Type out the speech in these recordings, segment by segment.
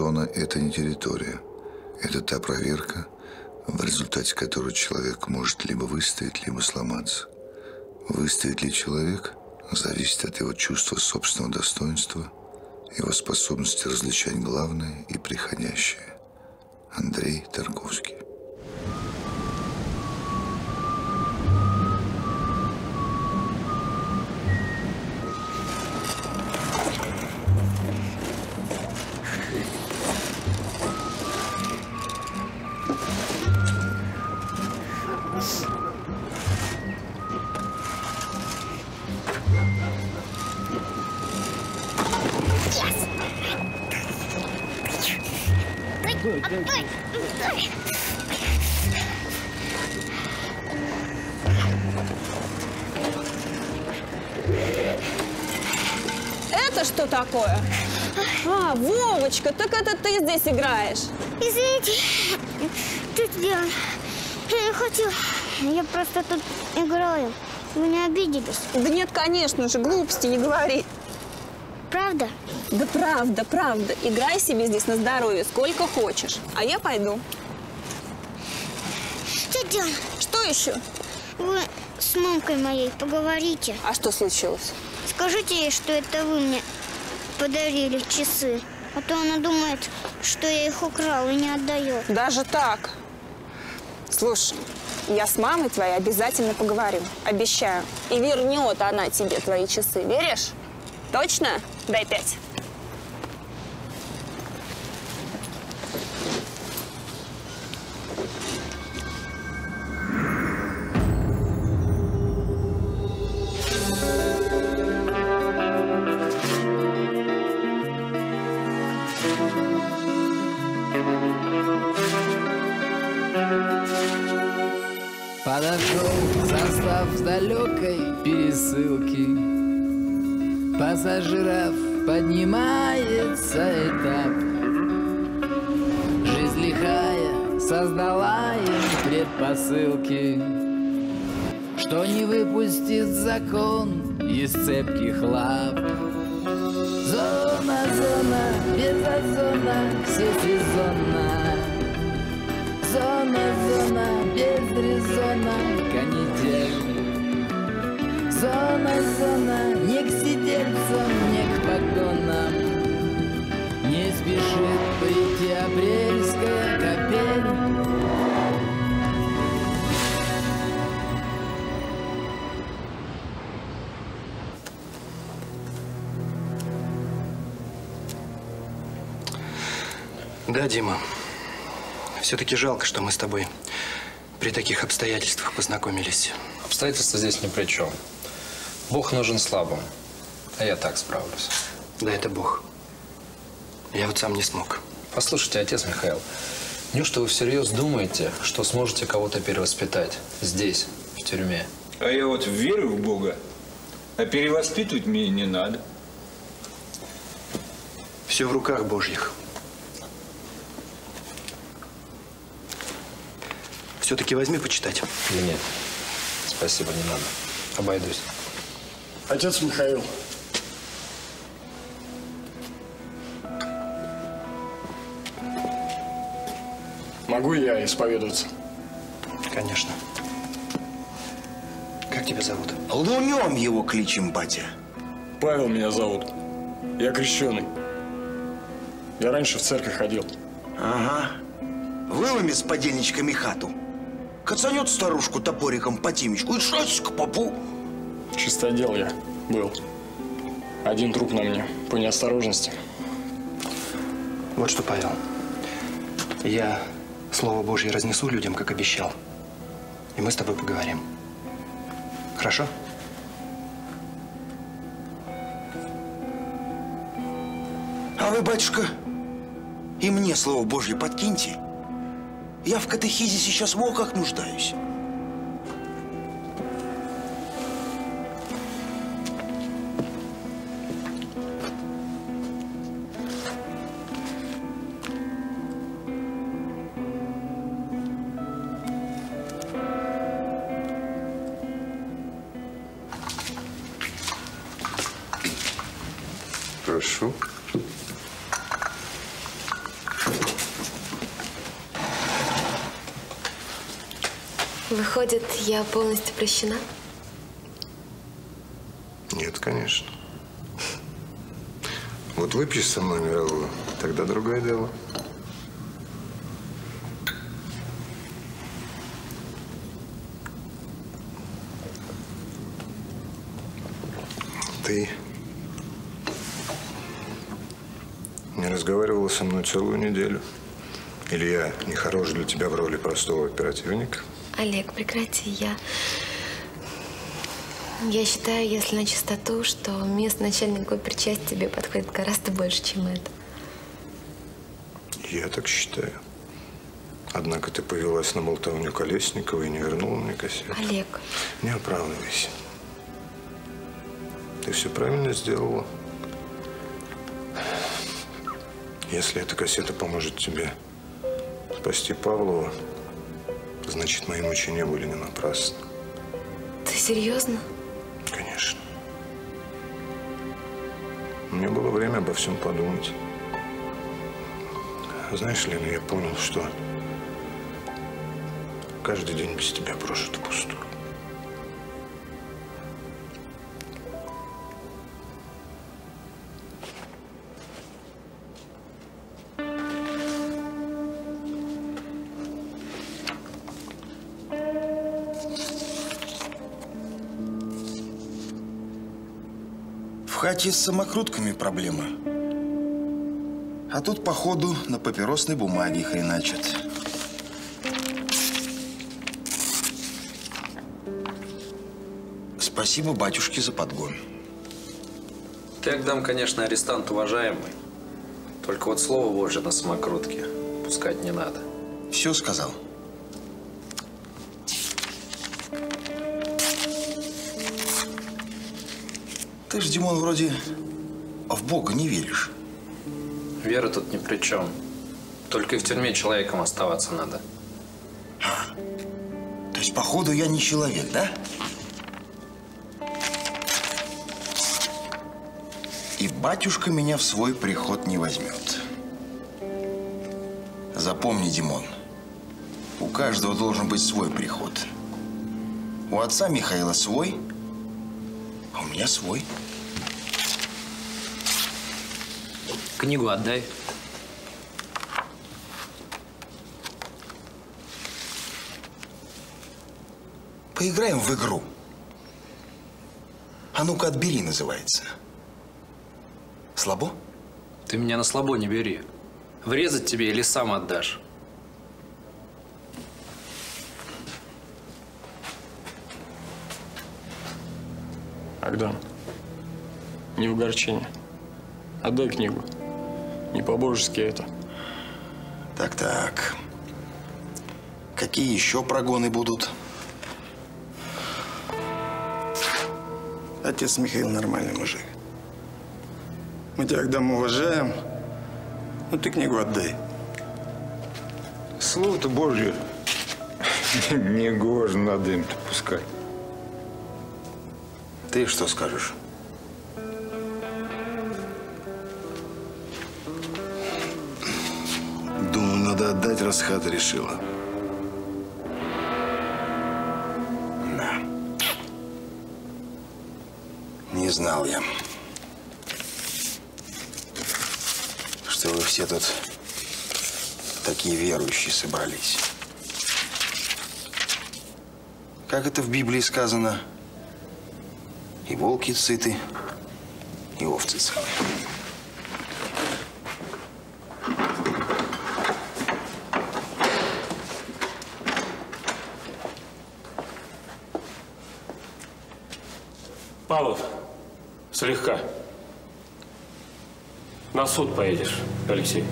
зона – это не территория. Это та проверка, в результате которой человек может либо выстоять, либо сломаться. Выстоит ли человек, зависит от его чувства собственного достоинства, его способности различать главное и приходящее. Андрей Тарковский. Здесь играешь? Извините, Диана, я не хотела. Я просто тут играю. Вы не обиделись? Да нет, конечно же, глупости не говори. Правда? Да правда, правда. Играй себе здесь на здоровье сколько хочешь. А я пойду. Тетя Что еще? вы с мамкой моей поговорите. А что случилось? Скажите ей, что это вы мне подарили часы. А то она думает, что я их украл и не отдает. Даже так? Слушай, я с мамой твоей обязательно поговорю. Обещаю. И вернет она тебе твои часы. Веришь? Точно? Дай пять. Пересылки Пассажиров поднимается этап. Жизнь лихая создала им предпосылки. Что не выпустит закон из цепких лап. Зона, зона, без озона, всесезонно Зона, зона, без резона, канитель. Зона, зона, не к сидельцам, не к погонам. Не спешит прийти апрельская капель. Да, Дима. Все-таки жалко, что мы с тобой при таких обстоятельствах познакомились. Обстоятельства здесь ни при чем. Бог нужен слабым, а я так справлюсь. Да, это Бог. Я вот сам не смог. Послушайте, отец Михаил, неужто вы всерьез думаете, что сможете кого-то перевоспитать здесь, в тюрьме? А я вот верю в Бога, а перевоспитывать мне не надо. Все в руках Божьих. Все-таки возьми почитать. Да нет, спасибо, не надо. Обойдусь. Отец Михаил. Могу я исповедоваться? Конечно. Как тебя зовут? Лунем его кличем, батя. Павел меня зовут. Я крещеный. Я раньше в церковь ходил. Ага. Выломи с подельничками хату. Кацанет старушку топориком по темечку и шась к попу. Чистодел я был. Один труп на мне по неосторожности. Вот что, Павел. Я Слово Божье разнесу людям, как обещал. И мы с тобой поговорим. Хорошо? А вы, батюшка, и мне слово Божье подкиньте. Я в катехизе сейчас во как нуждаюсь. Я полностью прощена? Нет, конечно. Вот выпьешь со мной мировую, тогда другое дело. Ты не разговаривала со мной целую неделю. Или я не хорош для тебя в роли простого оперативника? Олег, прекрати. Я... Я считаю, если на чистоту, что место начальника оперчасти тебе подходит гораздо больше, чем это. Я так считаю. Однако ты повелась на болтовню Колесникова и не вернула мне кассету. Олег. Не оправдывайся. Ты все правильно сделала. Если эта кассета поможет тебе спасти Павлова, значит, мои мучения были не напрасны. Ты серьезно? Конечно. Мне было время обо всем подумать. Знаешь, Лена, я понял, что каждый день без тебя прожит впустую. Хате с самокрутками проблема. А тут, походу, на папиросной бумаге хреначат. Спасибо батюшке за подгон. Кегдам, конечно, арестант уважаемый. Только вот слово Божье на самокрутке пускать не надо. Все сказал. Димон, вроде в Бога не веришь. Вера тут ни при чем. Только и в тюрьме человеком оставаться надо. То есть, походу, я не человек, да? И батюшка меня в свой приход не возьмет. Запомни, Димон, у каждого должен быть свой приход. У отца Михаила свой, а у меня свой. Книгу отдай. Поиграем в игру. А ну-ка, отбери, называется. Слабо? Ты меня на слабо не бери. Врезать тебе или сам отдашь? Агдан, не в огорчение. Отдай книгу. Не по-божески это. Так-так. Какие еще прогоны будут? Отец Михаил нормальный мужик. Мы тебя, Агдам, уважаем. Ну, ты книгу отдай. Слово-то Божье не гоже надо им-то пускать. Ты что скажешь? Надо отдать, раз хата решила. Да. Не знал я, что вы все тут такие верующие собрались. Как это в Библии сказано? И волки сыты, и овцы целы. Павлов, слегка. На суд поедешь, Алексей.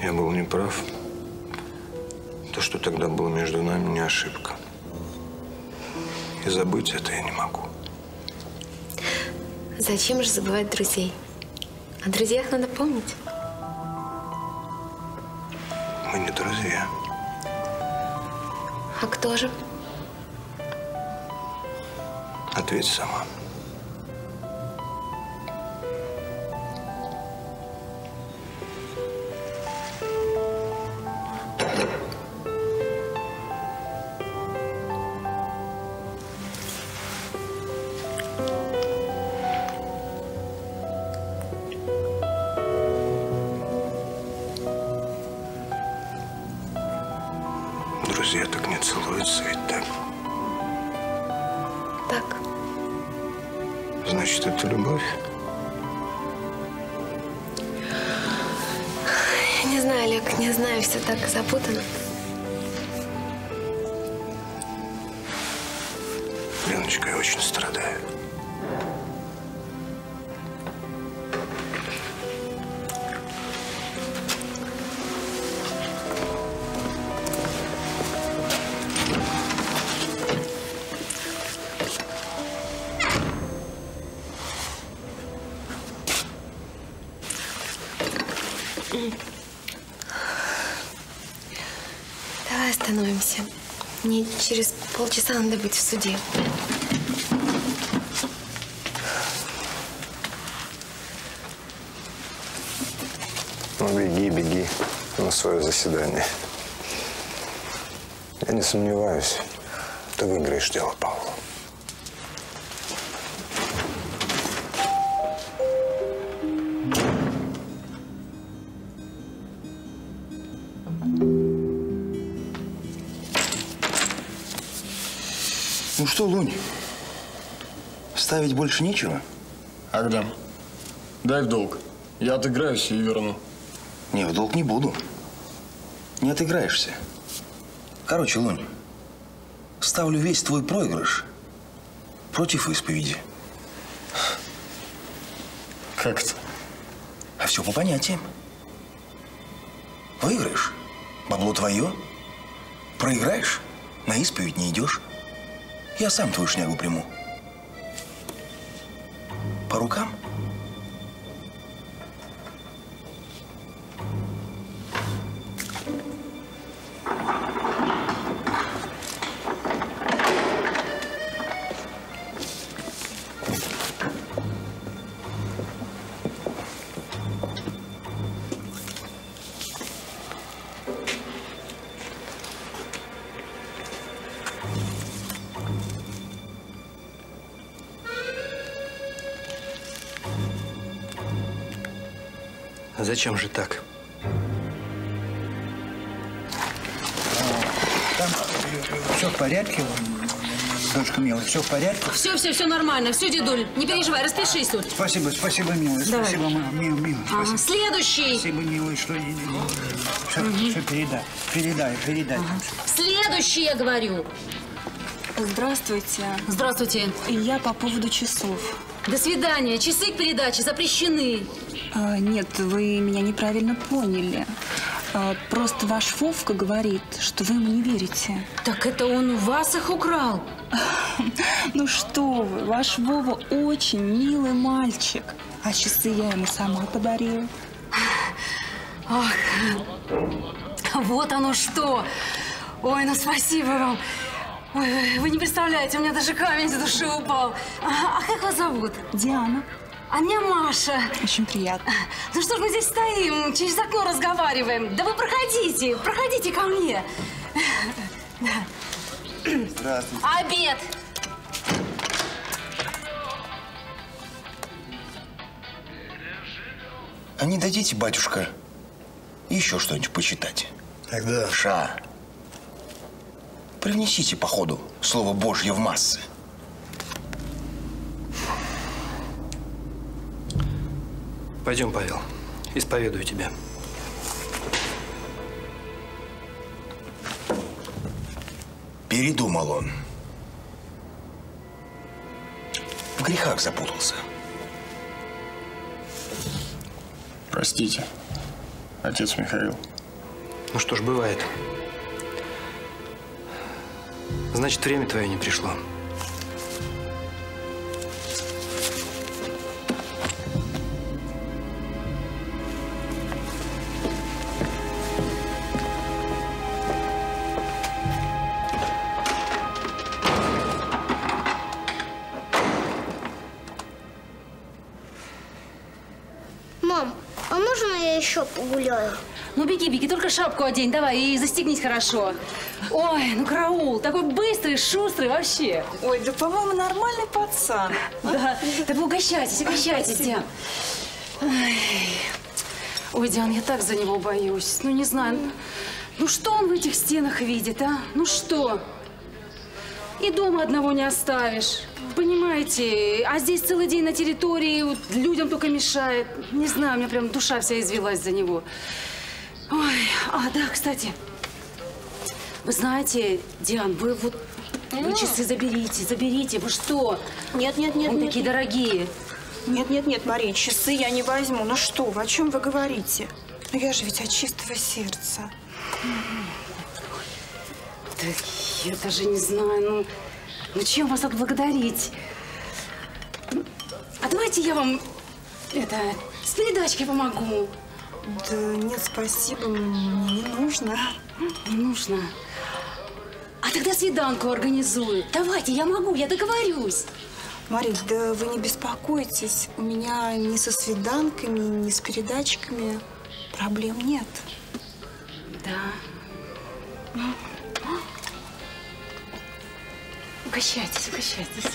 Я был неправ. То, что тогда было между нами, не ошибка. И забыть это я не могу. Зачем же забывать друзей? О друзьях надо помнить. Мы не друзья. А кто же? Ответь сама. Леночка, я очень страдаю. Давай остановимся. Мне через полчаса надо быть в суде. Ну, беги, беги на свое заседание. Я не сомневаюсь, ты выиграешь дело Павла. Ну что, Лунь, ставить больше нечего? Агдам, дай в долг. Я отыграюсь и верну. Не, в долг не буду. Не отыграешься. Короче, Лунь, ставлю весь твой проигрыш против исповеди. Как это? А все по понятиям. Выиграешь – бабло твое. Проиграешь – на исповедь не идешь. Я сам твою шнягу приму. По рукам? Зачем же так? Там все в порядке, дочка милая, все в порядке? Все, все, все нормально. Все, дедуль, не переживай, распишись тут. Спасибо, спасибо, милая, Давай. спасибо, мама, мил, мил, Ага, спасибо. Следующий. Спасибо, милая, что все, все передай, передай, передай. Следующий, я говорю. Здравствуйте. Здравствуйте. Я по поводу часов. До свидания. Часы к передаче запрещены. А, нет, вы меня неправильно поняли. А, просто ваш Вовка говорит, что вы ему не верите. Так это он у вас их украл? Ну что вы, ваш Вова очень милый мальчик. А часы я ему сама подарила. Ах, вот оно что. Ой, ну спасибо вам. Ой, ой, вы не представляете, у меня даже камень с души упал. А, а как вас зовут? Диана. А меня Маша. Очень приятно. Ну что ж мы здесь стоим, через окно разговариваем. Да вы проходите, проходите ко мне. Здравствуйте. Обед. А не дадите, батюшка, еще что-нибудь почитать? Тогда. Ша. Привнесите по ходу Слово Божье в массы. Пойдем, Павел, исповедую тебя. Передумал он. В грехах запутался. Простите, отец Михаил. Ну что ж, бывает. Значит, время твое не пришло. Беги, беги, только шапку одень, давай, и застегнись хорошо. Ой, ну караул, такой быстрый, шустрый вообще. Ой, да, по-моему, нормальный пацан. Да, да вы угощайтесь, угощайтесь, Диан. Ой. Диан, я так за него боюсь. Ну, не знаю. ну- Ну, что он в этих стенах видит, а? Ну, что? И дома одного не оставишь. Понимаете? А здесь целый день на территории, вот людям только мешает. Не знаю, у меня прям душа вся извелась за него. Ой, а, да, кстати. Вы знаете, Диан, вы вот вы часы заберите, заберите. Вы что? Нет, нет, нет, Они нет, такие нет. дорогие. Нет, нет, нет, Мария, часы я не возьму. Ну что вы, о чем вы говорите? Ну я же ведь от чистого сердца. Да я даже не знаю, ну, ну чем вас отблагодарить? А давайте я вам, это, с передачкой помогу. Да нет, спасибо, мне не нужно. Не нужно. А тогда свиданку организую. Давайте, я могу, я договорюсь. Мария, да вы не беспокойтесь. У меня ни со свиданками, ни с передачками проблем нет. Да. Угощайтесь, угощайтесь.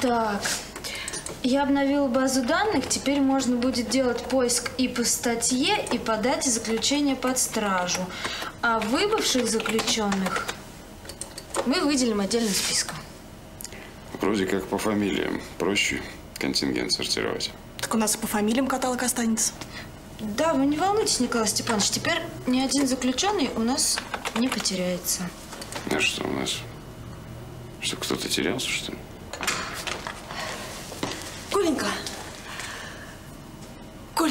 Так, я обновила базу данных. Теперь можно будет делать поиск и по статье, и по дате заключения под стражу. А выбывших заключенных мы выделим отдельным списком. Вроде как по фамилиям. Проще контингент сортировать. Так у нас и по фамилиям каталог останется. Да, вы не волнуйтесь, Николай Степанович, теперь ни один заключенный у нас не потеряется. А что у нас? Что, кто-то терялся, что ли?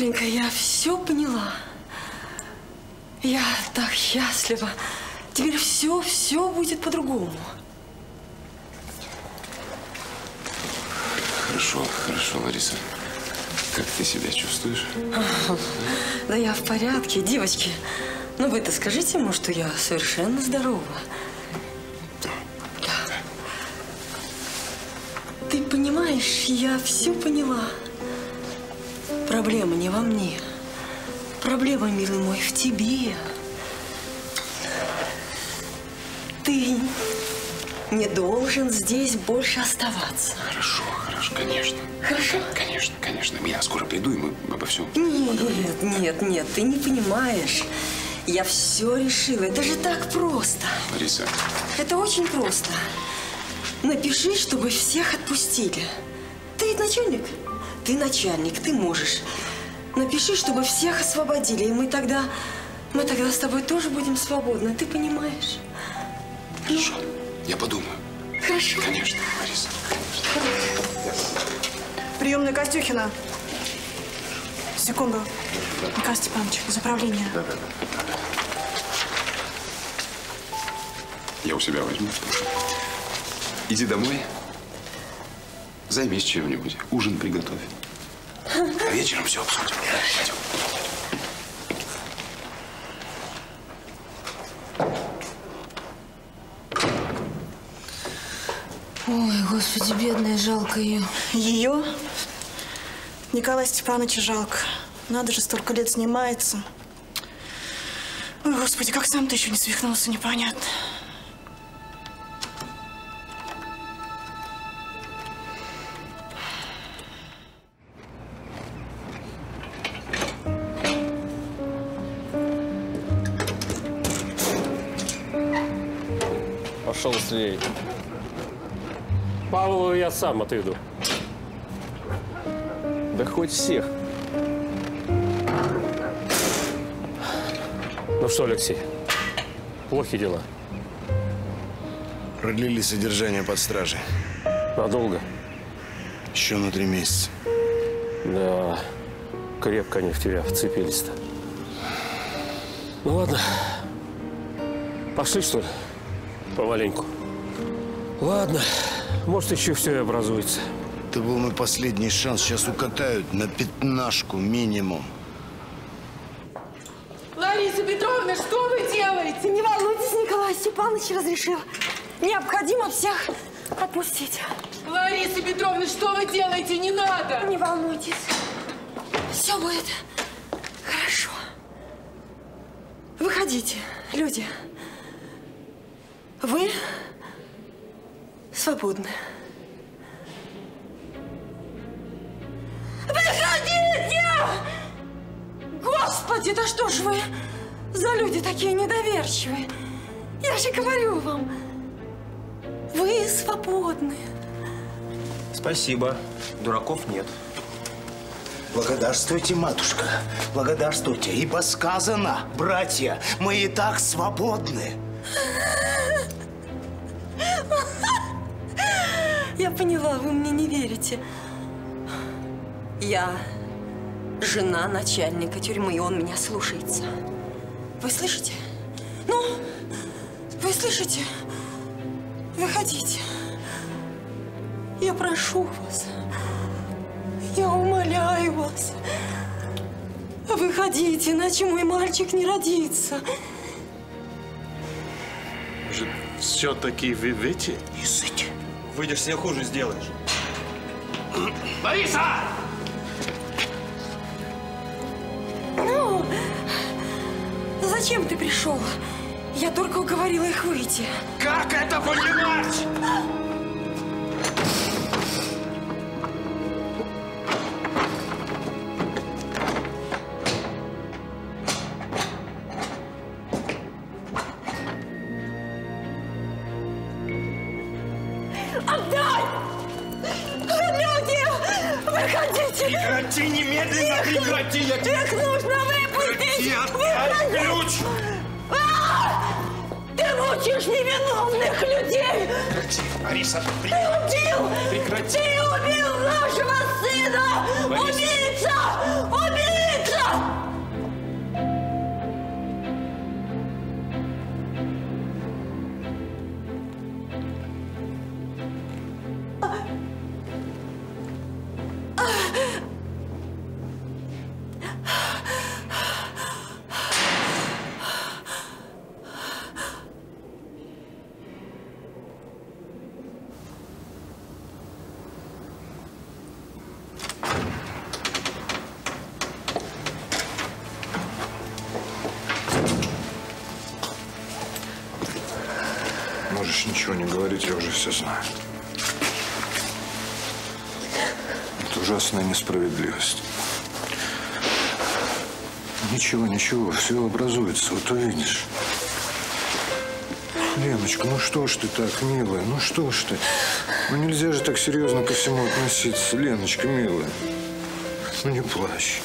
Коленька, я все поняла. Я так счастлива. Теперь все, все будет по-другому. Хорошо, хорошо, Лариса. Как ты себя чувствуешь? Да я в порядке, девочки. Ну вы-то скажите ему, что я совершенно здорова. Да. Ты понимаешь, я все поняла. Проблема не во мне. Проблема, милый мой, в тебе. Ты не должен здесь больше оставаться. Хорошо, хорошо, конечно. Хорошо? Конечно, конечно. Я скоро приду, и мы обо всем Нет, нет, нет, ты не понимаешь. Я все решила. Это же так просто. Лариса, Это очень просто. Напиши, чтобы всех отпустили. Ты ведь начальник? Ты начальник, ты можешь. Напиши, чтобы всех освободили, и мы тогда... Мы тогда с тобой тоже будем свободны, ты понимаешь? Хорошо. Я подумаю. Хорошо. Конечно, Лариса. Приемная Костюхина. Секунду. Николай Степанович, заправление. Я у себя возьму. Иди домой. Займись чем-нибудь. Ужин приготовь. А вечером все обсудим. Пойдем. Ой, господи, бедная, жалко ее. Ее? Николая Степановича жалко. Надо же, столько лет снимается. Ой, господи, как сам-то еще не свихнулся, непонятно. Пошел слей. Павлову я сам отведу. Да хоть всех. Ну что, Алексей, плохи дела? Продлили содержание под стражей. Надолго? Еще на три месяца. Да, крепко они в тебя вцепились-то. Ну ладно, пошли что ли, помаленьку. Ладно, может еще все и образуется. Это был мой последний шанс. Сейчас укатают на пятнашку минимум. Лариса Петровна, что вы делаете? Не волнуйтесь, Николай Степанович разрешил. Необходимо всех отпустить. Лариса Петровна, что вы делаете? Не надо! Не волнуйтесь. Все будет хорошо. Выходите, люди. Вы Свободны. Выходите! Господи, да что ж вы за люди такие недоверчивые? Я же говорю вам, вы свободны. Спасибо. Дураков нет. Благодарствуйте, матушка, благодарствуйте, ибо сказано, братья, мы и так свободны. Ha ha ha! Я поняла, вы мне не верите. Я жена начальника тюрьмы, и он меня слушается. Вы слышите? Ну, вы слышите? Выходите. Я прошу вас. Я умоляю вас. Выходите, иначе мой мальчик не родится. Может, все-таки вы выйти? Языки. Выйдешь, себе хуже сделаешь. Лариса! Ну, зачем ты пришел? Я только уговорила их выйти. Как это понимать? Немедленно, Их- нужно выпустить! Выходи! ключ! А! Ты мучаешь невиновных людей! Прекрати, Лариса, Ты убил! Прекрати. Ты убил нашего сына! Убийца! Убийца! Все знаю. Это ужасная несправедливость. Ничего, ничего, все образуется, вот увидишь. Леночка, ну что ж ты так, милая, ну что ж ты? Ну нельзя же так серьезно ко всему относиться, Леночка, милая. Ну не плачь.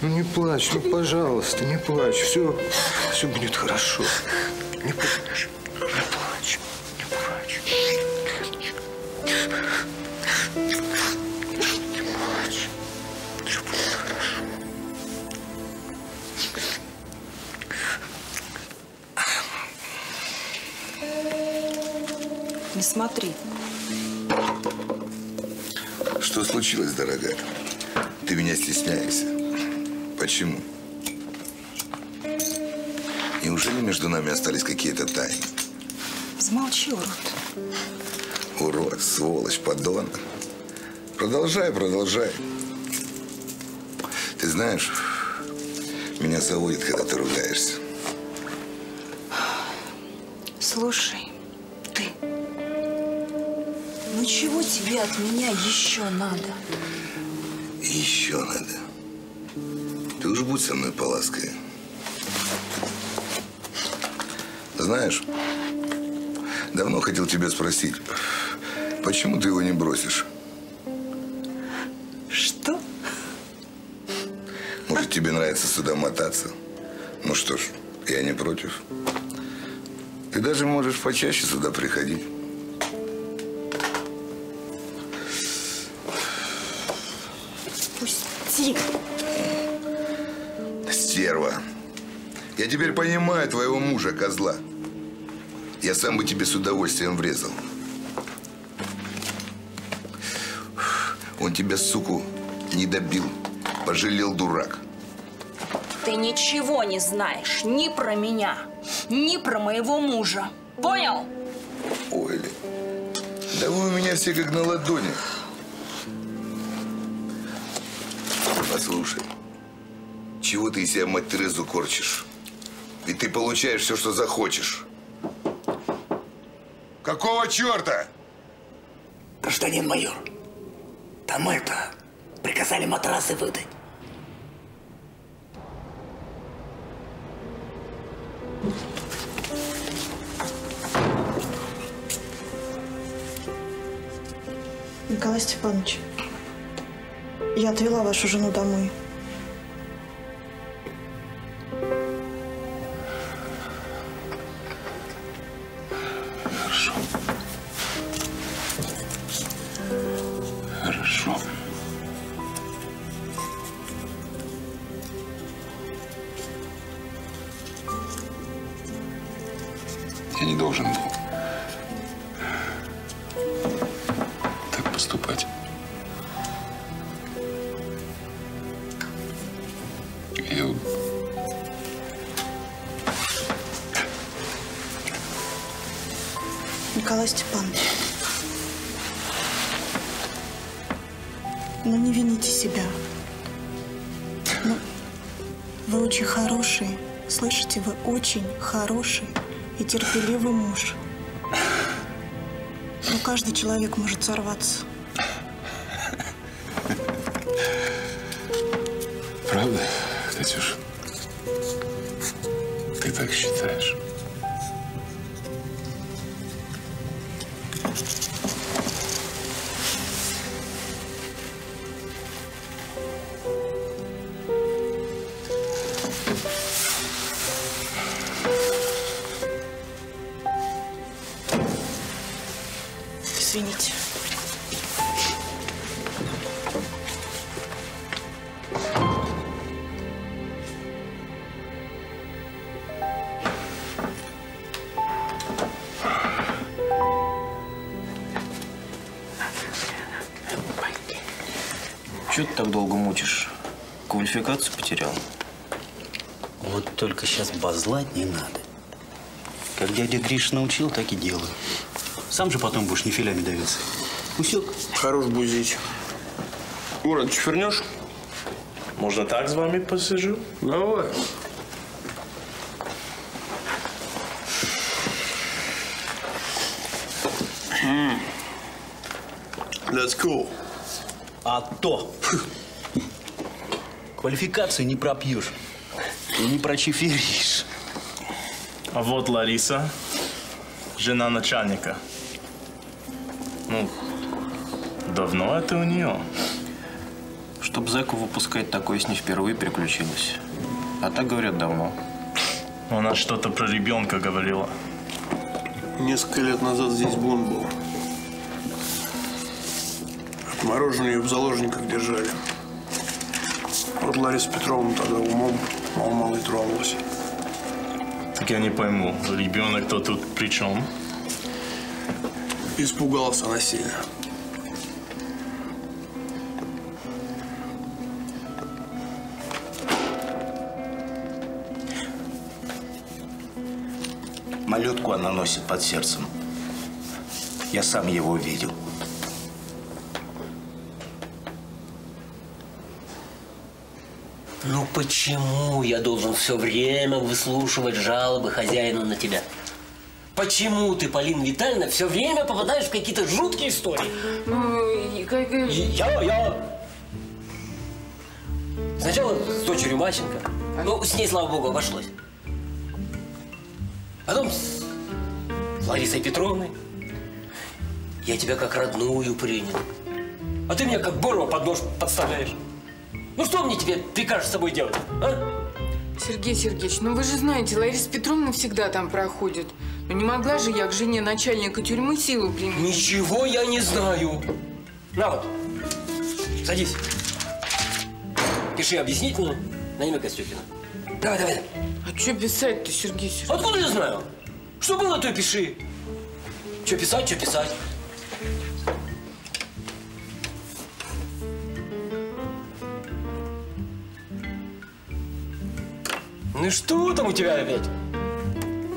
Ну не плачь, ну пожалуйста, не плачь. Все, все будет хорошо. Не плачь, дорогая? Ты меня стесняешься. Почему? Неужели между нами остались какие-то тайны? Замолчи, урод. Урод, сволочь, подонок. Продолжай, продолжай. Ты знаешь, меня заводит, когда ты ругаешься. Слушай, тебе от меня еще надо? Еще надо. Ты уж будь со мной полаская. Знаешь, давно хотел тебя спросить, почему ты его не бросишь? Что? Может, тебе нравится сюда мотаться? Ну что ж, я не против. Ты даже можешь почаще сюда приходить. Я теперь понимаю твоего мужа, козла. Я сам бы тебе с удовольствием врезал. Он тебя, суку, не добил. Пожалел дурак. Ты ничего не знаешь ни про меня, ни про моего мужа. Понял? Ой, да вы у меня все как на ладони. Послушай, чего ты из себя мать Терезу корчишь? Ведь ты получаешь все, что захочешь. Какого черта? Гражданин майор, там это, приказали матрасы выдать. Николай Степанович, я отвела вашу жену домой. Очень хороший и терпеливый муж. Но каждый человек может сорваться. Извините. Чего ты так долго мучишь? Квалификацию потерял? Вот только сейчас базлать не надо. Как дядя Гриш научил, так и делаю. Сам же потом будешь не филями давиться. Усек? Хорош бузить. Ура, ты вернешь? Можно так с вами посижу? Давай. М. Let's go. А то. Квалификацию не пропьешь. И не прочеферишь. А вот Лариса, жена начальника. Ну, давно это у нее? Чтоб зэку выпускать такое с ней впервые приключилось. А так говорят давно. Она что-то про ребенка говорила. Несколько лет назад здесь бунт был. Отмороженную ее в заложниках держали. Вот Лариса Петровна тогда умом мало-мало и тронулась. Так я не пойму, ребенок-то тут при чем? Испугалась она сильно. Малютку она носит под сердцем. Я сам его видел. Ну почему я должен все время выслушивать жалобы хозяина на тебя? Почему ты, Полина Витальевна, все время попадаешь в какие-то жуткие истории? Ну, как... Я, я... Сначала с дочерью Мащенко. Ну, с ней, слава богу, обошлось. Потом с Ларисой Петровной. Я тебя как родную принял. А ты меня как Борова под нож подставляешь. Ну что мне тебе прикажешь с собой делать, а? Сергей Сергеевич, ну вы же знаете, Лариса Петровна всегда там проходит. Ну не могла же я к жене начальника тюрьмы силу применить. Ничего я не знаю. На вот, садись. Пиши объяснительную на имя Костюкина. Давай, давай. А что писать-то, Сергей Сергеевич? Откуда я знаю? Что было, то и пиши. Что писать, что писать. Ну что там у тебя опять?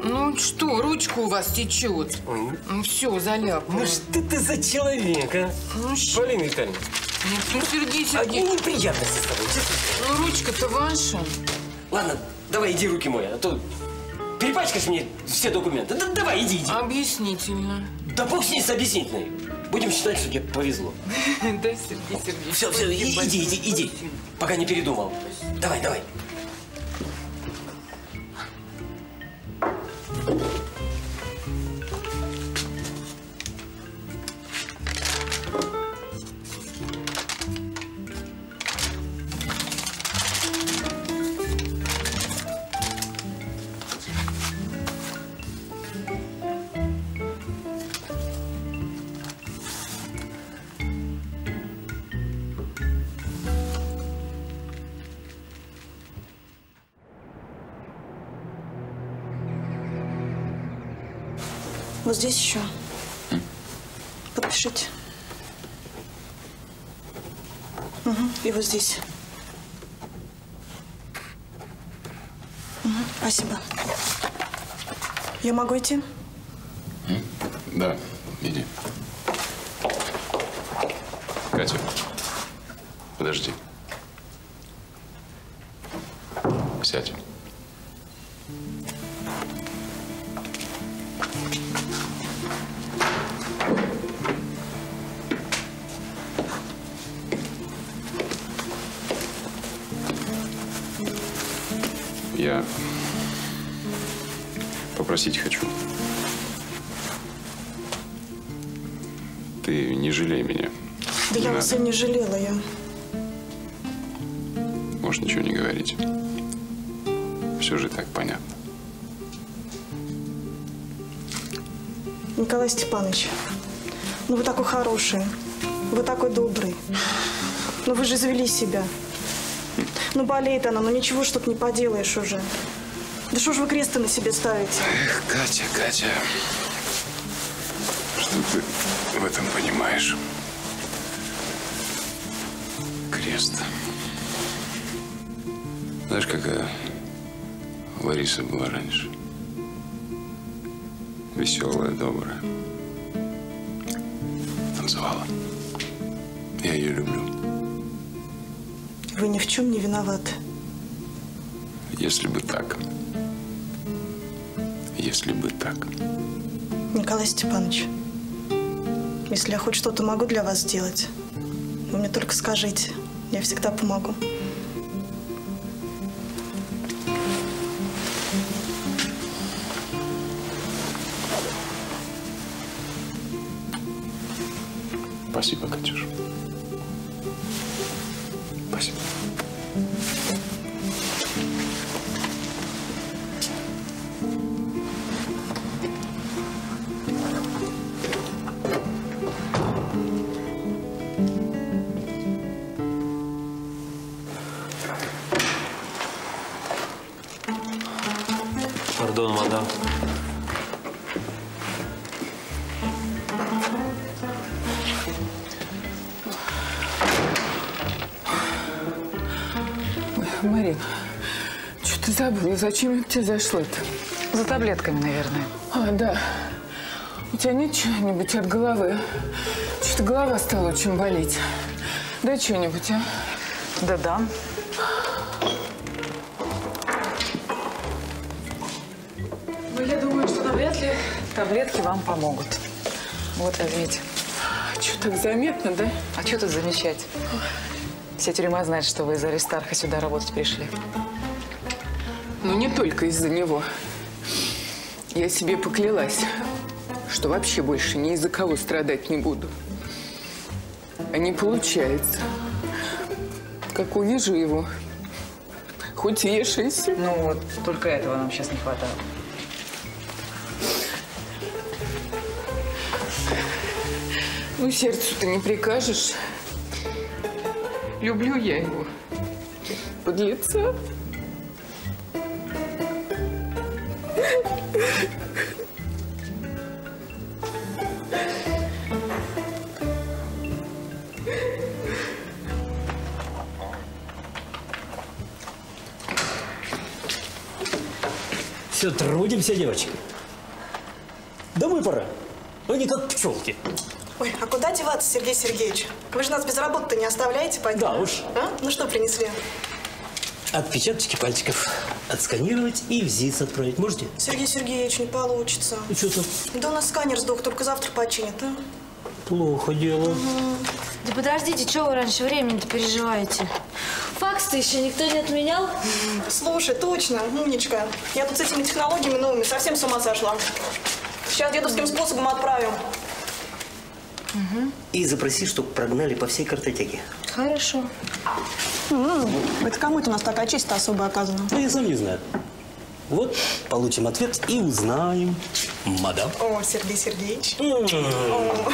Ну что, ручка у вас течет. Ну все, заляпала. Ну что ты за человек, а? Ну, Полина Витальевна. Нет, ну Сергей Одни Сергеевич. неприятности с тобой, честно. Ну ручка-то ваша. Ладно, давай иди руки мои, а то перепачкаешь мне все документы. Да давай, иди, иди. Объяснительно. Да бог с ней с объяснительной. Будем считать, что тебе повезло. Да, Сергей Сергеевич. Все, все, иди, иди, иди. Пока не передумал. Давай, давай. Thank you. Я Николай Степанович, ну вы такой хороший, вы такой добрый. Ну вы же завели себя. Ну болеет она, ну ничего ж тут не поделаешь уже. Да что ж вы кресты на себе ставите? Эх, Катя, Катя. Что ты в этом понимаешь? Крест. Знаешь, какая Лариса была раньше? Веселая, добрая. Танцевала. Я ее люблю. Вы ни в чем не виноваты. Если бы так. Если бы так. Николай Степанович, если я хоть что-то могу для вас сделать, вы мне только скажите. Я всегда помогу. Зачем я к тебе зашла-то? За таблетками, наверное. А, да. У тебя нет чего-нибудь от головы? Что-то голова стала очень болеть. Дай что-нибудь, а? Да дам. Ну, я думаю, что навряд ли таблетки вам помогут. Вот, возьмите. Что, так заметно, да? А что тут замечать? Вся тюрьма знает, что вы из Аристарха сюда работать пришли. Ну, не только из-за него. Я себе поклялась, что вообще больше ни из-за кого страдать не буду. А не получается. Как увижу его, хоть вешайся. Ну вот, только этого нам сейчас не хватало. Ну, сердцу-то не прикажешь. Люблю я его. Подлеца. Все, девочки. Домой пора. Они как пчелки. Ой, а куда деваться, Сергей Сергеевич? Вы же нас без работы не оставляете, пойдем? Да уж. А? Ну что принесли? Отпечаточки пальчиков отсканировать и в ЗИС отправить. Можете? Сергей Сергеевич, не получится. Ну что там? Да у нас сканер сдох, только завтра починят, а? Плохо дело. Мгм. Да подождите, что вы раньше времени-то переживаете? Факс-то еще никто не отменял? Слушай, точно, умничка. Я тут с этими технологиями новыми совсем с ума сошла. Сейчас дедовским способом отправим. И запроси, чтобы прогнали по всей картотеке. Хорошо. М, Это кому это у нас такая честь-то особо оказана? Ну, я сам не знаю. Вот, получим ответ и узнаем. Мадам. О, Сергей Сергеевич. М. О.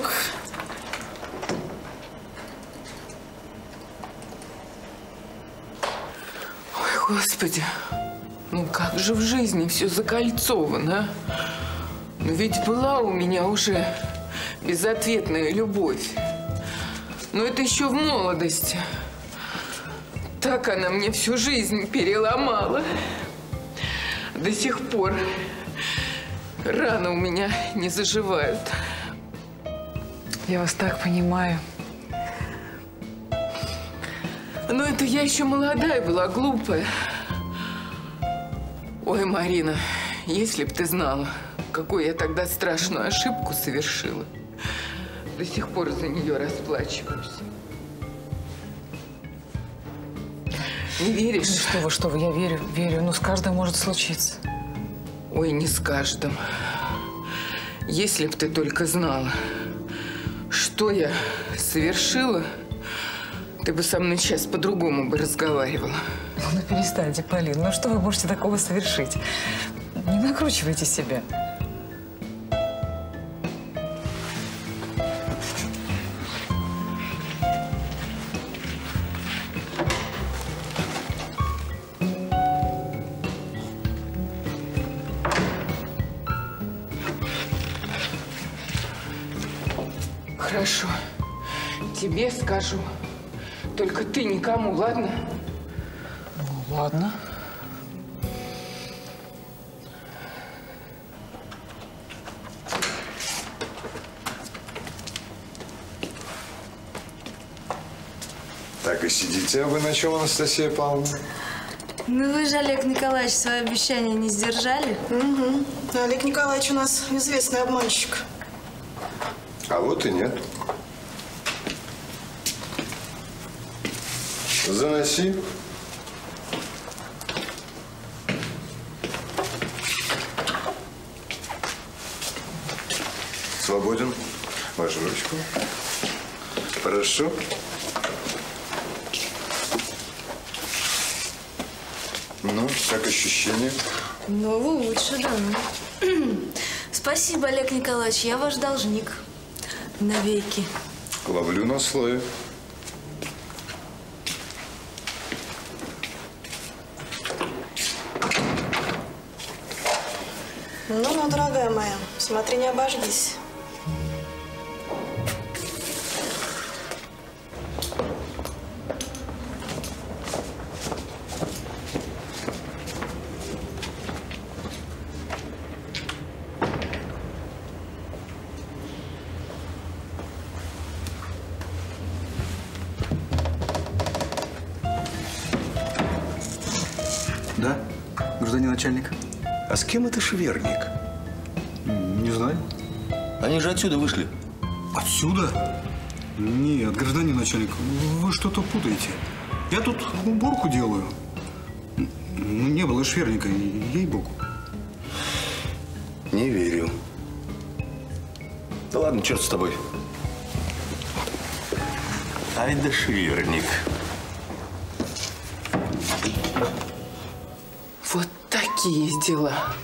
Ух. Ой, Господи, ну как же в жизни все закольцовано, а? Но ведь была у меня уже безответная любовь. Но это еще в молодости. Так она мне всю жизнь переломала. До сих пор раны у меня не заживают. Я вас так понимаю. Но это я еще молодая была, глупая. Ой, Марина, если б ты знала, какую я тогда страшную ошибку совершила. До сих пор за нее расплачиваюсь. Не веришь? Ну что вы, что вы, я верю, верю. Ну, с каждым может случиться. Ой, не с каждым. Если б ты только знала, что я совершила, ты бы со мной сейчас по-другому бы разговаривала. Ну, перестаньте, Полин. Ну, что вы можете такого совершить? Не накручивайте себя. Хорошо. Тебе скажу. Только ты никому, ладно? Ну, ладно. Так и сидите, а вы на чем, Анастасия Павловна? Ну вы же, Олег Николаевич, свое обещание не сдержали. Угу. Олег Николаевич у нас известный обманщик. А вот и нет. Заноси. Свободен. Вашу ручку. Хорошо. Ну, как ощущения? Ну, лучше, да. Спасибо, Олег Николаевич, я ваш должник. Навеки. Ловлю на слове. Ну-ну, дорогая моя, смотри, не обожгись. Да, гражданин начальник. А с кем это шверник? Они же отсюда вышли. Отсюда? Нет, гражданин начальник, вы что-то путаете. Я тут уборку делаю. Ну, не было шверника, ей-богу. Не верю. Да ладно, черт с тобой. Ай да шверник. Вот такие дела.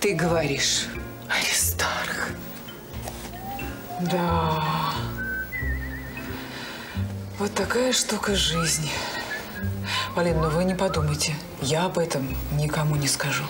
Ты говоришь, Аристарх. Да. Вот такая штука жизни. Полин, ну вы не подумайте. Я об этом никому не скажу.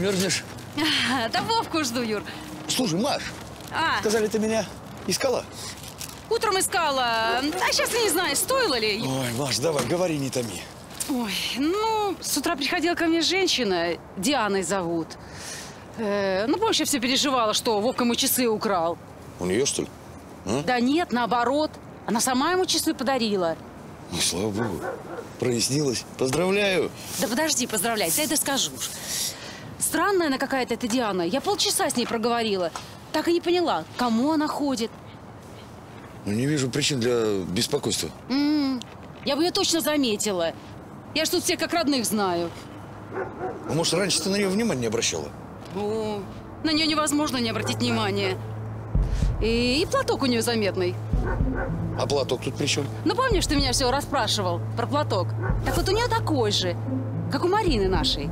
Мерзнешь? Да Вовку жду, Юр. Слушай, Маш, А, сказали, ты меня искала? Утром искала, а сейчас не знаю, стоило ли. Ой, Маш, давай, говори, не томи. Ой, ну, с утра приходила ко мне женщина, Дианой зовут. Э, ну, помнишь, я все переживала, что Вовка ему часы украл. У нее, что ли? А? Да нет, наоборот. Она сама ему часы подарила. Ну, слава богу. Прояснилось. Поздравляю. Да подожди, поздравляй, дай доскажу. Странная она какая-то эта Диана. Я полчаса с ней проговорила. Так и не поняла, кому она ходит. Ну, не вижу причин для беспокойства. М, я бы ее точно заметила. Я ж тут всех как родных знаю. Ну, может, раньше ты на нее внимания не обращала? Ну, на нее невозможно не обратить внимания. И, и платок у нее заметный. А платок тут при чем? Ну, помнишь, ты меня все расспрашивал про платок? Так вот у нее такой же, как у Марины нашей.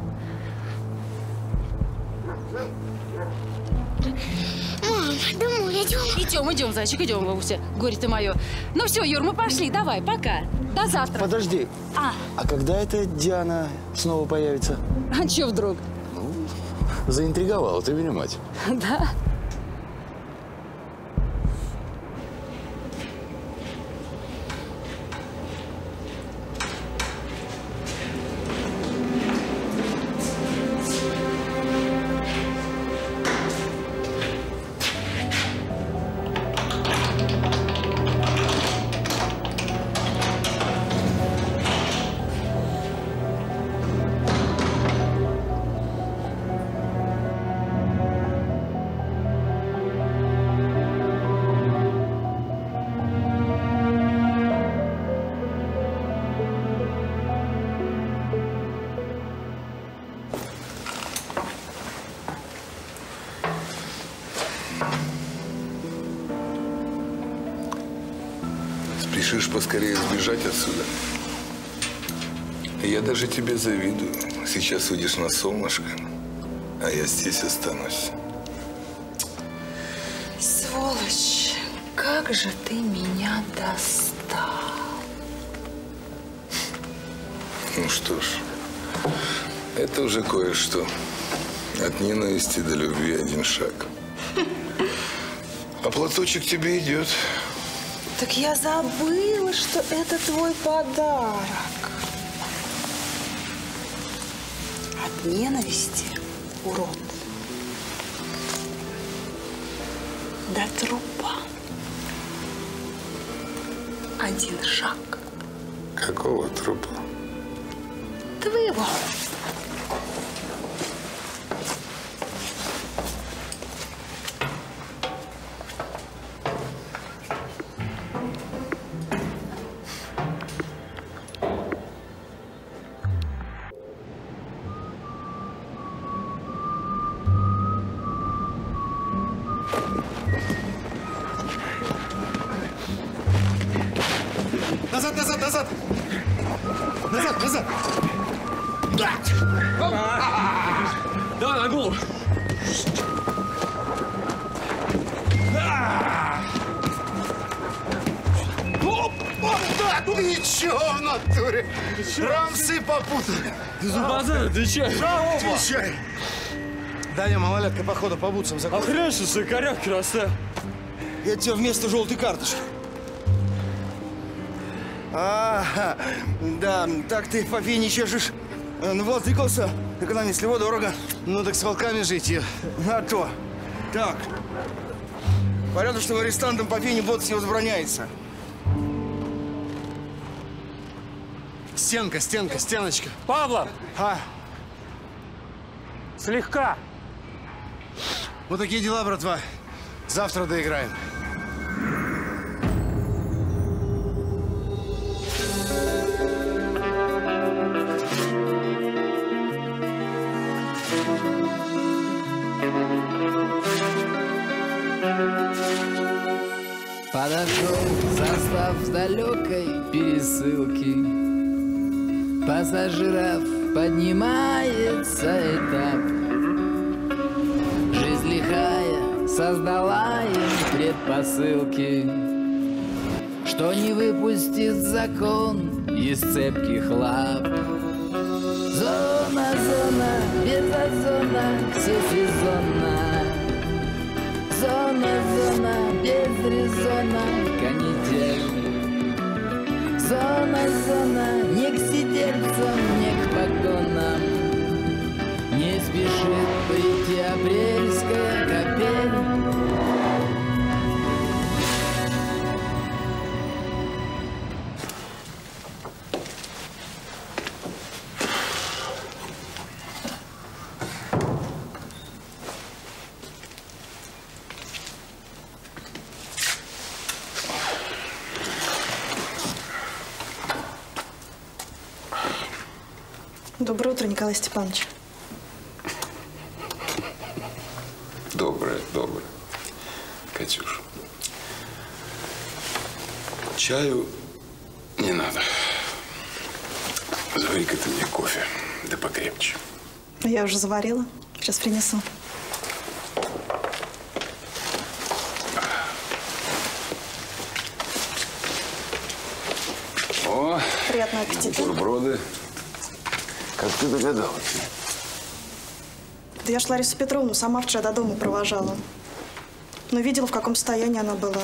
Идем. Идем, идем, зайчик, идем, Вовуся. Горе ты мое. Ну все, Юр, мы пошли, давай, пока. До завтра. Подожди. А, А когда эта Диана снова появится? а че вдруг? Заинтриговала ты меня, мать. Да. Уйдешь на солнышко, а я здесь останусь. Сволочь, как же ты меня достал. Ну что ж, это уже кое-что. От ненависти до любви один шаг. А платочек тебе идет. Так я забыла, что это твой подарок. Ненависти, урод, до трупа. Один шаг. Какого трупа? Твоего. Отвечай. Отвечай. Даня, малолетка, походу, по бутсам А хрен, что сыкарек краса. Я тебе вместо желтой карточки. А, да, так ты по не чешешь. Ну вот, тыкался, экономист, его дорого. Ну так с волками жить я. А то. Так. Порядочным арестантам по пене ботать не возбраняется. Стенка, стенка, стеночка. Павлов! А, Слегка. вот такие дела, братва. Завтра доиграем. Подошел состав с далекой пересылки Пассажиров поднимается этап создала им предпосылки Что не выпустит закон из цепких лап Зона, зона, без озона, все сезонно Зона, зона, без резона, конец Зона, зона, не к сидельцам, не к погонам. Не спешит прийти апрельская капель. Николай Степанович. Доброе, доброе. Катюш. Чаю не надо. Завари-ка ты мне кофе, да покрепче. Я уже заварила. Сейчас принесу. О, Приятного аппетита. бутерброды. Как ты догадалась? Да я ж Ларису Петровну сама вчера до дома провожала. Но видела, в каком состоянии она была.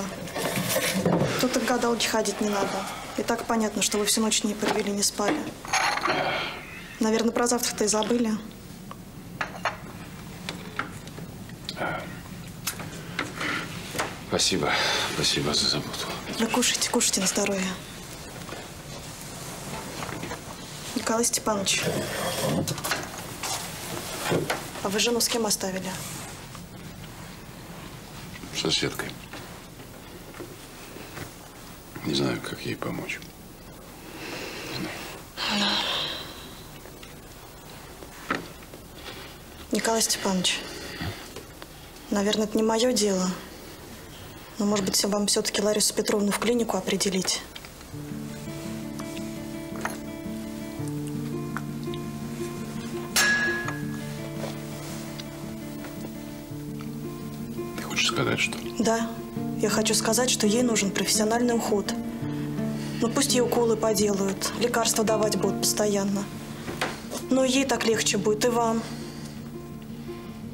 Тут и к гадалке ходить не надо. И так понятно, что вы всю ночь не провели, не спали. Наверное, про завтрак-то и забыли. Спасибо, спасибо за заботу. Вы кушайте, кушайте на здоровье. Николай Степанович, а вы жену с кем оставили? Соседкой. Не знаю, как ей помочь. Николай Степанович, наверное, это не мое дело. Но, может быть, вам все-таки Ларису Петровну в клинику определить? Хочешь сказать, что Да, я хочу сказать, что ей нужен профессиональный уход. Ну, пусть ей уколы поделают, лекарства давать будут постоянно. Но ей так легче будет, и вам.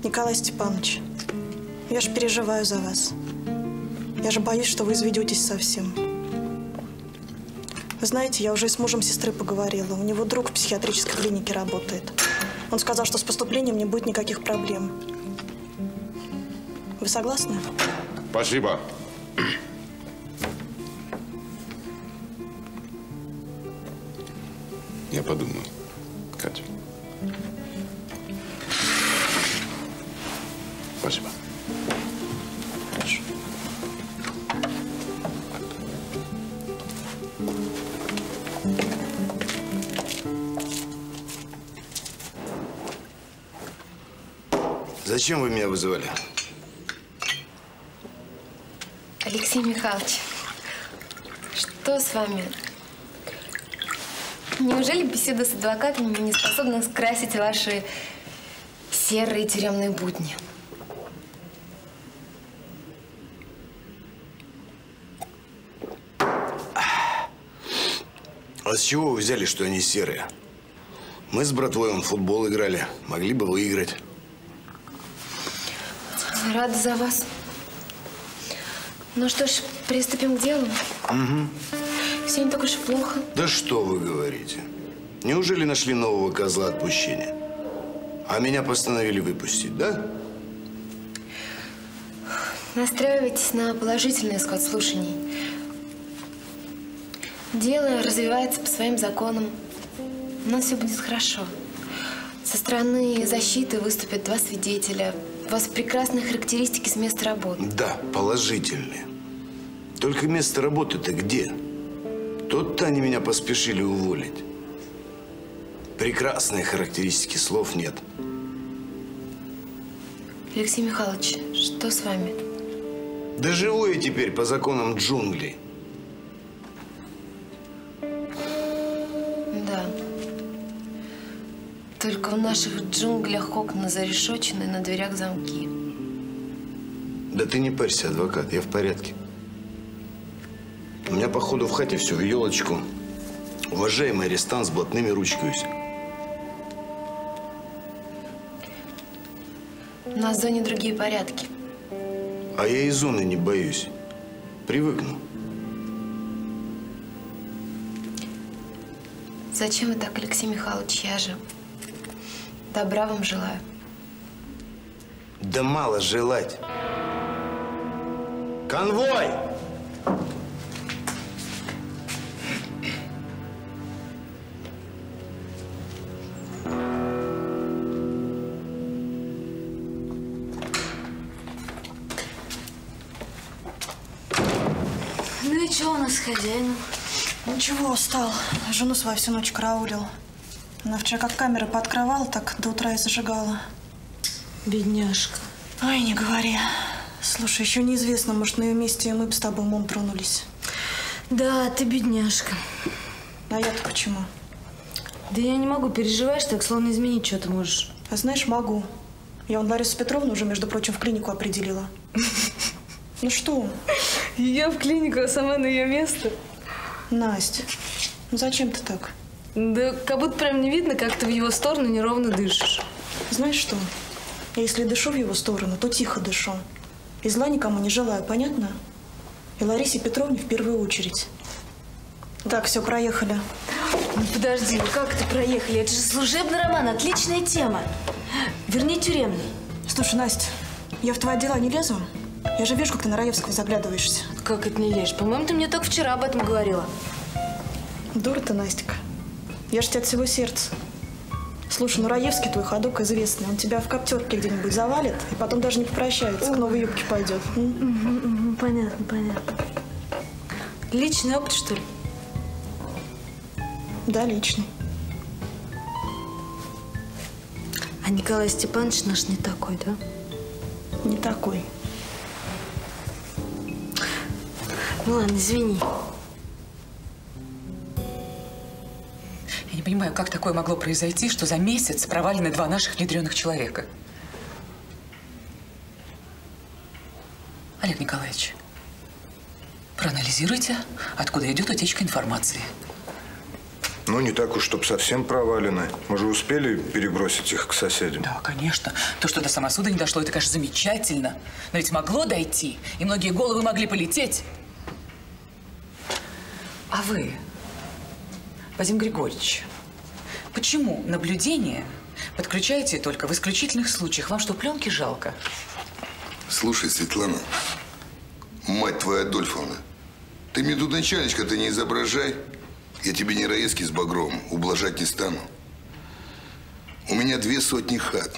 Николай Степанович, я же переживаю за вас. Я же боюсь, что вы изведетесь совсем. Вы знаете, я уже с мужем сестры поговорила. У него друг в психиатрической клинике работает. Он сказал, что с поступлением не будет никаких проблем. Вы согласны? Спасибо. Я подумаю, Катя. Спасибо. Хорошо. Зачем вы меня вызывали? Алексей Михайлович, что с вами? Неужели беседа с адвокатами не способна скрасить ваши серые тюремные будни? А с чего вы взяли, что они серые? Мы с братвой в футбол играли. Могли бы выиграть. Рада за вас. Ну что ж, приступим к делу. Угу. Все не так уж и плохо. Да что вы говорите? Неужели нашли нового козла отпущения? А меня постановили выпустить, да? Настраивайтесь на положительный исход слушаний. Дело развивается по своим законам. У нас все будет хорошо. Со стороны защиты выступят два свидетеля. У вас прекрасные характеристики с места работы. Да, положительные. Только место работы-то где? Тут-то они меня поспешили уволить. Прекрасные характеристики, слов нет. Алексей Михайлович, что с вами? Да живу я теперь по законам джунглей. Только в наших джунглях окна зарешочены, на дверях замки. Да ты не парься, адвокат, я в порядке. У меня, походу, в хате все в елочку. Уважаемый арестант с блатными ручкаюсь. На зоне другие порядки. А я и зоны не боюсь. Привыкну. Зачем вы так, Алексей Михайлович? Я же добра вам желаю. Да мало желать. Конвой! Ну и что у нас с хозяином? Ничего, устал. Жену свою всю ночь караулил. Она вчера как камеры пооткрывала, так до утра и зажигала. Бедняжка. Ой, не говори. Слушай, еще неизвестно, может, на ее месте мы бы с тобой умом тронулись. Да, ты бедняжка. А я-то почему? Да я не могу, переживаешь так, словно изменить что-то можешь. А знаешь, могу. Я вон Ларису Петровну уже, между прочим, в клинику определила. Ну что? Ее в клинику, а сама на ее место? Настя, ну зачем ты так? Да как будто прям не видно, как ты в его сторону неровно дышишь. Знаешь что? Я если дышу в его сторону, то тихо дышу. И зла никому не желаю, понятно? И Ларисе Петровне в первую очередь. Так, все, проехали. Ну подожди, ну как это проехали? Это же служебный роман, отличная тема. Вернее, тюремный. Слушай, Настя, я в твои дела не лезу. Я же вижу, как ты на Раевского заглядываешься. Как это не лезешь? По-моему, ты мне только вчера об этом говорила. Дура ты, Настя. Я же тебя от всего сердца. Слушай, ну Раевский твой ходок известный. Он тебя в коптерке где-нибудь завалит, и потом даже не попрощается, к новой юбке пойдет. Понятно, понятно. Личный опыт, что ли? Да, личный. А Николай Степанович наш не такой, да? Не такой. Ну ладно, извини. Не понимаю, как такое могло произойти, что за месяц провалены два наших внедренных человека. Олег Николаевич, проанализируйте, откуда идет утечка информации. Ну, не так уж, чтоб совсем провалены. Мы же успели перебросить их к соседям. Да, конечно. То, что до самосуда не дошло, это, конечно, замечательно. Но ведь могло дойти, и многие головы могли полететь. А вы, Вадим Григорьевич, почему наблюдение подключаете только в исключительных случаях? Вам что, пленки жалко? Слушай, Светлана, мать твоя Адольфовна, ты мне тут начальничка ты не изображай. Я тебе не Раецкий с Багровым, ублажать не стану. У меня две сотни хат.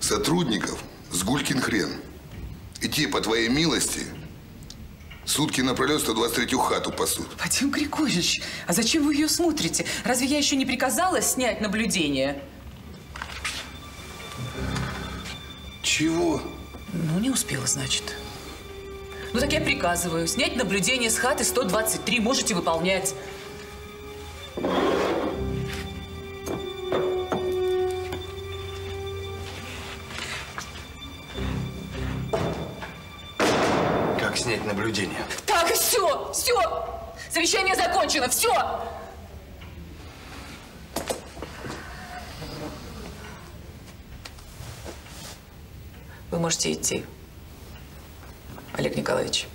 Сотрудников с гулькин хрен. И те, по твоей милости, сутки напролет 123-ю хату пасут. Вадим Григорьевич, а зачем вы ее смотрите? Разве я еще не приказала снять наблюдение? Чего? Ну, не успела, значит. Ну, так я приказываю. Снять наблюдение с хаты 123. Можете выполнять. Снять наблюдение? Так, все, все. Совещание закончено, все. Вы можете идти, Олег Николаевич.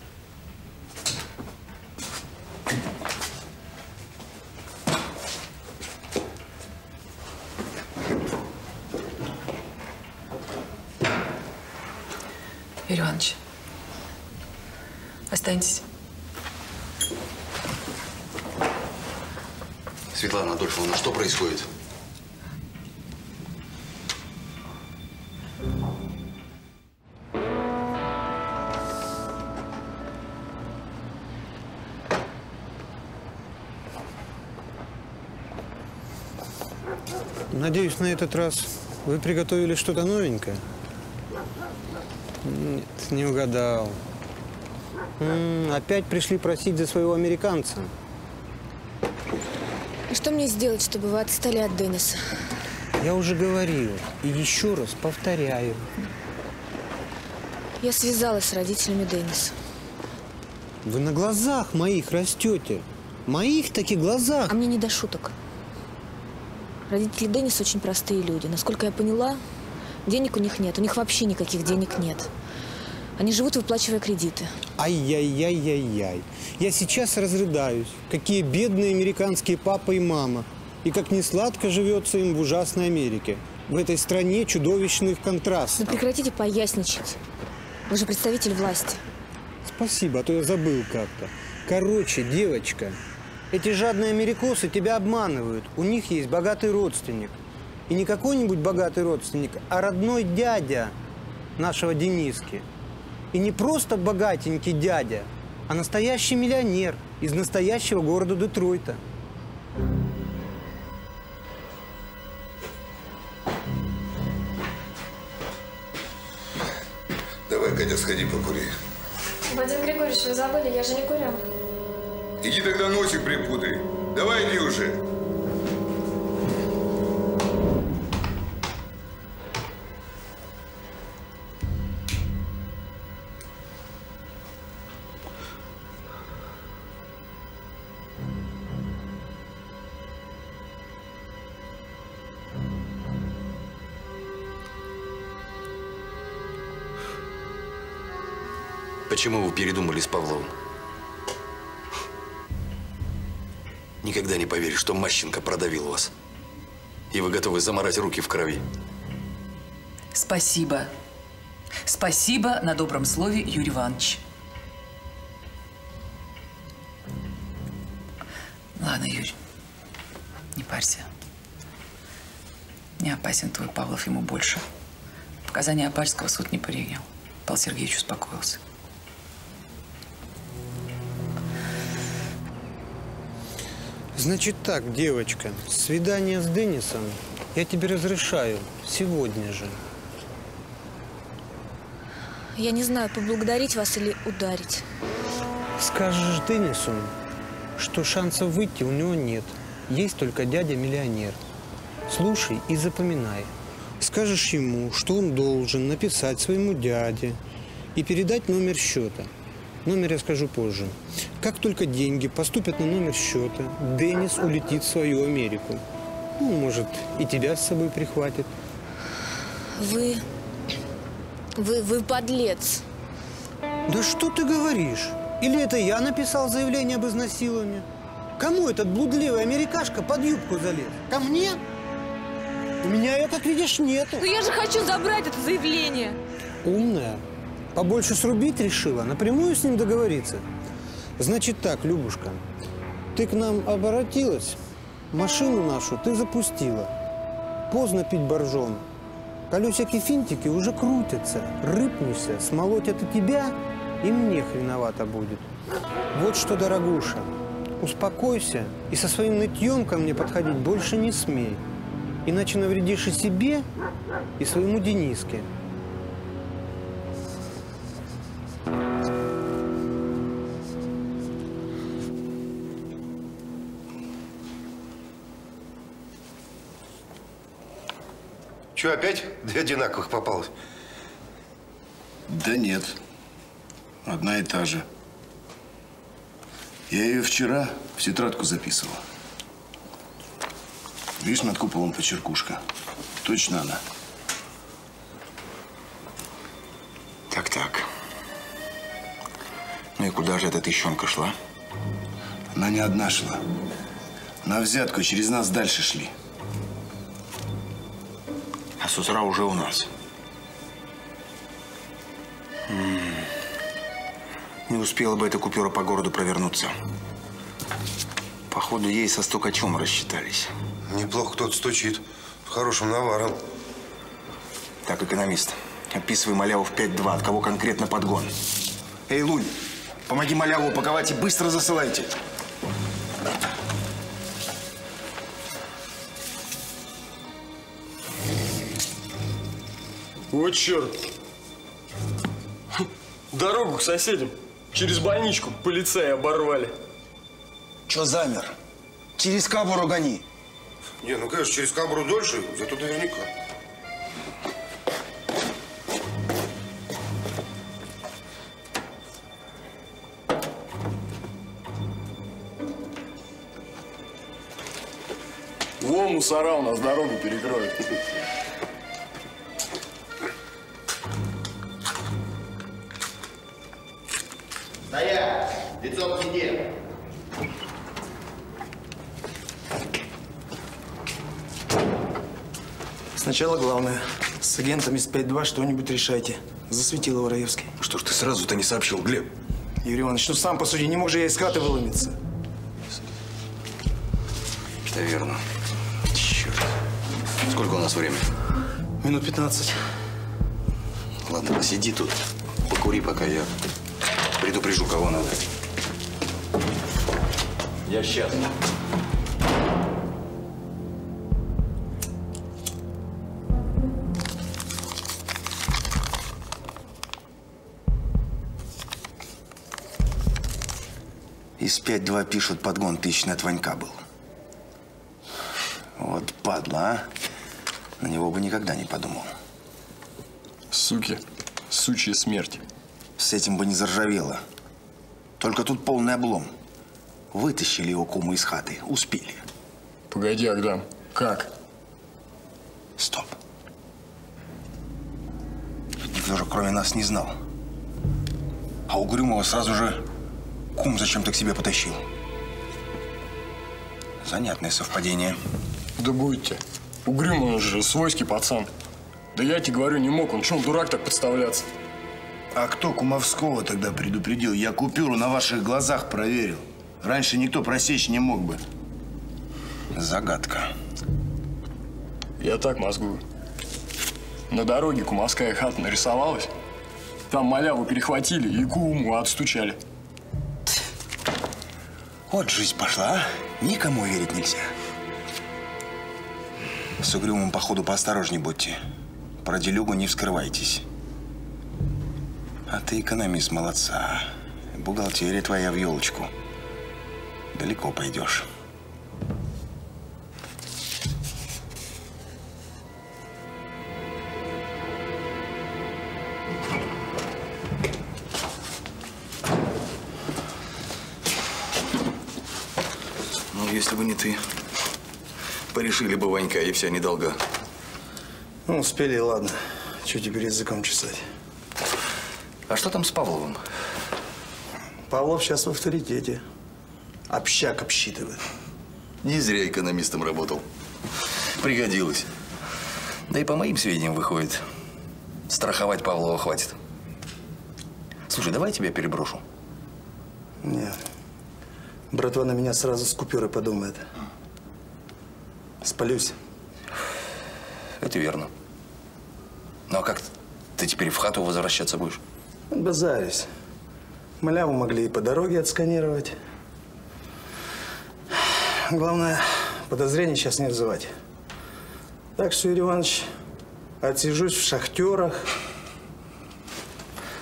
Юрий Иванович, останьтесь. Светлана Адольфовна, что происходит? Надеюсь, на этот раз вы приготовили что-то новенькое? Нет, не угадал. М, опять пришли просить за своего американца. И что мне сделать, чтобы вы отстали от Денниса? Я уже говорил и еще раз повторяю. Я связалась с родителями Денниса. Вы на глазах моих растете. Моих таких глазах. А мне не до шуток. Родители Денниса очень простые люди. Насколько я поняла, денег у них нет. У них вообще никаких денег нет. Они живут, выплачивая кредиты. Ай-яй-яй-яй-яй. Я сейчас разрыдаюсь. Какие бедные американские папа и мама. И как не сладко живется им в ужасной Америке. В этой стране чудовищных контрастов. Ну прекратите поясничать. Вы же представитель власти. Спасибо, а то я забыл как-то. Короче, девочка, эти жадные америкосы тебя обманывают. У них есть богатый родственник. И не какой-нибудь богатый родственник, а родной дядя нашего Дениски. И не просто богатенький дядя, а настоящий миллионер из настоящего города Детройта. Давай, Катя, сходи покури. Вадим Григорьевич, вы забыли, я же не курю. Иди тогда носик припутай. Давай иди уже. Почему вы передумали с Павловым? Никогда не поверишь, что Мащенко продавил вас. И вы готовы заморать руки в крови. Спасибо. Спасибо на добром слове, Юрий Иванович. Ладно, Юрий, не парься. Не опасен твой Павлов ему больше. Показания Апальского суд не принял. Павел Сергеевич успокоился. Значит так, девочка, свидание с Деннисом я тебе разрешаю сегодня же. Я не знаю, поблагодарить вас или ударить. Скажешь Деннису, что шансов выйти у него нет. Есть только дядя-миллионер. Слушай и запоминай. Скажешь ему, что он должен написать своему дяде и передать номер счета. Номер я скажу позже. Как только деньги поступят на номер счета, Деннис улетит в свою Америку. Ну, может, и тебя с собой прихватит. Вы... Вы, вы подлец. Да что ты говоришь? Или это я написал заявление об изнасиловании? Кому этот блудливый америкашка под юбку залез? Ко мне? У меня ее, как видишь, нету. Но я же хочу забрать это заявление. Умная. Побольше срубить решила, напрямую с ним договориться. Значит так, Любушка, ты к нам обратилась, машину нашу ты запустила. Поздно пить боржом. Колесики-финтики уже крутятся. Рыпнешься, смолотят и тебя, и мне хреновато будет. Вот что, дорогуша, успокойся и со своим нытьем ко мне подходить больше не смей. Иначе навредишь и себе, и своему Дениске. Че, опять две одинаковых попалось? Да нет. Одна и та же. Я ее вчера в тетрадку записывал. Видишь, над куполом почеркушка. Точно она. Так-так. Ну и куда же эта тыщенка шла? Она не одна шла. На взятку через нас дальше шли. А с утра уже у нас. М. Не успела бы эта купюра по городу провернуться. Походу, ей со стукачом рассчитались. Неплохо кто-то стучит. С хорошим наваром. Так, экономист, описывай маляву в 5-2. От кого конкретно подгон? Эй, Лунь, помоги маляву упаковать и быстро засылайте. Вот черт. Дорогу к соседям через больничку полицаи оборвали. Че замер? Через кабуру гони. Не, ну конечно, через камеру дольше, зато наверняка. Вон мусора у нас дорогу перекроют. Лицом к стене. Сначала главное. С агентом из 5-2 что-нибудь решайте. Засветил его Раевский. Что ж ты сразу-то не сообщил, Глеб? Юрий Иванович, ну сам посуди, не мог же я из хаты выломиться. Это верно. Черт. Сколько у нас времени? Минут 15. Ладно, посиди тут, покури, пока я предупрежу, кого надо. Я сейчас. Из 5-2 пишут, подгон тысячный от Ванька был. Вот падла, а. На него бы никогда не подумал. Суки. Сучья смерть. С этим бы не заржавело. Только тут полный облом. Вытащили его куму из хаты. Успели. Погоди, Агдам. Как? Стоп. Никто же кроме нас не знал. А Угрюмова сразу же кум зачем-то к себе потащил. Занятное совпадение. Да будьте. Угрюмый он же свойский пацан. Да я тебе говорю, не мог он. Че он дурак так подставляться? А кто Кумовского тогда предупредил? Я купюру на ваших глазах проверил. Раньше никто просечь не мог бы. Загадка. Я так мозгую. На дороге кумовская хата нарисовалась. Там маляву перехватили и куму отстучали. Вот жизнь пошла, а? Никому верить нельзя. С угрюмым, походу, поосторожней будьте. Про делюгу не вскрывайтесь. А ты экономист молодца. Бухгалтерия твоя в елочку. Далеко пойдешь. Ну, если бы не ты, порешили бы Ванька и вся недолга. Ну, успели, и ладно. Че теперь языком чесать? А что там с Павловым? Павлов сейчас в авторитете. Общак обсчитывает. Не зря экономистом работал. Пригодилось. Да и по моим сведениям выходит, страховать Павлова хватит. Слушай, давай я тебя переброшу. Нет. Братва на меня сразу с купюрой подумает. Спалюсь. Это верно. Ну а как ты теперь в хату возвращаться будешь? Базарюсь. Маляву могли и по дороге отсканировать. Главное, подозрений сейчас не вызывать. Так что, Юрий Иванович, отсижусь в шахтерах.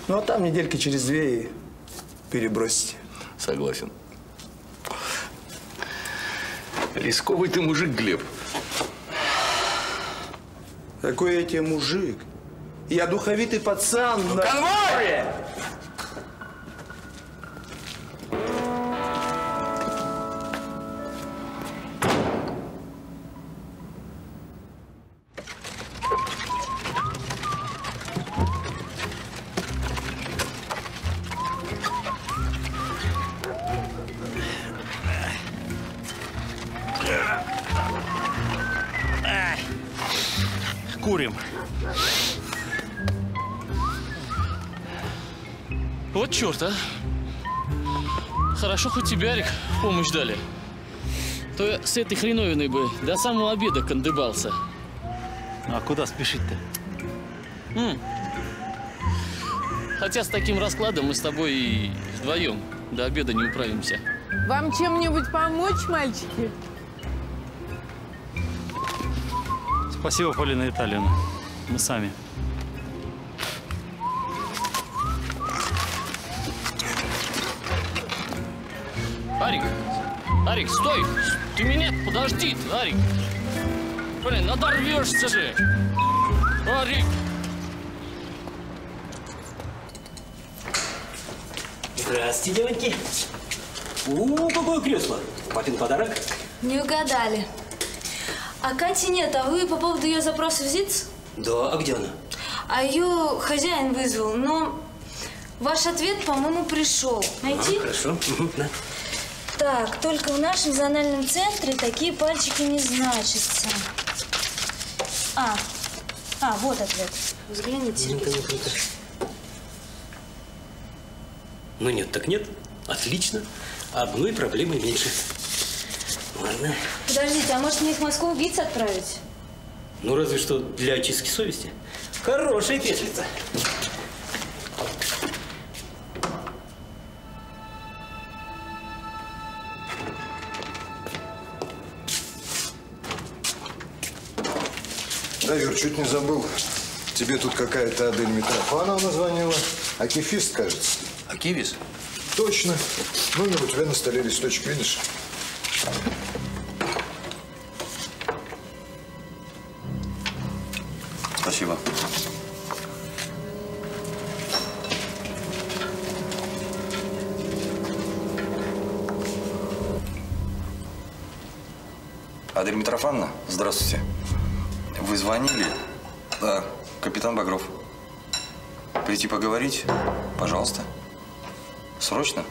Ну, а там недельки через две и перебросите. Согласен. Рисковый ты мужик, Глеб. Какой я тебе мужик? Я духовитый пацан. Ну, на- конвой! Черт, а. Хорошо, хоть тебе, Арик, помощь дали. То я с этой хреновиной бы до самого обеда кандыбался. А куда спешить-то? Хотя с таким раскладом мы с тобой и вдвоем до обеда не управимся. Вам чем-нибудь помочь, мальчики? Спасибо, Полина Витальевна. Мы сами. Арик! Арик, стой! Ты меня подожди, Арик! Блин, надорвешься же! Арик! Здравствуйте, девоньки. У, какое кресло. Папин подарок. Не угадали. А Кати нет, а вы по поводу ее запроса в ЗИЦ? Да, а где она? А ее хозяин вызвал, но ваш ответ, по-моему, пришел. Найти? А, хорошо. Мгм, да. Так, только в нашем зональном центре такие пальчики не значатся. А, а, вот ответ. Взгляните. Ну нет, так нет. Отлично. Одной проблемы меньше. Ладно. Подождите, а может мне их в Москву убийц отправить? Ну, разве что для очистки совести. Хорошая петлица. Да, Юр, чуть не забыл. Тебе тут какая-то Адель Митрофанова звонила. Акифист, кажется. Акивис? Точно. Ну, у тебя на столе листочек, видишь? Спасибо. Адель Митрофановна, здравствуйте. Вы звонили? Да, капитан Багров. Прийти поговорить? Пожалуйста. Срочно?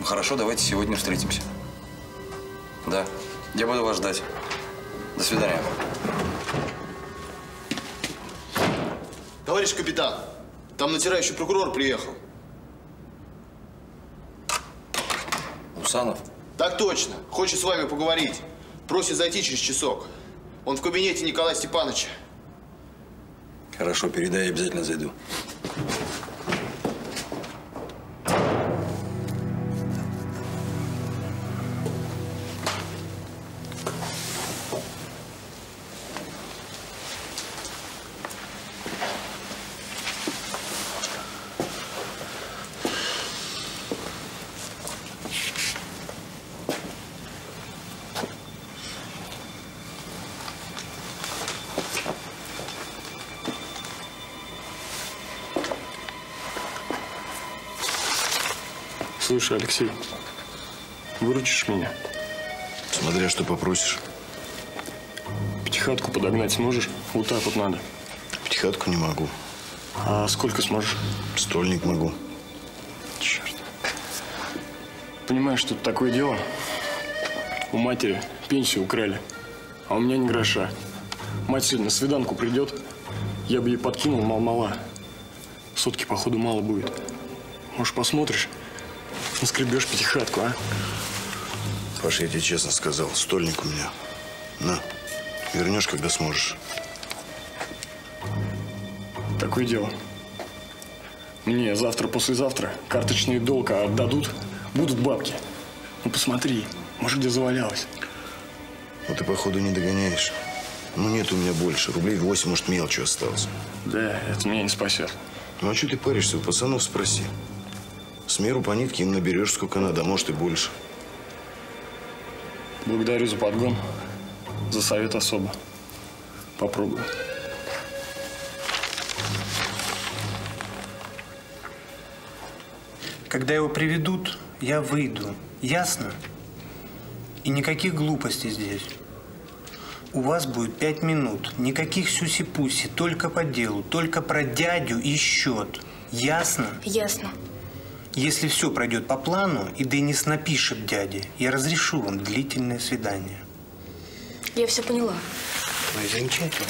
Ну, хорошо, давайте сегодня встретимся. Да, я буду вас ждать. До свидания. Товарищ капитан, там натирающий прокурор приехал. Усанов? Так точно. Хочет с вами поговорить. Просит зайти через часок. Он в кабинете Николая Степановича. Хорошо, передай, я обязательно зайду. Слушай, Алексей, выручишь меня? Смотря что попросишь. Пятихатку подогнать сможешь? Вот так вот надо. Пятихатку не могу. А сколько сможешь? Стольник могу. Черт. Понимаешь, что такое дело? У матери пенсию украли, а у меня ни гроша. Мать сегодня на свиданку придет, я бы ей подкинул мал-мала. Сотки, походу, мало будет. Может, посмотришь? Наскребешь пятихатку, а? Паш, я тебе честно сказал, стольник у меня. На, вернешь, когда сможешь. Такое дело. Мне завтра-послезавтра карточный долг отдадут, будут бабки. Ну, посмотри, может, где завалялось. Ну, ты, походу, не догоняешь. Ну, нет у меня больше. Рублей 8, может, мелочью осталось. Да, это меня не спасет. Ну, а что ты паришься? У пацанов спроси. С миру по нитке им наберешь сколько надо, а может и больше. Благодарю за подгон. За совет особо. Попробую. Когда его приведут, я выйду. Ясно? И никаких глупостей здесь. У вас будет пять минут. Никаких сюси-пуси, только по делу, только про дядю и счет. Ясно? Ясно. Если все пройдет по плану, и Денис напишет дяде, я разрешу вам длительное свидание. Я все поняла. Ну и замечательно.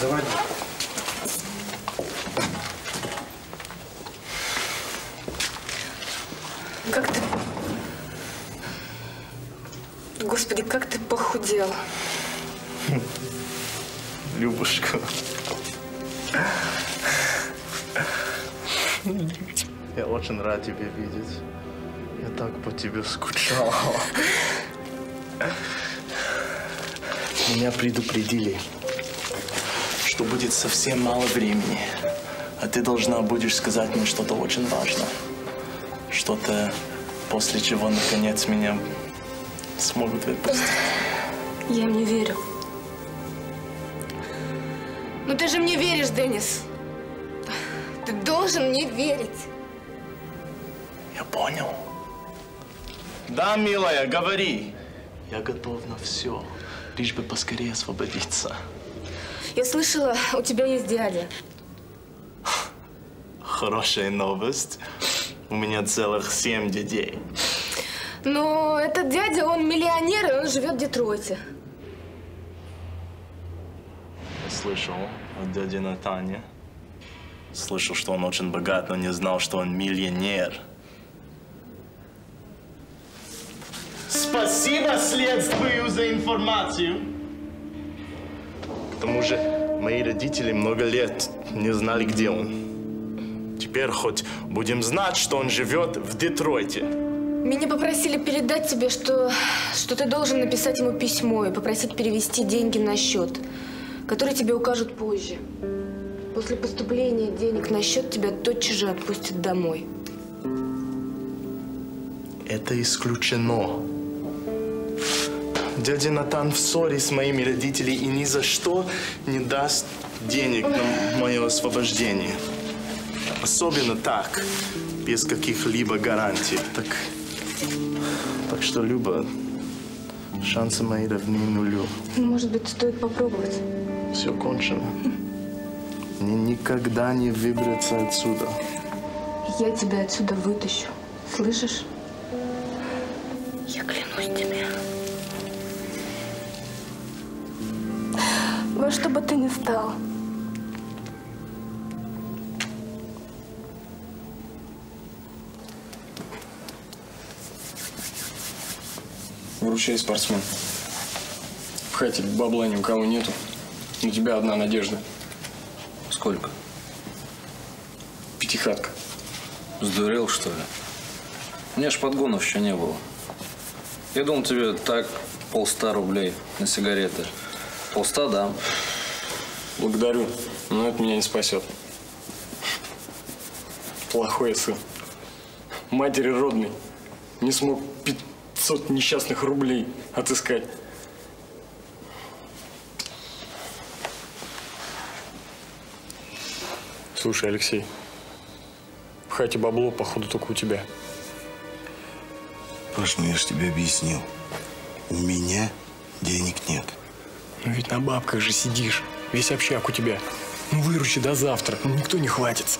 Заводи. Как ты... Господи, как ты похудел. Любушка. Я очень рад тебя видеть. Я так по тебе скучал. Меня предупредили, что будет совсем мало времени. А ты должна будешь сказать мне что-то очень важное. Что-то, после чего, наконец, меня смогут выпустить. Я не верю. Ну ты же мне веришь, Денис. Ты должен мне верить. Я понял. Да, милая, говори. Я готов на все, лишь бы поскорее освободиться. Я слышала, у тебя есть дядя. Хорошая новость. У меня целых семь дядей. Но этот дядя, он миллионер, и он живет в Детройте. Я слышал от дяди Натани. Слышал, что он очень богат, но не знал, что он миллионер. Спасибо следствию за информацию. К тому же, мои родители много лет не знали, где он. Теперь хоть будем знать, что он живет в Детройте. Меня попросили передать тебе, что, что ты должен написать ему письмо и попросить перевести деньги на счет, который тебе укажут позже. После поступления денег на счет тебя тотчас же отпустят домой. Это исключено. Дядя Натан в ссоре с моими родителями и ни за что не даст денег на мое освобождение. Особенно так, без каких-либо гарантий. Так, так что, Люба, шансы мои равны нулю. Может быть, стоит попробовать. Все кончено. Мне никогда не выбраться отсюда. Я тебя отсюда вытащу. Слышишь? Я клянусь тебе. Во что бы ты ни стал. Выручай, спортсмен. В хате бабла ни у кого нету. У тебя одна надежда. Сколько? Пятихатка. Сдурел, что ли? У меня ж подгонов еще не было. Я думал, тебе так полста рублей на сигареты. Полста дам. Благодарю, но это меня не спасет. Плохой сын. Матери родной не смог 500 несчастных рублей отыскать. Слушай, Алексей, в хате бабло, походу, только у тебя. Паш, ну я ж тебе объяснил. У меня денег нет. Ну ведь на бабках же сидишь. Весь общак у тебя. Ну выручи до завтра. Ну, никто не хватится.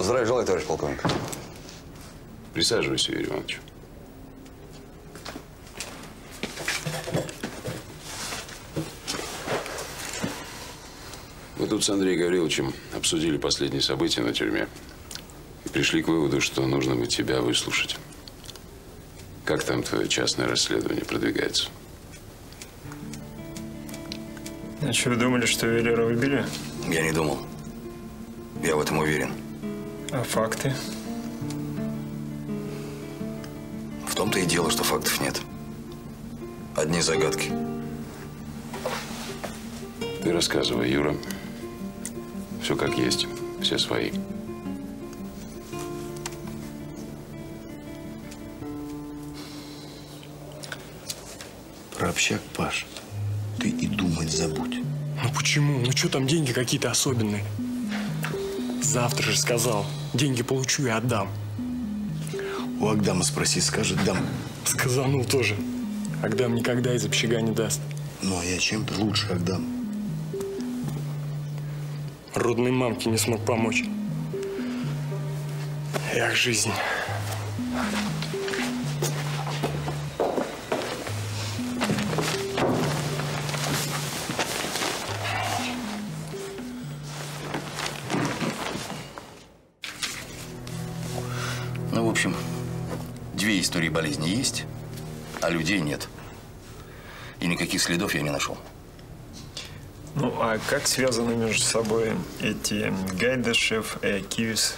Здравия желаю, товарищ полковник. Присаживайся, Юрий Иванович. Мы тут с Андреем Гавриловичем обсудили последние события на тюрьме и пришли к выводу, что нужно бы тебя выслушать. Как там твое частное расследование продвигается? А что, вы думали, что Веллера убили? Я не думал. Я в этом уверен. А факты? В том-то и дело, что фактов нет. Одни загадки. Ты рассказывай, Юра. Все как есть, все свои. Про общак, Паш, ты и думать забудь. Ну почему? Ну что там деньги какие-то особенные? Завтра же сказал. Деньги получу и отдам. У Агдама спроси, скажет, дам. Сказанул тоже. Агдам никогда из общага не даст. Ну, а я чем-то лучше Агдам. Родной мамке не смог помочь. Эх, жизнь. Ну, в общем, две истории болезни есть, а людей нет. И никаких следов я не нашел. Ну, а как связаны между собой эти Гайдашев и Акивис?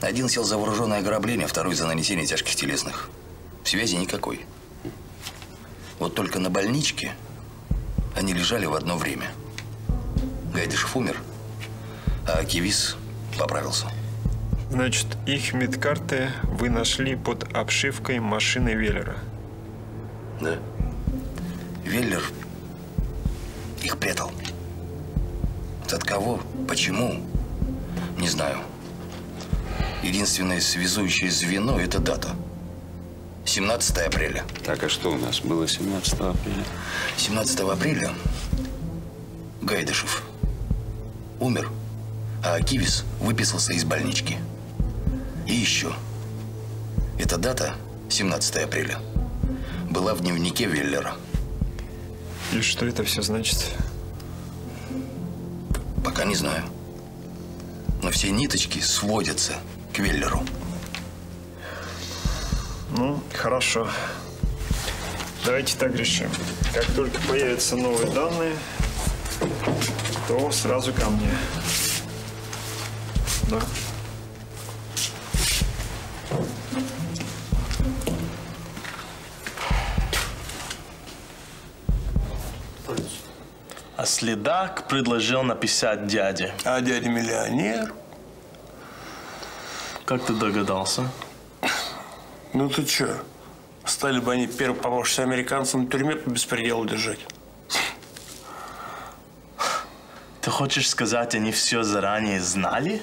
Один сел за вооруженное ограбление, второй за нанесение тяжких телесных. Связи никакой. Вот только на больничке они лежали в одно время. Гайдышев умер, а Акивис поправился. Значит, их медкарты вы нашли под обшивкой машины Веллера. Да. Веллер их прятал. От кого? Почему? Не знаю. Единственное связующее звено – это дата. 17 апреля. Так, а что у нас было 17 апреля? 17 апреля Гайдышев умер, а Акивис выписался из больнички. И еще. Эта дата, 17 апреля, была в дневнике Веллера. И что это все значит? Пока не знаю. Но все ниточки сводятся к Веллеру. Ну, хорошо. Давайте так решим. Как только появятся новые данные, то сразу ко мне. Да. Следак предложил написать дяде. А дядя миллионер? Как ты догадался? Ну ты чё? Стали бы они первым попавшимся американцам в тюрьме по беспределу держать. Ты хочешь сказать, они все заранее знали?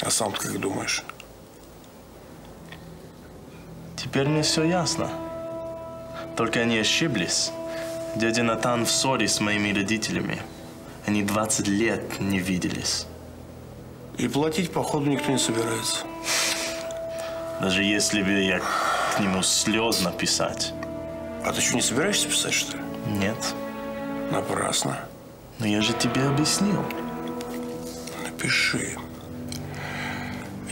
А сам как думаешь? Теперь мне все ясно. Только они ошиблись. Дядя Натан в ссоре с моими родителями. Они 20 лет не виделись. И платить, походу, никто не собирается. Даже если бы я к нему слез написать. А ты что, не собираешься писать, что ли? Нет. Напрасно. Но я же тебе объяснил. Напиши.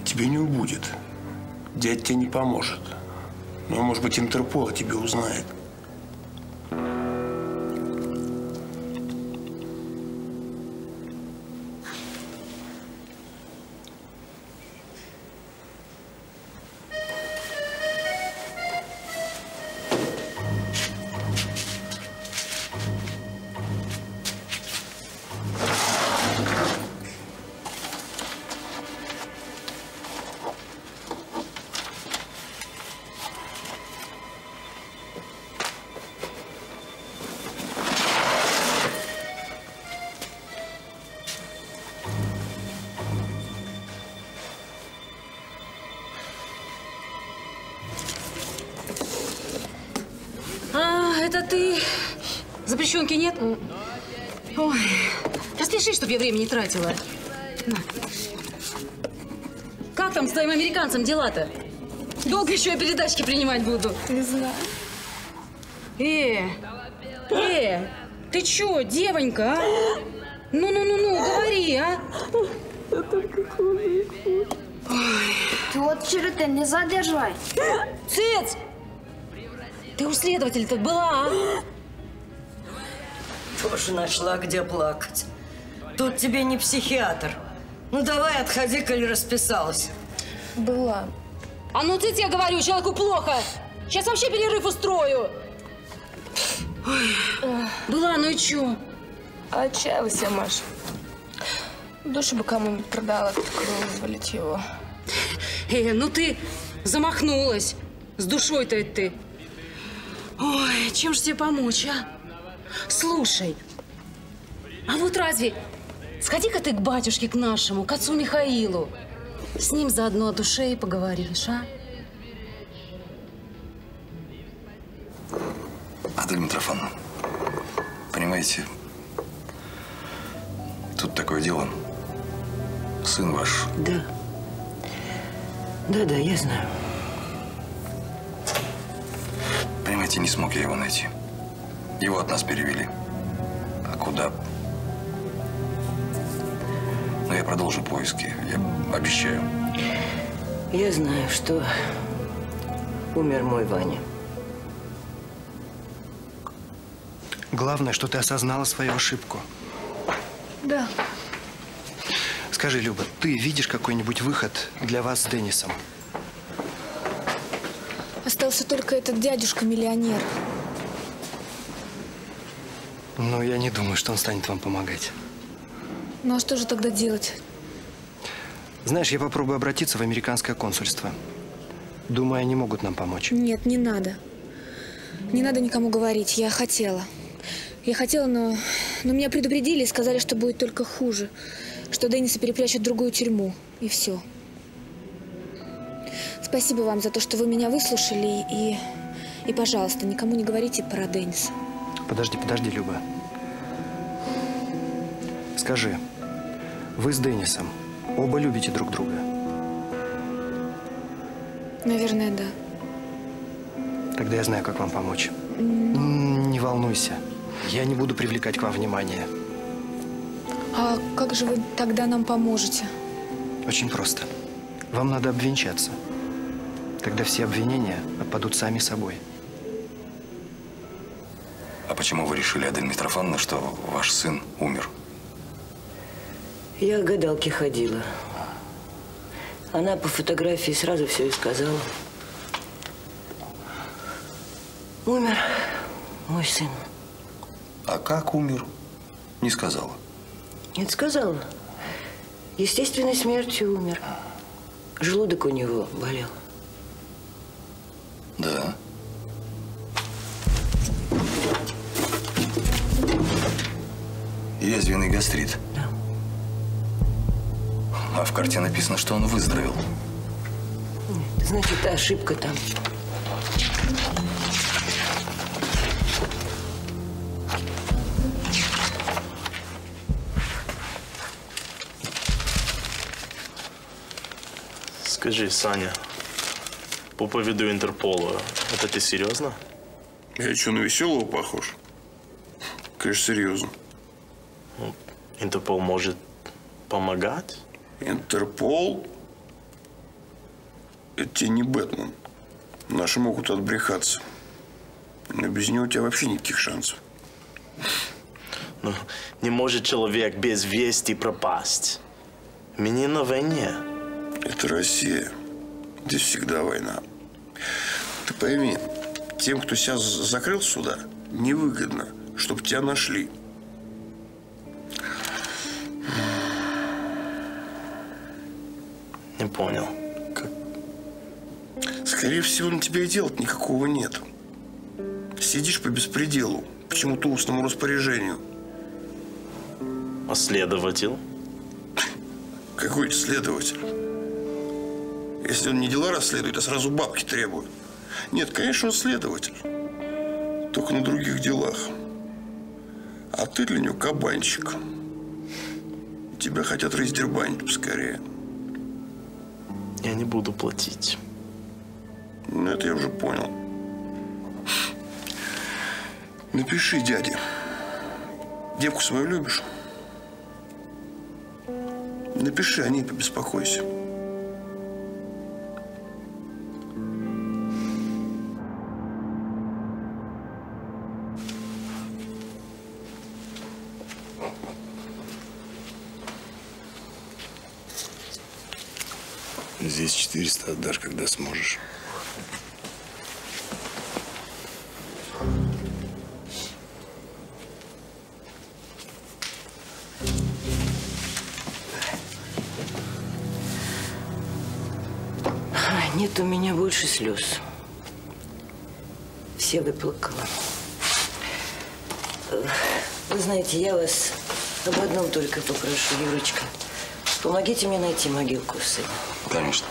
Тебе не убудет. Дядя тебе не поможет. Но, может быть, Интерпол о тебе узнает. Не тратила. На. Как там с твоим американцем дела-то? Долго еще я передачки принимать буду? Не знаю. Э, э, ты чё, девонька, а? Ну-ну-ну-ну, говори, а? Я только хуже и хуже. Ты вот черты не задерживай. Цец! Ты у следователя-то была, а? Тоже нашла, где плакать. Тут тебе не психиатр. Ну давай, отходи, коли расписалась. Была. А ну ты тебе говорю, человеку плохо. Сейчас вообще перерыв устрою. Ой, была, ну и чё? Отчаялась я, Маш. Душу бы кому-нибудь продала, так вызволить его. Э, ну ты замахнулась. С душой-то это ты. Ой, чем же тебе помочь, а? Слушай, а вот разве... Сходи-ка ты к батюшке, к нашему, к отцу Михаилу. С ним заодно о душе и поговоришь, а? Адель Митрофановна, понимаете, тут такое дело. Сын ваш Да. Да-да, я знаю. Понимаете, не смог я его найти. Его от нас перевели. А куда? Но я продолжу поиски. Я обещаю. Я знаю, что умер мой Ваня. Главное, что ты осознала свою ошибку. Да. Скажи, Люба, ты видишь какой-нибудь выход для вас с Деннисом? Остался только этот дядюшка-миллионер. Ну, я не думаю, что он станет вам помогать. Ну а что же тогда делать? Знаешь, я попробую обратиться в американское консульство. Думаю, они могут нам помочь. Нет, не надо. Не надо никому говорить. Я хотела. Я хотела, но, но меня предупредили и сказали, что будет только хуже. Что Денниса перепрячут в другую тюрьму. И все. Спасибо вам за то, что вы меня выслушали. И, и пожалуйста, никому не говорите про Денниса. Подожди, подожди, Люба. Скажи, вы с Деннисом оба любите друг друга? Наверное, да. Тогда я знаю, как вам помочь. М, Не волнуйся. Я не буду привлекать к вам внимания. А как же вы тогда нам поможете? Очень просто. Вам надо обвенчаться. Тогда все обвинения отпадут сами собой. А почему вы решили, Адель Митрофановна, что ваш сын умер? Я к гадалке ходила. Она по фотографии сразу все и сказала. Умер мой сын. А как умер? Не сказала. Нет, сказала. Естественной смертью умер. Желудок у него болел. Да. Язвенный гастрит. Да. А в карте написано, что он выздоровел. Значит, ошибка там. Скажи, Саня, по поводу Интерпола, это ты серьезно? Я что, на веселого похож? Конечно, серьезно. Интерпол может помогать? Интерпол? Это не Бэтмен. Наши могут отбрехаться. Но без него у тебя вообще никаких шансов. Ну, не может человек без вести пропасть. Мне на войне. Это Россия. Здесь всегда война. Ты пойми, тем, кто з- закрыл сюда, невыгодно, чтобы тебя нашли. Не понял. Скорее всего, на тебя и делать никакого нет. Сидишь по беспределу, почему-то устному распоряжению. А следователь? Какой следователь? Если он не дела расследует, а сразу бабки требует. Нет, конечно, он следователь. Только на других делах. А ты для него кабанчик. Тебя хотят раздербанить поскорее. Я не буду платить. Ну, это я уже понял. Напиши дяде. Девку свою любишь? Напиши о ней, побеспокойся. Здесь 400 отдашь, когда сможешь. Ай, Нет у меня больше слез. Все выплакала. Вы знаете, я вас об одном только попрошу, Юрочка. Помогите мне найти могилку сына. Конечно.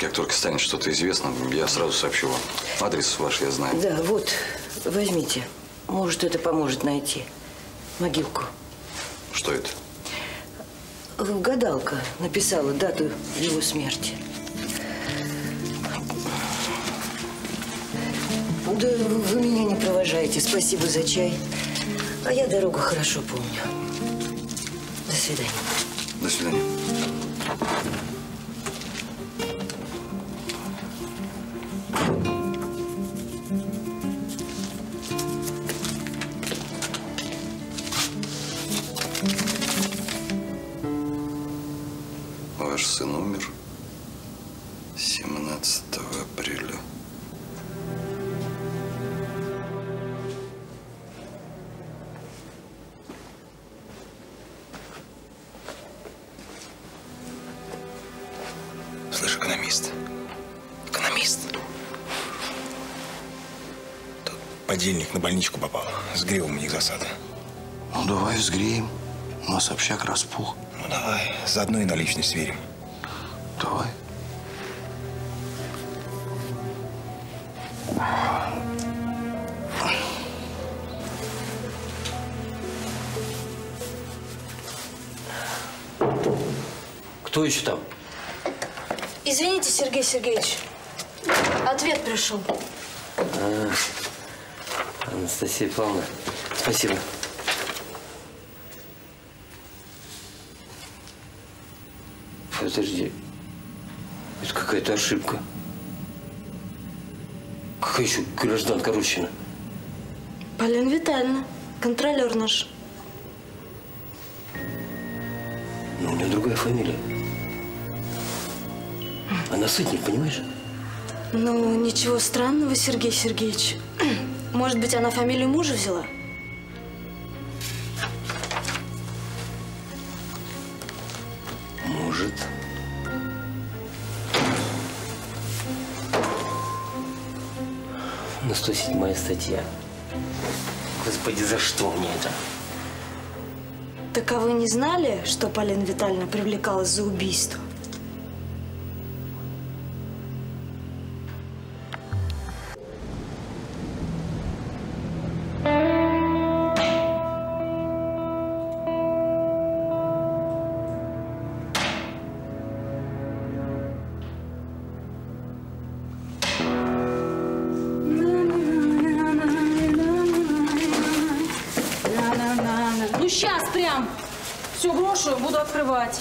Как только станет что-то известно, я сразу сообщу вам. Адрес ваш я знаю. Да, вот, возьмите. Может, это поможет найти могилку. Что это? Гадалка написала дату его смерти. Да вы меня не провожаете. Спасибо за чай. А я дорогу хорошо помню. До свидания. До свидания. Нас общак распух. Ну, давай. Заодно и наличность сверим. Давай. Кто еще там? Извините, Сергей Сергеевич, Ответ пришел. А, Анастасия Павловна, спасибо. Подожди. Это какая-то ошибка. Какая еще гражданка Рущина? Полина Витальевна, контролер наш. Но у нее другая фамилия. Она сытник, понимаешь? Ну, ничего странного, Сергей Сергеевич. Может быть, она фамилию мужа взяла? 107 статья. Господи, за что мне это? Так а вы не знали, что Полина Витальевна привлекалась за убийство? Открывать.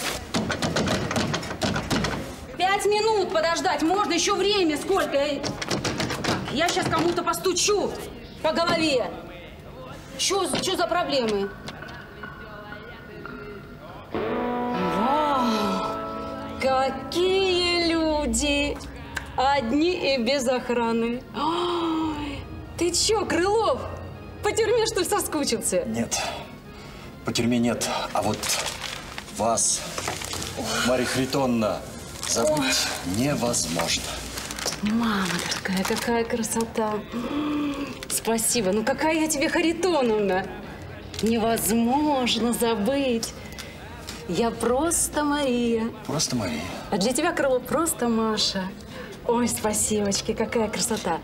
Пять минут подождать можно, еще время сколько. Я сейчас кому-то постучу по голове. Что за проблемы? Вау, какие люди! Одни и без охраны. Ой, ты чё, Крылов, по тюрьме, что ли, соскучился? Нет, по тюрьме нет, а вот вас, Марья Харитонна, забыть невозможно. Мама дорогая, какая красота. Спасибо. Ну какая я тебе Харитоновна. Невозможно забыть. Я просто Мария. Просто Мария. А для тебя, Крыло, просто Маша. Ой, спасибочки, какая красота.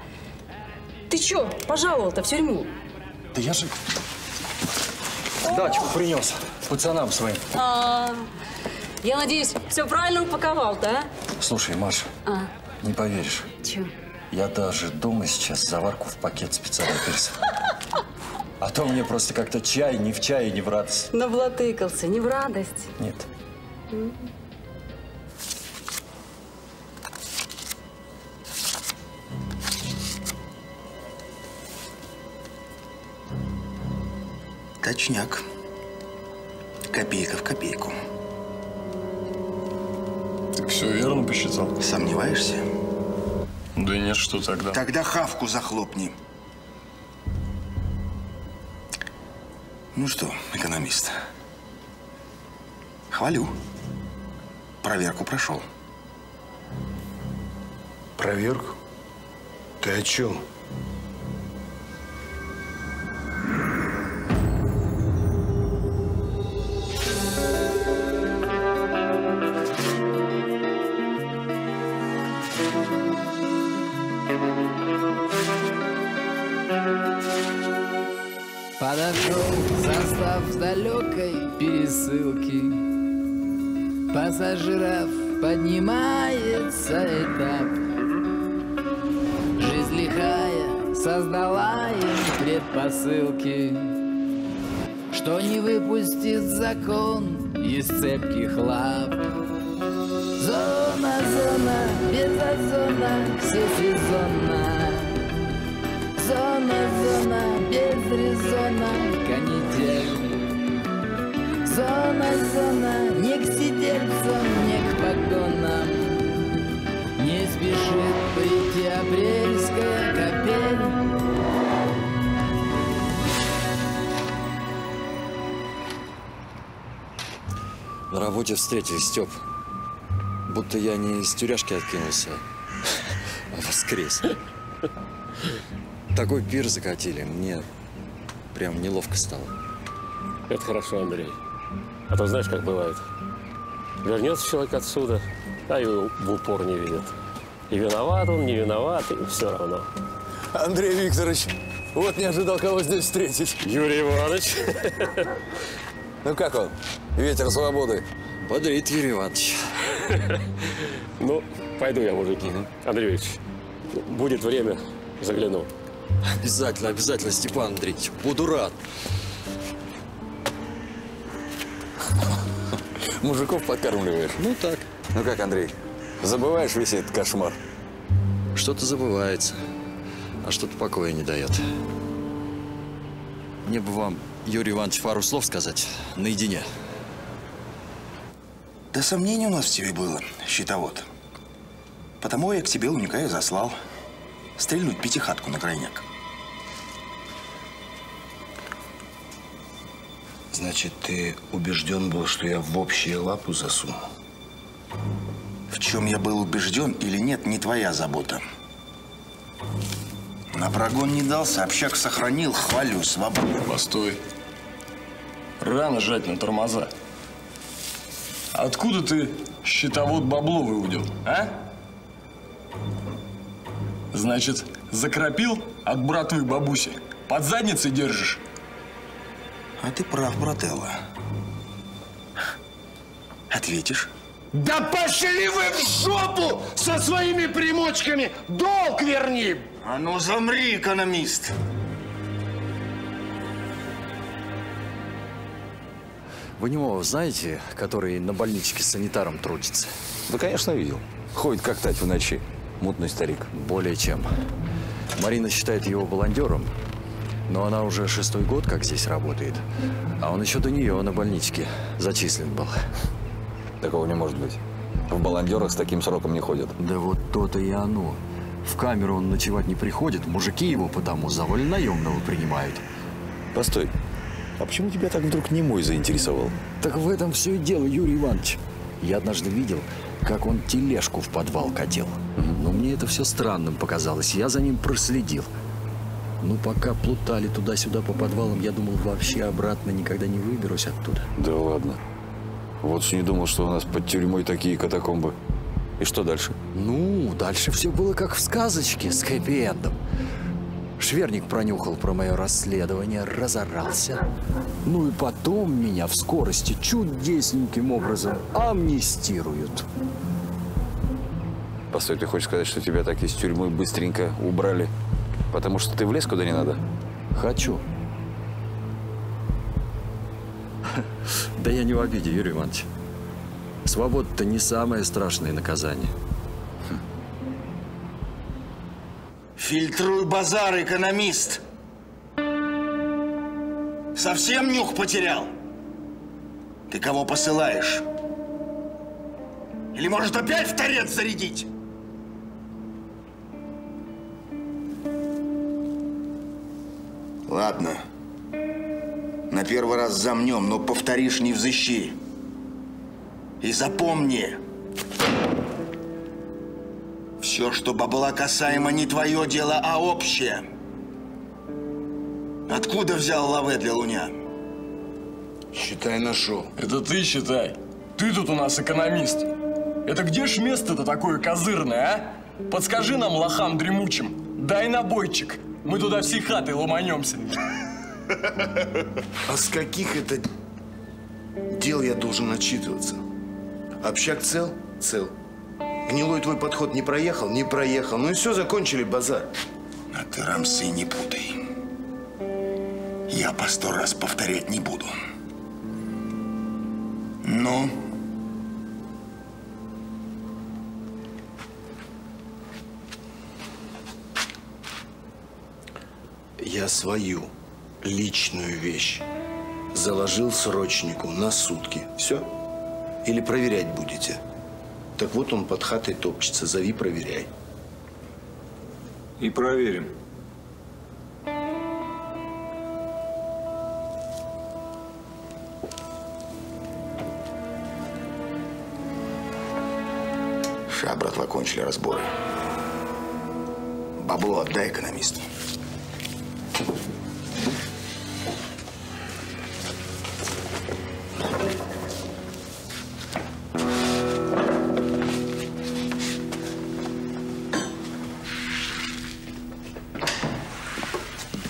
Ты чё, пожаловал-то в тюрьму? Да я же дачку принес пацанам своим. А, я надеюсь, все правильно упаковал-то, а? Слушай, Маша, А, не поверишь, чё? я даже дома сейчас заварку в пакет специально пересыл. А то мне просто как-то чай, не в чае, не в радость. Наблатыкался, не в радость. Нет. М. Точняк. Копейка в копейку. Так все верно посчитал? Сомневаешься? Да нет, что тогда? Тогда хавку захлопни. Ну что, экономист, хвалю. Проверку прошел. Проверку? Ты о чем? Состав с далекой пересылки Пассажиров поднимается этап. Жизнь лихая создала им предпосылки Что не выпустит закон из цепких лап. Зона, зона, без озона, все сезонно. Зона, зона, без резона, канитель. Зона, зона, не к сидельцам, не к погонам. Не спешит прийти апрельская капель. На работе встретились, Степ. Будто я не из тюряшки откинулся, а воскрес. Такой пир закатили, мне прям неловко стало. Это хорошо, Андрей. А то знаешь, как бывает. Вернется человек отсюда, а его в упор не видит. И виноват он, не виноват, и все равно. Андрей Викторович, вот не ожидал кого здесь встретить. Юрий Иванович. Ну как он? Ветер свободы. Бодрит Юрий Иванович. Ну, пойду я, мужики. Андрей Ильич, Будет время, загляну. Обязательно, обязательно, Степан Андреевич. Буду рад. Мужиков подкармливаешь? Ну так. Ну как, Андрей, забываешь весь этот кошмар? Что-то забывается, а что-то покоя не дает. Мне бы вам, Юрий Иванович, пару слов сказать наедине. Да сомнений у нас в тебе было, щитовод. Потому я к тебе уника и заслал. Стрельнуть пятихатку на крайняк. Значит, ты убежден был, что я в общие лапу засуну? В чем я был убежден или нет, не твоя забота. На прогон не дался, общак сохранил, хвалю, свободу. Постой. Рано жать на тормоза. Откуда ты щитовод бабло выудил, а? Значит, закропил от братвы бабуси? Под задницей держишь? А ты прав, брателло. Ответишь? Да пошли вы в жопу со своими примочками! Долг верни! А ну замри, экономист! Вы Немова знаете, который на больничке с санитаром трудится? Да, конечно, видел. Ходит как тать в ночи. Мутный старик. Более чем. Марина считает его баландером, но она уже шестой год как здесь работает. А он еще до нее на больничке зачислен был. Такого не может быть. В баландерах с таким сроком не ходят. Да вот то-то и оно. В камеру он ночевать не приходит, мужики его потому за вольнаемного принимают. Постой, а почему тебя так вдруг не мой заинтересовал? Так в этом все и дело, Юрий Иванович. Я однажды видел, как он тележку в подвал катил. Но мне это все странным показалось. Я за ним проследил. Ну, пока плутали туда-сюда по подвалам, я думал, вообще обратно никогда не выберусь оттуда. Да ладно. Вот ж не думал, что у нас под тюрьмой такие катакомбы. И что дальше? Ну, дальше все было как в сказочке с хэппи-эндом. Шверник пронюхал про мое расследование, разорался. Ну и потом меня в скорости чудесненьким образом амнистируют. Постой, ты хочешь сказать, что тебя так из тюрьмы быстренько убрали, потому что ты влез куда не надо? Хочу. Да я не в обиде, Юрий Иванович. Свобода-то не самое страшное наказание. Фильтруй базар, экономист. Совсем нюх потерял? Ты кого посылаешь? Или может опять в торец зарядить? Ладно. На первый раз замнем, но повторишь не взыщи. И запомни, все, что бабла касаемо, не твое дело, а общее. Откуда взял лаве для луня? Считай, нашел. Это ты считай. Ты тут у нас экономист. Это где ж место-то такое козырное, а? Подскажи нам, лохам дремучим. Дай набойчик. Мы туда всей хатой ломанемся. А с каких это дел я должен отчитываться? Общак цел? Цел. Гнилой твой подход не проехал? Не проехал. Ну и все, закончили базар. А ты, Рамсы, не путай. Я по сто раз повторять не буду. Ну? Я свою личную вещь заложил срочнику на сутки. Все? Или проверять будете? Так вот он под хатой топчется. Зови, проверяй. И проверим. Ша, братва, кончили разборы. Бабло отдай экономисту.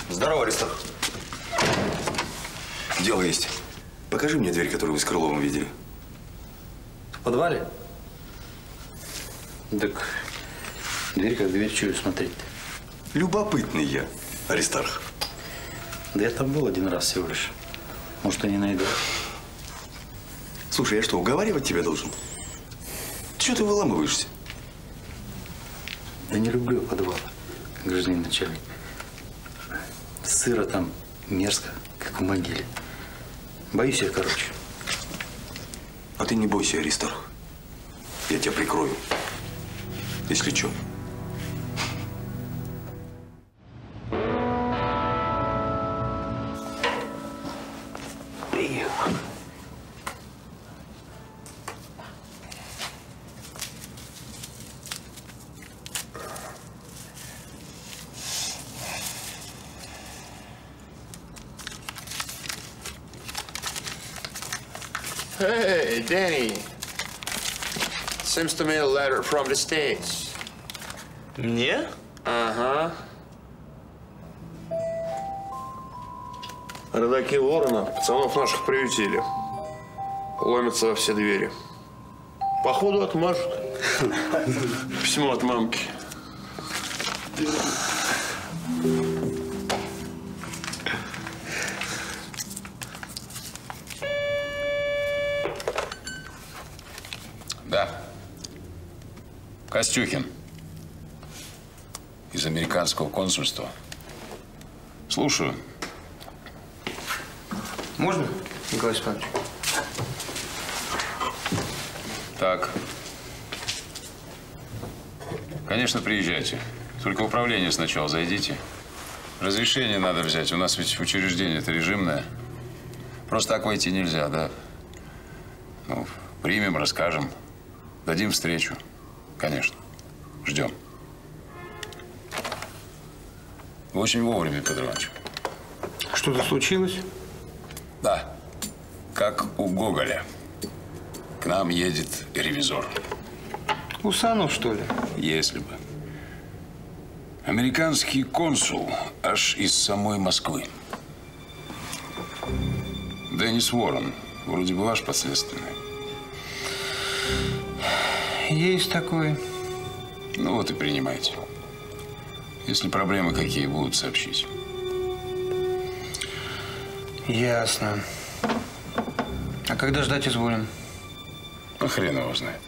Здорово, Аристов. Дело есть. Покажи мне дверь, которую вы с Крыловым видели. В подвале? Так Дверь как дверь, чую смотреть. Любопытный я, Аристарх. Да я там был один раз всего лишь. Может, и не найду. Слушай, я что, уговаривать тебя должен? Чего ты выламываешься? Да не люблю подвал, гражданин начальник. Сыро там мерзко, как в могиле. Боюсь я, короче. А ты не бойся, Аристарх. Я тебя прикрою. Если что. Danny. Seems to me a letter from the States. Мне? Ага. Родаки Ворона пацанов наших приютили. Ломятся во все двери. Походу отмажут. Письмо от мамки. Да. Костюхин. Из американского консульства. Слушаю. Можно, Николай Степанович? Так. Конечно, приезжайте. Только в управление сначала зайдите. Разрешение надо взять. У нас ведь учреждение это режимное. Просто так войти нельзя, да? Ну, примем, расскажем. Дадим встречу. Конечно. Ждем. Вы очень вовремя, Петр Иванович. Что-то случилось? Да. Как у Гоголя. К нам едет ревизор. Усанов, что ли? Если бы. Американский консул аж из самой Москвы. Деннис Уоррен. Вроде бы ваш подследственный. Есть такое. Ну вот и принимайте. Если проблемы какие будут, сообщить. Ясно. А когда ждать изволим? А хрен его знает.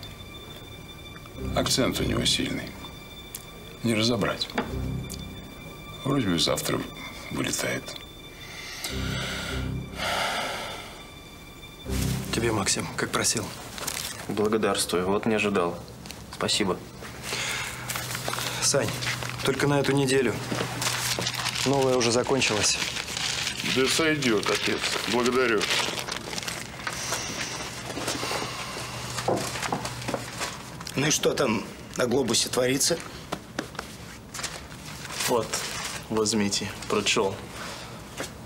Акцент у него сильный. Не разобрать. Вроде бы завтра вылетает. Тебе, Максим, как просил. Благодарствую. Вот не ожидал. Спасибо. Сань, только на эту неделю. Новая уже закончилась. Да сойдет, отец. Благодарю. Ну и что там на глобусе творится? Вот, возьмите, прочел.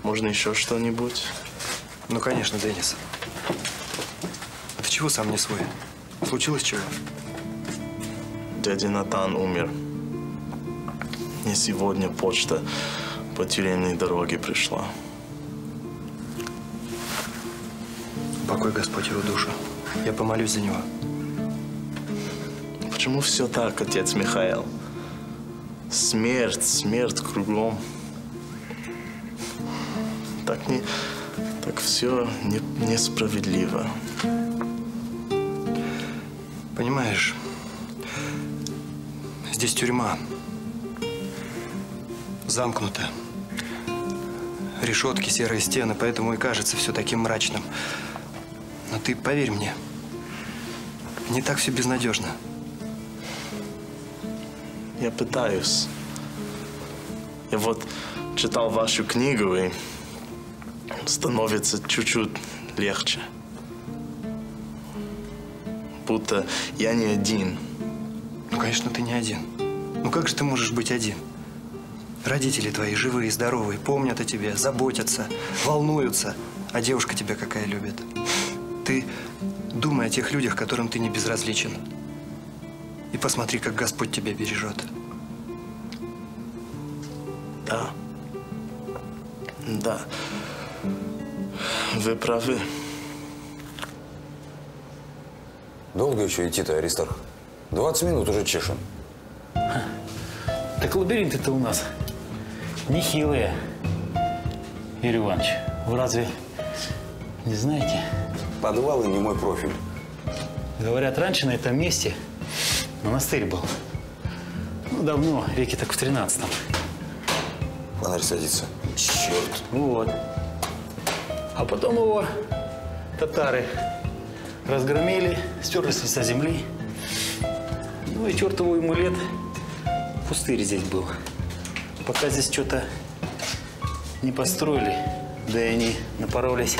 Можно еще что-нибудь? Ну, конечно, Денис. Чего сам не свой? Случилось чего? Дядя Натан умер. Не сегодня почта по тюремной дороге пришла. Покой Господь его душу. Я помолюсь за него. Почему все так, отец Михаил? Смерть, смерть кругом. Так не, так все не, несправедливо. Понимаешь, здесь тюрьма. Замкнута. Решетки, серые стены, поэтому и кажется все таким мрачным. Но ты поверь мне, не так все безнадежно. Я пытаюсь. Я вот читал вашу книгу и становится чуть-чуть легче. Будто я не один. Ну, конечно, ты не один. Ну, как же ты можешь быть один? Родители твои живые, здоровые, помнят о тебе, заботятся, волнуются. А девушка тебя какая любит. Ты думай о тех людях, которым ты не безразличен. И посмотри, как Господь тебя бережет. Да. Да. Вы правы. Долго еще идти-то, Аристарх? 20 минут уже чешем. Так лабиринты-то у нас нехилые. Юрий Иванович, вы разве не знаете? Подвалы не мой профиль. Говорят, раньше на этом месте монастырь был. Ну, давно, веке так в тринадцатом. Фонарь садится. Черт. Вот. А потом его татары разгромили, стерли с лица земли. Ну и чертову ему лет пустырь здесь был. Пока здесь что-то не построили, да и они напоролись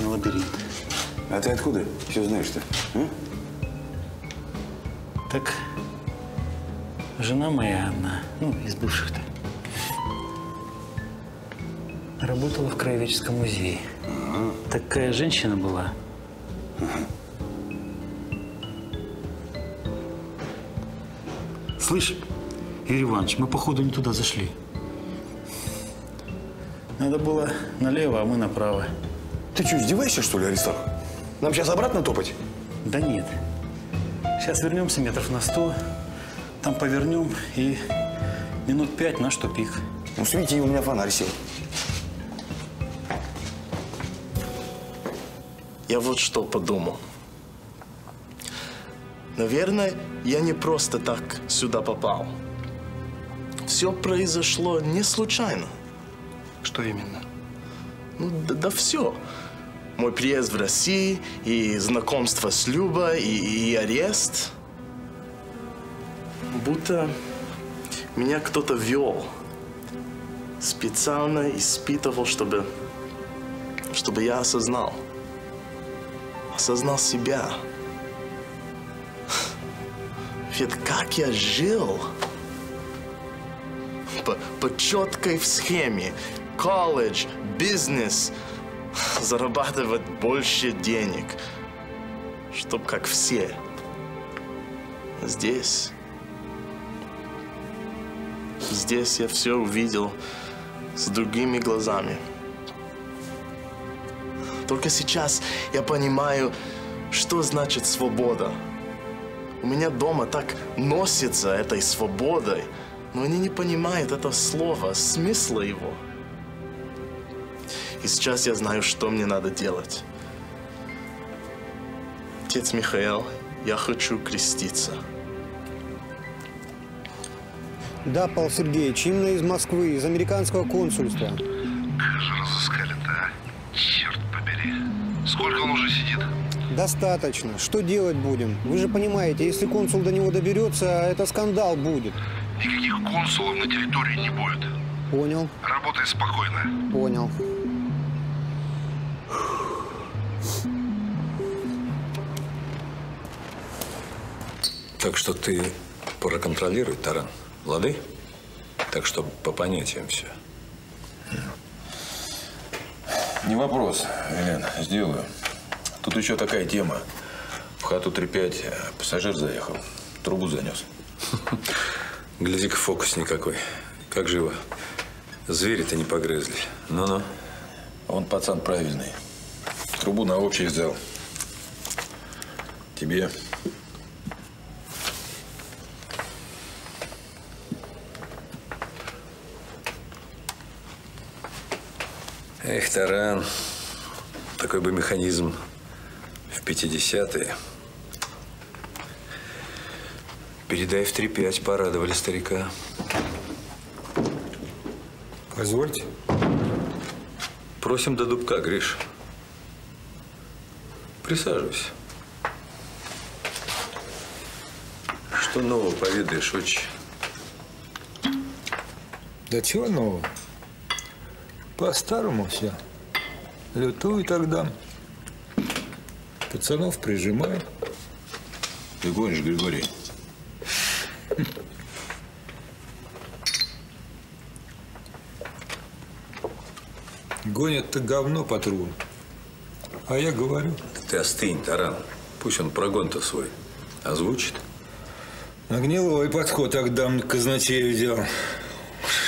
на лабиринт. А ты откуда все знаешь-то? а? Так жена моя, одна, ну, из бывших-то, работала в Краеведческом музее. Такая женщина была. Слышь, Юрий Иванович, мы, походу, не туда зашли. Надо было налево, а мы направо. Ты что, издеваешься, что ли, Аристарх? Нам сейчас обратно топать? Да нет. Сейчас вернемся метров на сто, там повернем и минут пять наш тупик. Ну, свети, у меня фонарь сел. Я вот что подумал. Наверное, я не просто так сюда попал. Все произошло не случайно. Что именно? Ну, да, да все. Мой приезд в Россию, и знакомство с Любой, и, и арест. Будто меня кто-то вел. Специально испытывал, чтобы, чтобы я осознал. Осознал себя. Ведь как я жил по, по четкой схеме. Колледж, бизнес, зарабатывать больше денег, чтоб как все. Здесь, здесь я все увидел с другими глазами. Только сейчас я понимаю, что значит свобода. У меня дома так носится этой свободой, но они не понимают этого слова, смысла его. И сейчас я знаю, что мне надо делать. Отец Михаил, я хочу креститься. Да, Павел Сергеевич, именно из Москвы, из американского консульства. Сколько он уже сидит? Достаточно. Что делать будем? Вы же понимаете, если консул до него доберется, это скандал будет. Никаких консулов на территории не будет. Понял, Работай спокойно. понял. Так что ты проконтролируй, Таран. Лады? Так что по понятиям все. Не вопрос, Елена, сделаю. Тут еще такая тема. В хату 3-5 пассажир заехал, трубу занес. Гляди-ка, фокус никакой. Как живо. Звери-то не погрызли. Ну-ну. Он пацан правильный. Трубу на общий взял. Тебе. Эх, Таран. Такой бы механизм в 50-е. Передай в 3-5, порадовали старика. Позвольте. Просим до дубка, Гриш. Присаживайся. Что нового поведаешь, отче? Да чего нового? По-старому все. Лютую тогда. Пацанов прижимай. Ты гонишь, Григорий. Гонят-то говно по трубам. А я говорю. Ты остынь, Таран. Пусть он прогон-то свой озвучит. На гнилой подход отдам казначею взял.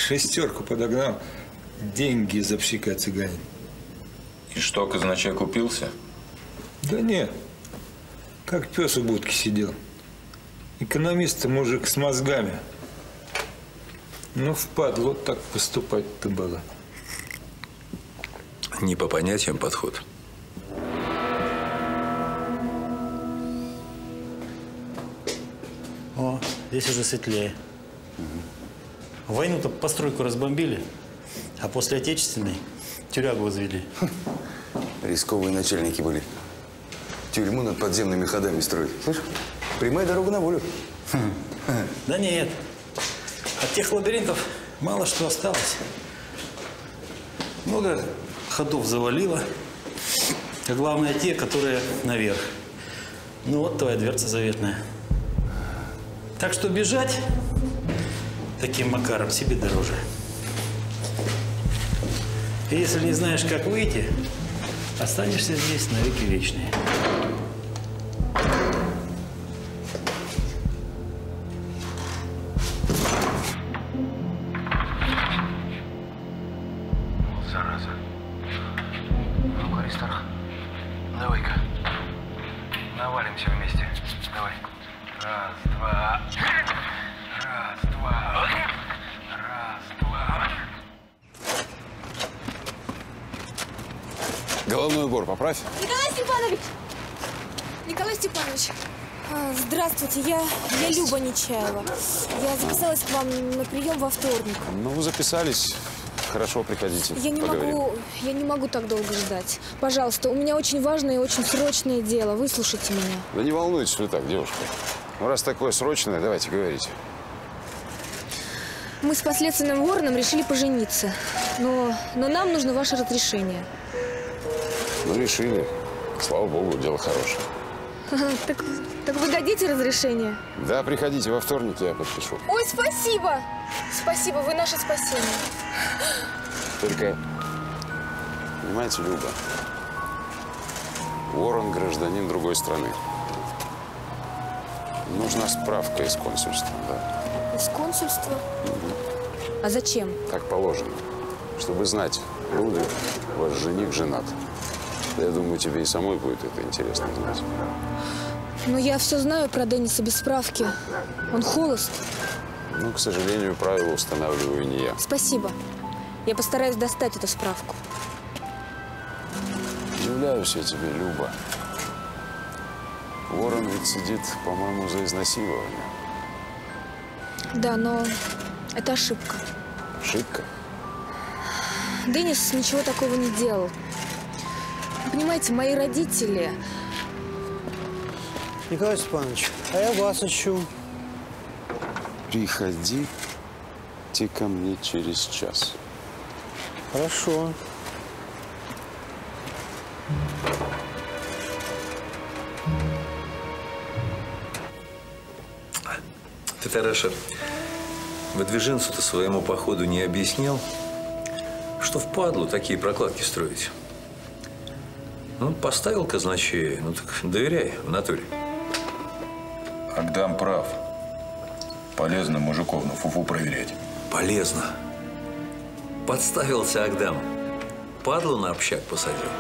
Шестерку подогнал. Деньги за псика цыганин. И что, казначей купился? Да нет. Как пес у будки сидел. Экономист мужик с мозгами. Ну, впадло так поступать-то было. Не по понятиям подход. О, здесь уже светлее. В Войну-то постройку разбомбили, а после Отечественной тюрягу возвели. Рисковые начальники были. Тюрьму над подземными ходами строят. Слышь, прямая дорога на волю. Да нет, от тех лабиринтов мало что осталось. Много ходов завалило, а главное те, которые наверх. Ну вот твоя дверца заветная. Так что бежать таким макаром себе дороже. Если не знаешь, как выйти, останешься здесь навеки вечные. Нечаева. Я записалась к вам на прием во вторник. Ну, вы записались. Хорошо, приходите. Я не поговорим. могу, я не могу так долго ждать. Пожалуйста, у меня очень важное и очень срочное дело. Выслушайте меня. Да не волнуйтесь вы так, девушка. Ну, раз такое срочное, давайте говорите. Мы с последственным вороном решили пожениться. Но, но нам нужно ваше разрешение. Ну, решили. Слава богу, дело хорошее. Так, так вы дадите разрешение? Да, приходите во вторник, я подпишу. Ой, спасибо! Спасибо, вы наше спасение. Только, понимаете, Люба, Ворон гражданин другой страны. Нужна справка из консульства, да. Из консульства? А зачем? Так положено. Чтобы знать, ли ваш жених женат. Я думаю, тебе и самой будет это интересно знать. Но я все знаю про Денниса без справки. Он холост. Ну, к сожалению, правила устанавливаю не я. Спасибо. Я постараюсь достать эту справку. Удивляюсь я тебе, Люба. Ворон ведь сидит, по-моему, за изнасилование. Да, но это ошибка. Ошибка? Деннис ничего такого не делал. Понимаете, мои родители... Николай Степанович, а я вас ищу. Приходи ты ко мне через час. Хорошо. Ты, Тараша, выдвиженцу-то своему походу не объяснил, что впадлу такие прокладки строить. Ну, поставил казначея, ну так доверяй в натуре. Агдам прав. Полезно мужиков на фуфу проверять. Полезно. Подставился Агдам. Падлу на общак посадил.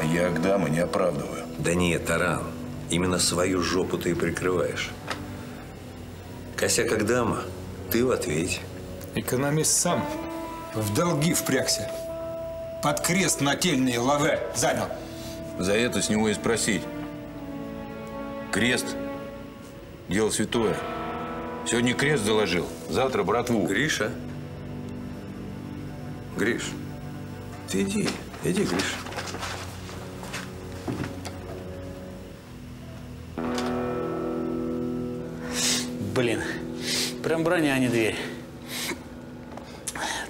А я Агдама не оправдываю. Да нет, Таран. Именно свою жопу ты и прикрываешь. Косяк Агдама, ты в ответе. Экономист сам в долги впрягся. Под крест нательные лаве занял. За это с него и спросить. Крест – дело святое. Сегодня крест заложил, завтра братву. Гриша? Гриш, ты иди, иди, Гриш. Блин, прям броня, а не дверь.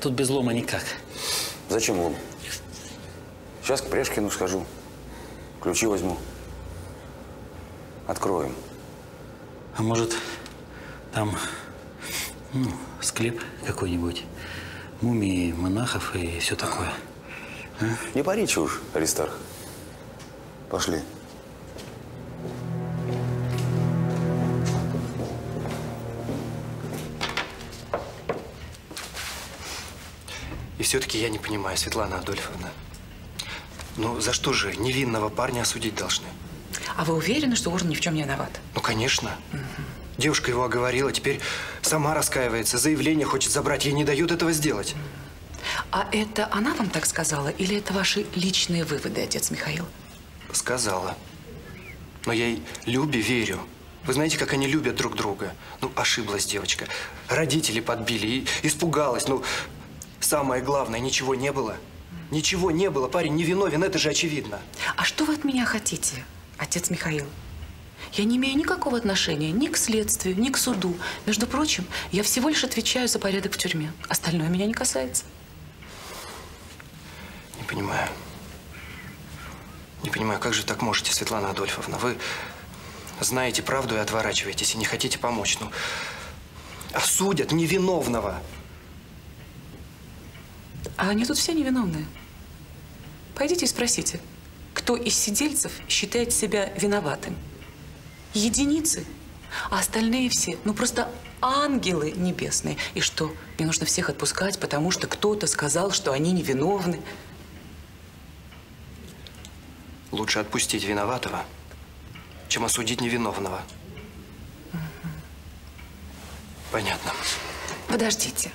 Тут без лома никак. Зачем лом? Сейчас к Прешкину схожу. Ключи возьму. Откроем. А может, там ну, склеп какой-нибудь, мумии монахов и все такое. А? Не пари чушь, Аристарх. Пошли. И все-таки я не понимаю, Светлана Адольфовна. Ну, за что же невинного парня осудить должны? А вы уверены, что Ворон ни в чем не виноват? Ну, конечно. Девушка его оговорила, теперь сама раскаивается, заявление хочет забрать, ей не дают этого сделать. А это она вам так сказала или это ваши личные выводы, отец Михаил? Сказала. Но я ей Любе верю. Вы знаете, как они любят друг друга? Ну, ошиблась девочка. Родители подбили и испугалась. Ну, самое главное, ничего не было. Ничего не было. Парень не виновен, это же очевидно. А что вы от меня хотите, отец Михаил? Я не имею никакого отношения ни к следствию, ни к суду. Между прочим, я всего лишь отвечаю за порядок в тюрьме. Остальное меня не касается. Не понимаю. Не понимаю, как же так можете, Светлана Адольфовна? Вы знаете правду и отворачиваетесь, и не хотите помочь. Ну, осудят невиновного. А они тут все невиновные. Пойдите и спросите, кто из сидельцев считает себя виноватым. Единицы, а остальные все, ну просто ангелы небесные. И что, мне нужно всех отпускать, потому что кто-то сказал, что они невиновны. Лучше отпустить виноватого, чем осудить невиновного. Понятно. Подождите.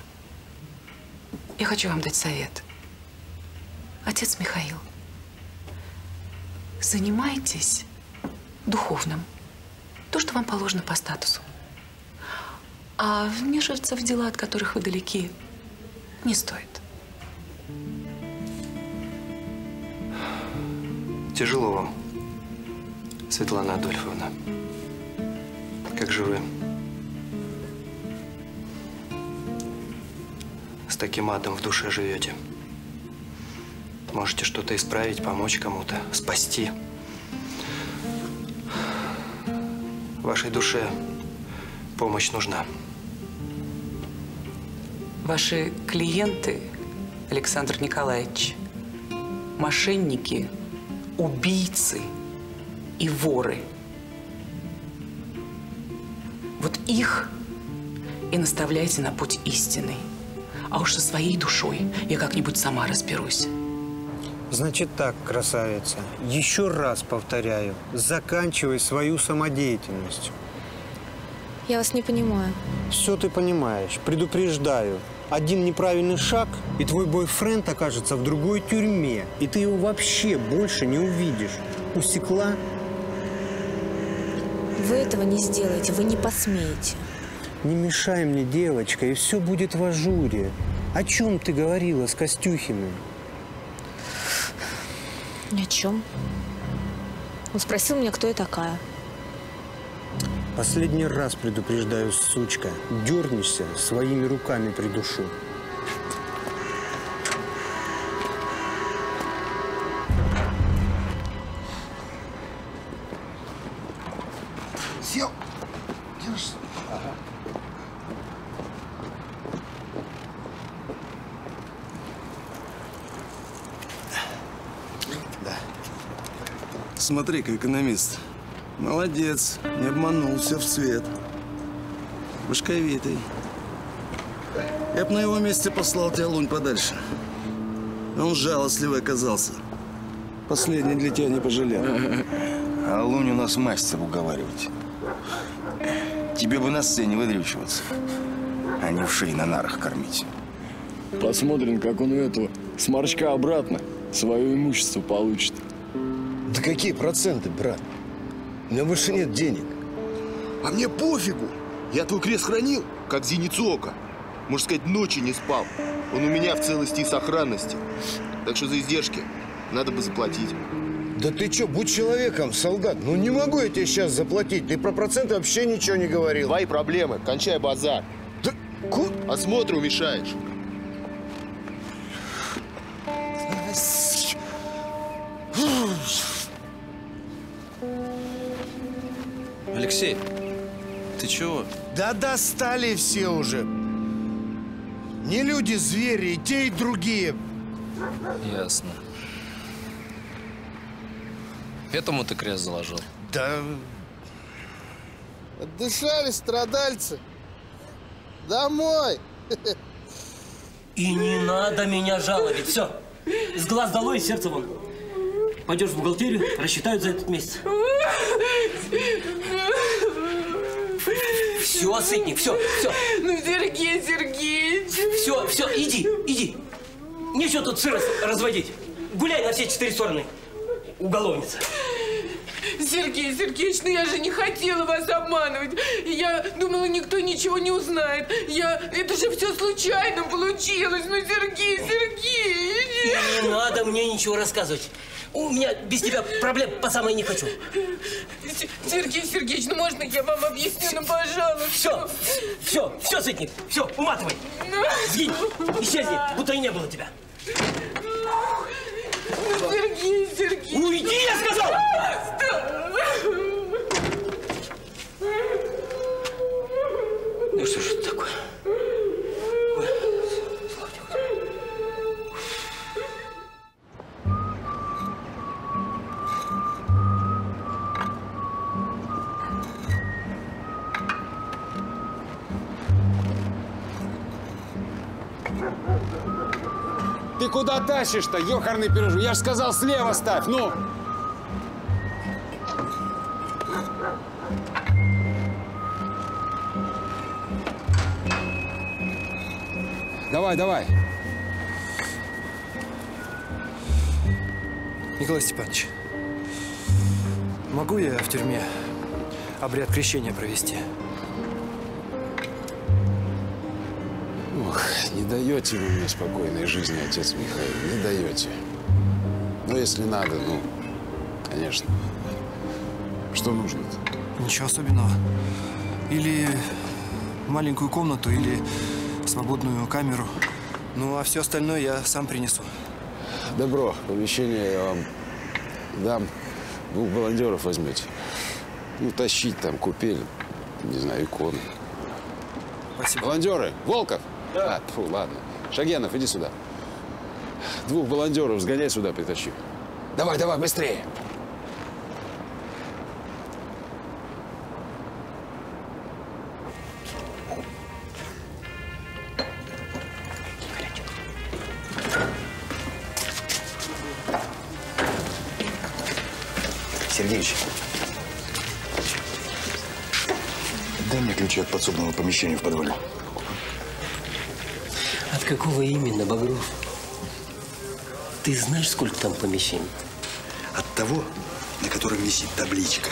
Я хочу вам дать совет. Отец Михаил, занимайтесь духовным. То, что вам положено по статусу. А вмешиваться в дела, от которых вы далеки, не стоит. Тяжело вам, Светлана Адольфовна. Как же вы с таким адом в душе живете? Можете что-то исправить, помочь кому-то, спасти. Вашей душе помощь нужна. Ваши клиенты, Александр Николаевич, мошенники, убийцы и воры. Вот их и наставляйте на путь истинный. А уж со своей душой я как-нибудь сама разберусь. Значит так, красавица, еще раз повторяю, заканчивай свою самодеятельность. Я вас не понимаю. Все ты понимаешь, предупреждаю. Один неправильный шаг, и твой бойфренд окажется в другой тюрьме, и ты его вообще больше не увидишь. Усекла? Вы этого не сделаете, вы не посмеете. Не мешай мне, девочка, и все будет в ажуре. О чем ты говорила с Костюхиным? Ни о чем. Он спросил меня, кто я такая. Последний раз предупреждаю, сучка. Дернешься, своими руками придушу. Смотри-ка, экономист. Молодец, не обманул, все в цвет. Башковитый. Я б на его месте послал тебя лунь подальше. Он жалостливый оказался. Последний для тебя не пожалел. А Лунь у нас мастер уговаривать. Тебе бы на сцене выдрючиваться, а не в шее на нарах кормить. Посмотрим, как он у этого сморчка обратно свое имущество получит. Да какие проценты, брат? У меня больше нет денег. А мне пофигу. Я твой крест хранил, как зеницу ока. Можно сказать, ночи не спал. Он у меня в целости и сохранности. Так что за издержки надо бы заплатить. Да ты что, будь человеком, солдат. Ну не могу я тебе сейчас заплатить. Ты про проценты вообще ничего не говорил. Твои проблемы. Кончай базар. Да ку... Осмотру мешаешь. Алексей, ты чего? Да достали все уже. Не люди, звери, и те, и другие. Ясно. Этому ты крест заложил? Да... Отдышали страдальцы. Домой. И не надо меня жаловать. Все. С глаз долой, сердце вон. Пойдешь в бухгалтерию, рассчитают за этот месяц. Все, Сытник, все, все. Ну, Сергей Сергеевич. Все, все, иди, иди. Нечего тут сырость разводить. Гуляй на все четыре стороны. Уголовница. Сергей Сергеевич, ну я же не хотела вас обманывать. Я думала, никто ничего не узнает. Я... Это же все случайно получилось. Ну, Сергей Сергеевич. Не надо мне ничего рассказывать. У меня без тебя проблем по самой не хочу. Сергей Сергеевич, ну можно я вам объясню, ну пожалуйста. Все, все, все, Сытник, все, уматывай. Сгинь, исчезни, будто и не было тебя. Ну, Сергей Сергеевич. Уйди, я сказал! Ну что ж это такое? Ты куда тащишь-то, ёхарный пирожок? Я же сказал, слева ставь, ну! Давай, давай. Николай Степанович, могу я в тюрьме обряд крещения провести? Ох, не даете вы мне спокойной жизни, отец Михаил, не даете. Но если надо, ну, конечно. Что нужно-то? Ничего особенного. Или маленькую комнату, или свободную камеру. Ну, а все остальное я сам принесу. Добро, помещение я вам дам. Двух волонтеров возьмете. Ну, тащить там купель, не знаю, иконы. Спасибо. Волонтеры, Волков? Да. А, тьфу, ладно. Шагенов, иди сюда. Двух волонтеров сгоняй сюда, притащи. Давай, давай, быстрее. Сергеевич, дай мне ключи от подсобного помещения в подвале. Какого именно, Багров? Ты знаешь, сколько там помещений? От того, на котором висит табличка.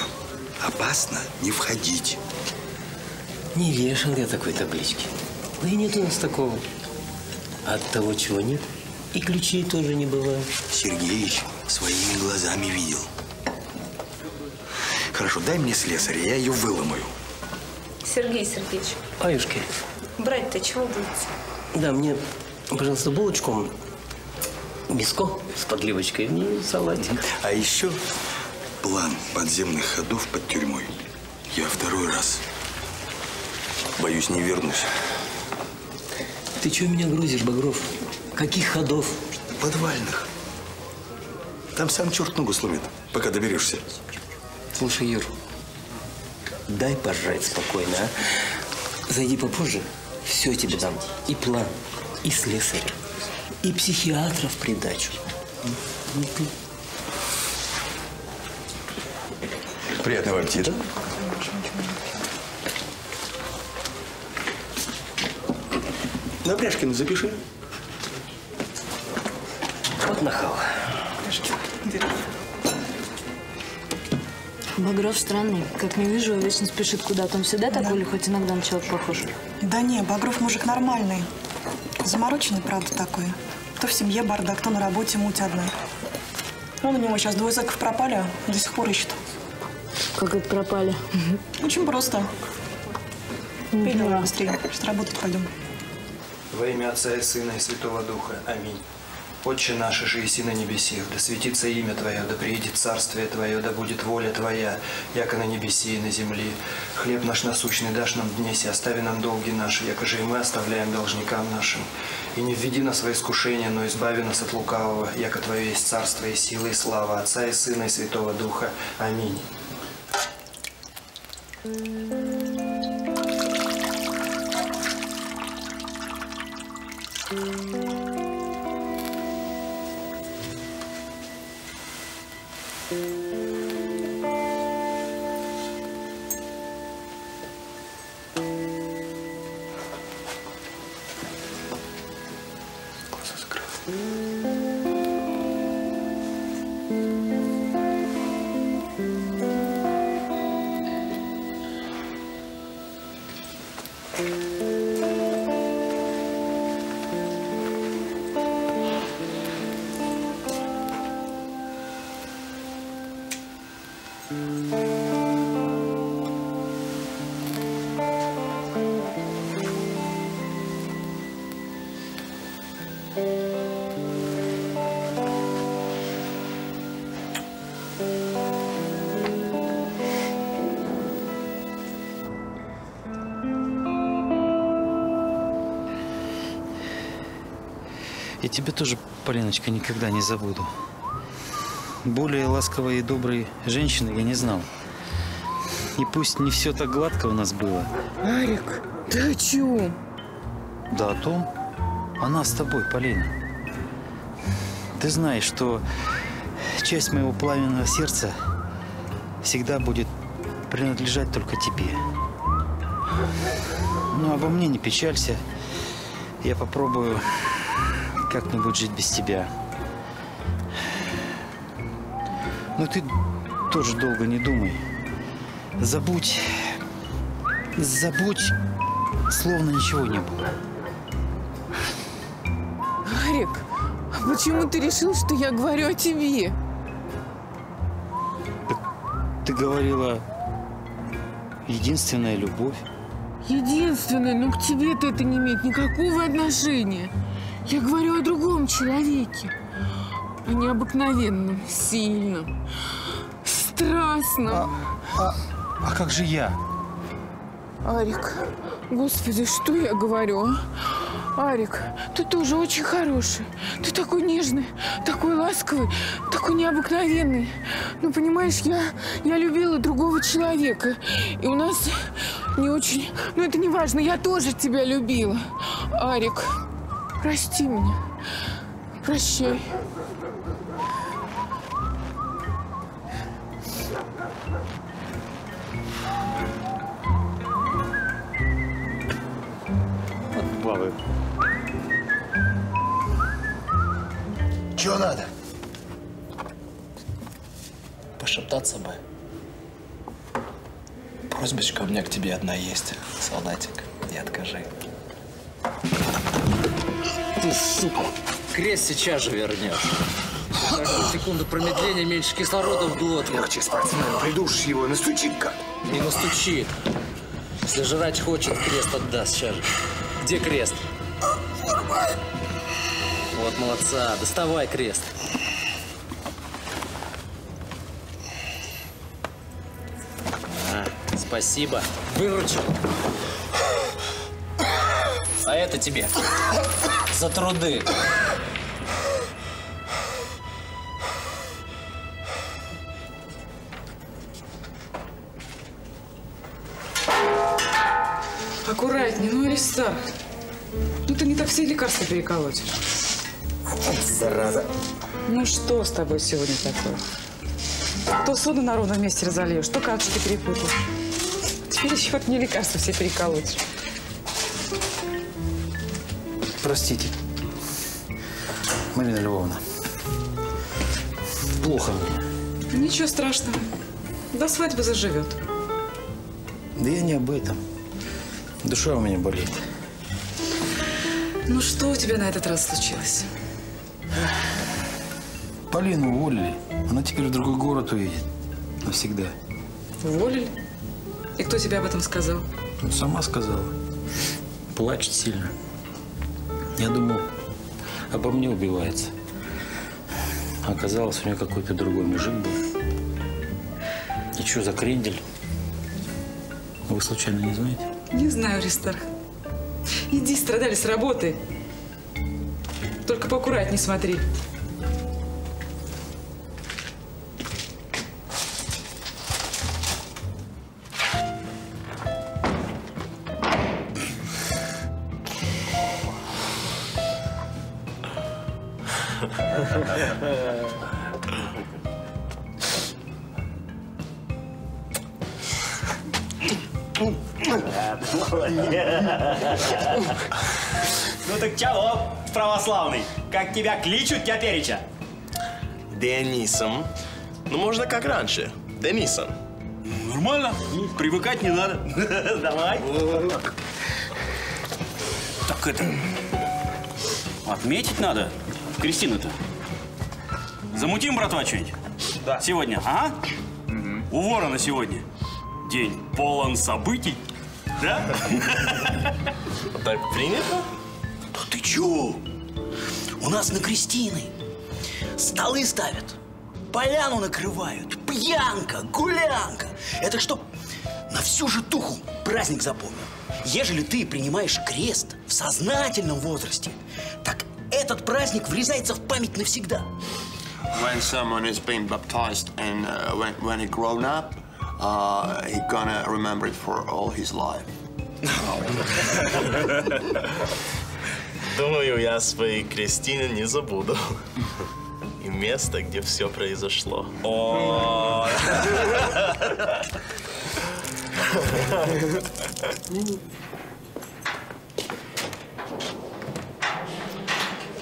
Опасно не входить. Не вешал я такой таблички. Да и нет у нас такого. А от того, чего нет, и ключей тоже не бывает. Сергеич своими глазами видел. Хорошо, дай мне слесаря, я ее выломаю. Сергей Сергеевич, Аюшки, брать-то чего будете? Да, мне, пожалуйста, булочку, биско с подливочкой ней салатик. А еще план подземных ходов под тюрьмой. Я второй раз. Боюсь, не вернусь. Ты чего меня грузишь, Багров? Каких ходов? Подвальных. Там сам черт ногу сломит, пока доберешься. Слушай, Юр, дай пожрать спокойно, а? Зайди попозже, все тебе дам. И план, и слесаря, и психиатра в придачу. Приятного аппетита. На Пряшкина запиши. Вот нахал. Багров странный. Как не вижу, вечно спешит куда-то. Он всегда такой или хоть иногда на человека похож? Да не, Багров мужик нормальный. Замороченный, правда, такой. То в семье бардак, то на работе муть одна. Вон у него сейчас двое зэков пропали, а до сих пор ищет. Как это пропали? Очень просто. Пей давай быстрее, сейчас работать пойдем. Во имя Отца и Сына и Святого Духа. Аминь. Отче наш, же еси на небесех, да светится имя Твое, да приедет царствие Твое, да будет воля Твоя, яко на небесе и на земле. Хлеб наш насущный дашь нам днесь, и остави нам долги наши, яко же и мы оставляем должникам нашим. И не введи нас во искушение, но избави нас от лукавого, яко Твое есть царство и сила и слава Отца и Сына и Святого Духа. Аминь. Тебя тоже, Полиночка, никогда не забуду. Более ласковой и доброй женщины я не знал. И пусть не все так гладко у нас было, Арик, ты о чем? да о том, она с тобой, Полина. Ты знаешь, что часть моего пламенного сердца всегда будет принадлежать только тебе. Ну, обо мне не печалься. Я попробую как-нибудь жить без тебя. Но ты тоже долго не думай. Забудь, забудь, словно ничего не было. Арик, а почему ты решил, что я говорю о тебе? Ты говорила, единственная любовь. Единственное, но к тебе-то это не имеет никакого отношения. Я говорю о другом человеке. О необыкновенном, сильном, страстном. А, а как же я? Арик, господи, что я говорю, а? Арик, ты тоже очень хороший. Ты такой нежный, такой ласковый, такой необыкновенный. Ну, понимаешь, я, я любила другого человека. И у нас не очень... Ну, это не важно, я тоже тебя любила. Арик, прости меня. Прощай. Сейчас же вернешь. Каждую секунду промедления меньше кислорода в глотку. Легче, спортсмен, придушишь его, настучи-ка. Не настучи. Если жрать хочет, крест отдаст сейчас же. Где крест? Вот молодца. Доставай крест. А, спасибо. Выручил. А это тебе. За труды. Лекарства переколотишь. Зараза. Ну, что с тобой сегодня такое? То соду на ровном месте разольешь, то капчики перепутаешь. Теперь еще вот мне лекарства все переколотишь. Простите. Марина Львовна. Плохо мне. Ничего страшного. До свадьбы заживет. Да я не об этом. Душа у меня болит. Ну, что у тебя на этот раз случилось? Полину уволили. Она теперь в другой город уедет. Навсегда. Уволили? И кто тебе об этом сказал? Ну, сама сказала. Плачет сильно. Я думал, обо мне убивается. А Оказалось, у нее какой-то другой мужик был. И что за крендель? Вы случайно не знаете? Не знаю, Аристарх. Иди, страдали с работы. Только поаккуратней смотри. Православный? Как тебя кличут тепереча? Денисом. Ну, можно как раньше. Денисом. Нормально. Привыкать не надо. Давай. Так это... Отметить надо. Кристину-то. Замутим, братва, что-нибудь? Да. Сегодня, ага? У ворона сегодня. День полон событий. Да? Так принято? Да ты чё? У нас на Кристины столы ставят, поляну накрывают, пьянка, гулянка. Это чтоб на всю житуху праздник запомнил. Ежели ты принимаешь крест в сознательном возрасте, так этот праздник врезается в память навсегда. When someone is being baptized and uh, when, when he grown up, uh, he gonna remember it for all his life. Думаю, я свои крестины не забуду. И место, где все произошло. О!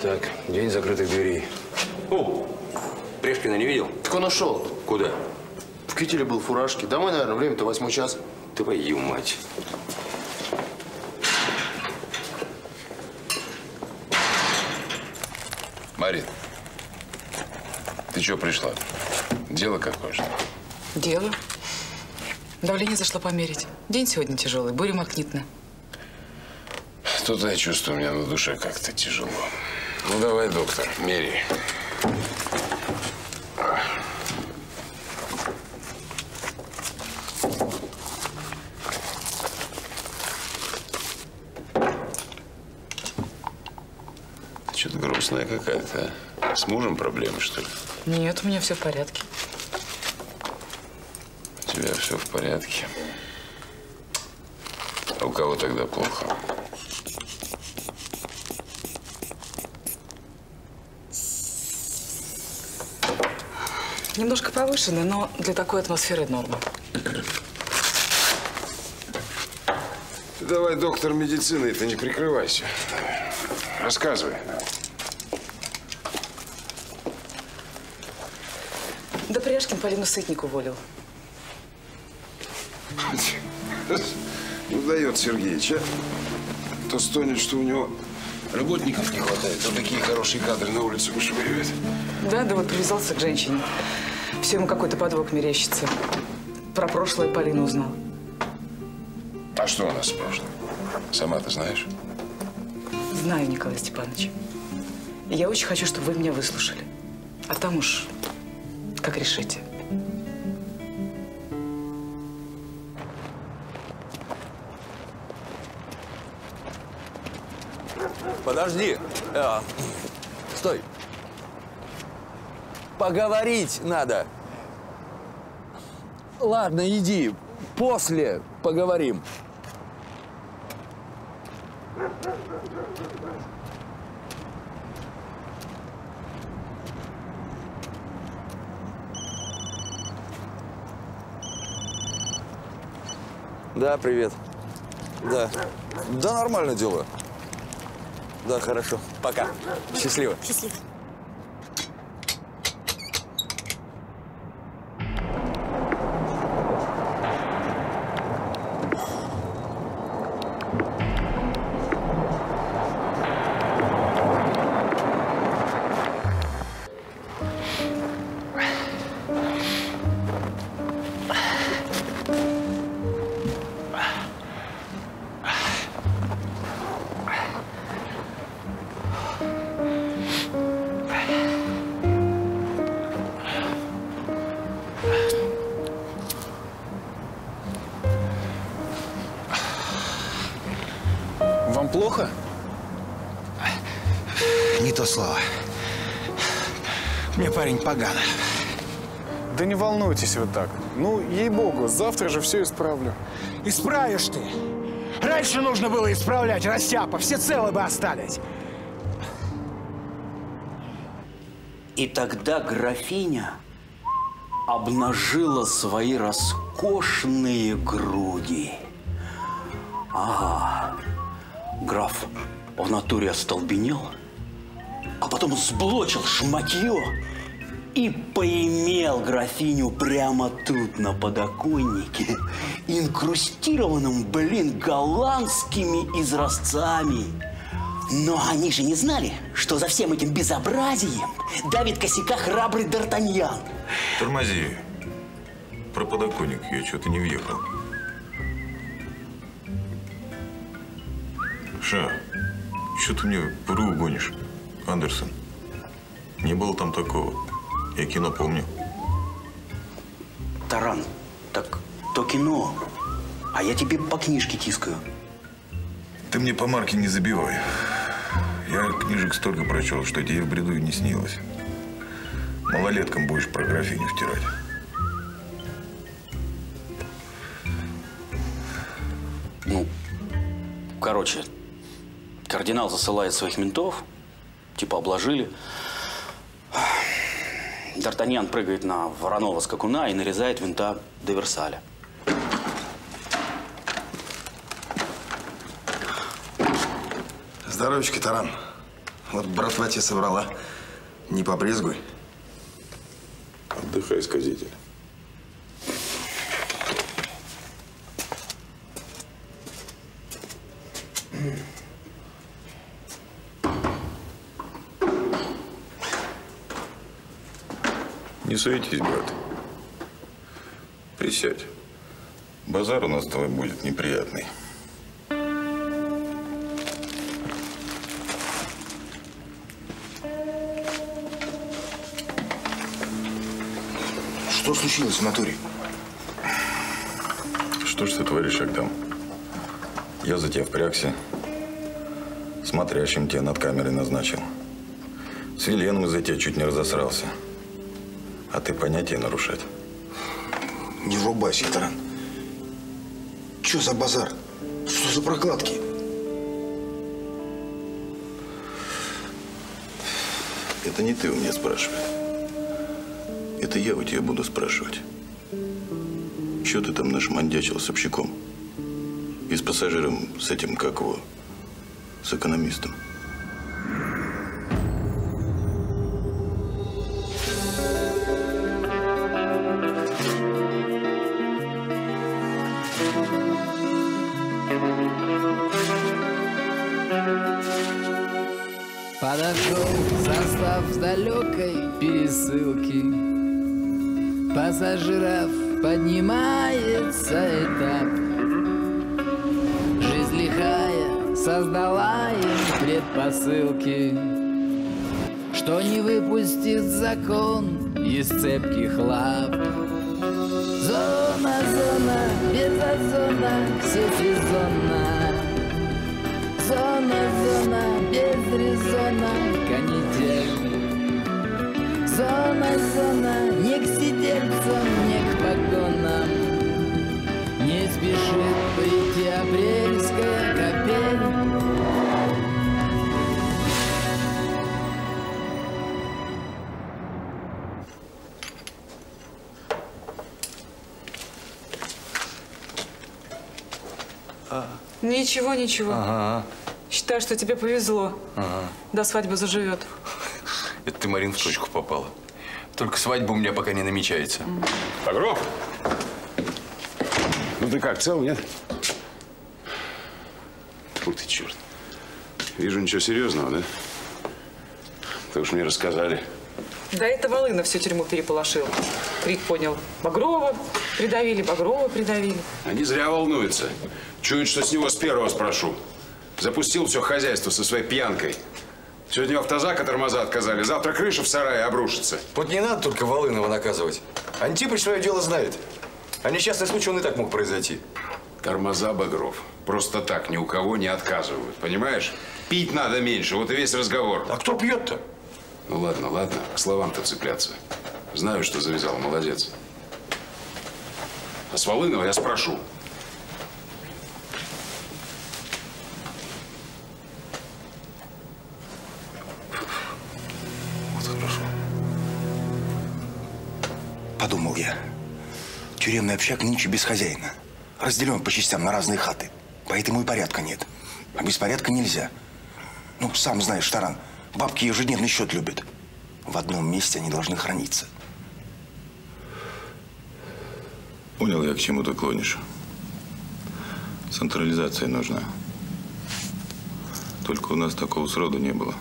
Так, день закрытых дверей. О, Прешкина не видел? так он ушел. Куда? В кителе был в фуражке. Домой, наверное, время-то восьмой час. Твою мать. Марин, ты что пришла? Дело какое же? Дело. Давление зашло померить. День сегодня тяжелый, буря магнитная. Тут я чувствую, у меня на душе как-то тяжело. Ну давай, доктор, меряй. Что-то грустная какая-то. С мужем проблемы, что ли? Нет, у меня все в порядке. У тебя все в порядке. А у кого тогда плохо? Немножко повышенный, но для такой атмосферы норма. Ты давай, доктор медицины, ты не прикрывайся. Рассказывай. Да Пряшкин Полину Сытник уволил. Не удает Сергеич, а? То стонет, что у него работников не хватает, то такие хорошие кадры на улицу вышвыривает. Да, да вот привязался к женщине. Все ему какой-то подвох мерещится. Про прошлое Полина узнал. А что у нас с прошлым? Сама ты знаешь? Знаю, Николай Степанович. Я очень хочу, чтобы вы меня выслушали. А там уж как решите. Подожди. А, стой. Поговорить надо. Ладно, иди. После поговорим. Да, привет. Да. Да, нормально дело. Да, хорошо. Пока. Счастливо. Счастливо. Плохо? Не то слово. Мне парень погано. Да не волнуйтесь вы так. Ну, ей-богу, завтра же все исправлю. Исправишь ты. Раньше нужно было исправлять, растяпа. Все целы бы остались. И тогда графиня обнажила свои роскошные груди. Ага. Граф в натуре остолбенел, а потом сблочил шматье и поимел графиню прямо тут, на подоконнике, инкрустированном, блин, голландскими изразцами. Но они же не знали, что за всем этим безобразием давит косяка храбрый Д'Артаньян. Тормози. Про подоконник я что-то не въехал. Ша, что ты мне ПРУ гонишь, Андерсон? Не было там такого. Я кино помню. Таран, так то кино, а я тебе по книжке тискаю. Ты мне по марке не забивай. Я книжек столько прочел, что тебе в бреду и не снилось. Малолеткам будешь про графиню втирать. Ну, короче, кардинал засылает своих ментов, типа обложили. Д'Артаньян прыгает на вороного скакуна и нарезает винта до Версаля. Здоровечка, Таран. Вот братва тебя собрала. Не побрезгуй. Отдыхай, сказитель. Не суетись, брат. Присядь. Базар у нас с тобой будет неприятный. Что случилось в натуре? Что ж ты творишь, Агдам? Я за тебя впрягся. Смотрящим тебя над камерой назначил. С Вильеном из-за тебя чуть не разосрался. А ты понятия нарушать. Не врубайся, Таран. Что за базар? Что за прокладки? Это не ты у меня спрашивай. Это я у тебя буду спрашивать. Че ты там нашмандячил с общаком? И с пассажиром, с этим, как его, с экономистом? Пассажиров поднимается этап. Жизнь лихая создала им предпосылки Что не выпустит закон из цепких лап. Зона, зона, без озона, всесезонна. Зона, зона, без резона, канитель Зона, зона, не к сидельцам, не к погонам Не спешит прийти апрельская капель Ничего, ничего. Ага, Считаю, что тебе повезло. ага. До свадьбы заживет. Это ты, Марин, в точку попала. Только свадьба у меня пока не намечается. Багров! Ну ты как, цел, нет? Ух ты, черт. Вижу, ничего серьезного, да? Ты уж мне рассказали. Да это Волына всю тюрьму переполошил. Крик понял. Багрова придавили, Багрова придавили. Они зря волнуются. Чуют, что с него с первого спрошу. Запустил все хозяйство со своей пьянкой. Сегодня у автозака тормоза отказали, завтра крыша в сарае обрушится. Вот не надо только Волынова наказывать. Антипыч свое дело знает. А несчастный случай он и так мог произойти. Тормоза Багров. Просто так ни у кого не отказывают, понимаешь? Пить надо меньше, вот и весь разговор. А кто пьет-то? Ну ладно, ладно, к словам-то цепляться. Знаю, что завязал, молодец. А с Волынова я спрошу. Подумал я. Тюремный общак нынче без хозяина. Разделен по частям на разные хаты. Поэтому и порядка нет. А без порядка нельзя. Ну, сам знаешь, Таран, бабки ежедневный счет любят. В одном месте они должны храниться. Понял я, к чему ты клонишь. Централизация нужна. Только у нас такого сроду не было.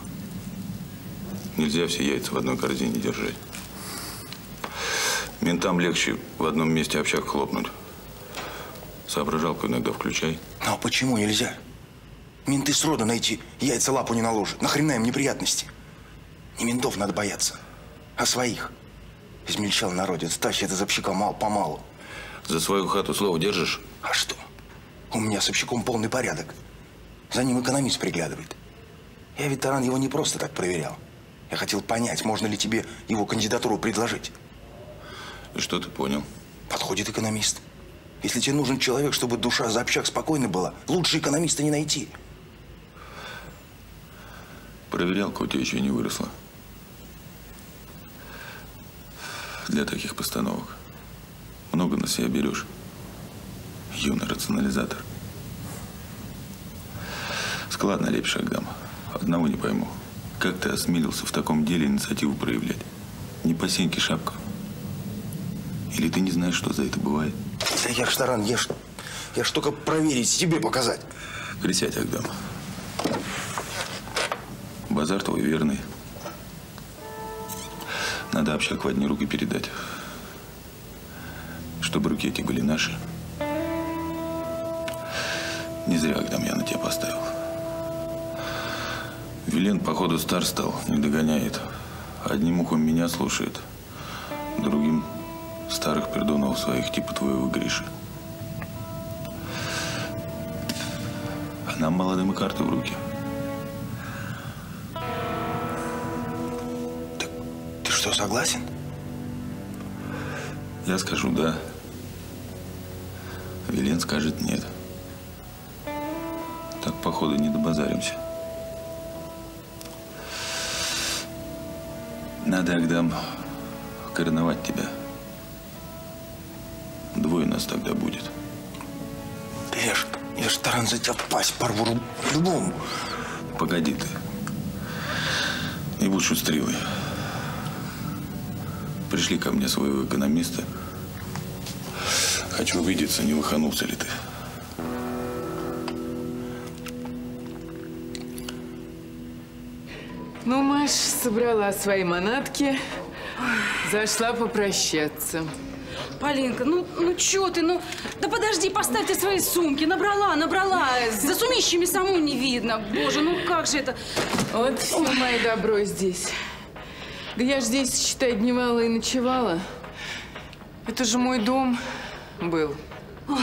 Нельзя все яйца в одной корзине держать. Ментам легче в одном месте общак хлопнуть. Соображалку иногда включай. Ну, а почему нельзя? Менты сроду найти, яйца лапу не наложат. Нахрена им неприятности? Не ментов надо бояться, а своих. Измельчал народец, тащит из общака мал помалу. За свою хату слово держишь? А что? У меня с общаком полный порядок. За ним экономист приглядывает. Я ведь, Таран, его не просто так проверял. Я хотел понять, можно ли тебе его кандидатуру предложить. И что ты понял? Подходит экономист. Если тебе нужен человек, чтобы душа за общак спокойна была, лучше экономиста не найти. Проверялка у тебя еще не выросла. Для таких постановок. Много на себя берешь. Юный рационализатор. Складно лепишь, Агдам. Одного не пойму. Как ты осмелился в таком деле инициативу проявлять? Не по сеньке шапка. Или ты не знаешь, что за это бывает? Да я ж, Таран, я ж, я ж только проверить, тебе показать. Присядь, Агдам. Базар твой верный. Надо общак в одни руки передать. Чтобы руки эти были наши. Не зря, Агдам, я на тебя поставил. Вилен, походу, стар стал, не догоняет. Одним ухом меня слушает, другим старых придонов своих, типа твоего Гриши. А нам молодым и карты в руки. Ты что, согласен? Я скажу «да». Вилен скажет «нет». Так, походу, не добазаримся. Надо, Агдам, короновать тебя. Двое нас тогда будет. Да я ж, я ж, Таран, за тебя пасть порву любому. Погоди ты. Не будь шустрилой. Пришли ко мне своего экономиста. Хочу увидеться, не лоханулся ли ты. Ну, Маш собрала свои манатки, зашла попрощаться. Полинка, ну, ну чё ты, ну, да подожди, поставь ты свои сумки. Набрала, набрала, за сумищами саму не видно. Боже, ну как же это? Вот все мое добро здесь. Да я ж здесь, считай, дневала и ночевала. Это же мой дом был. Ой,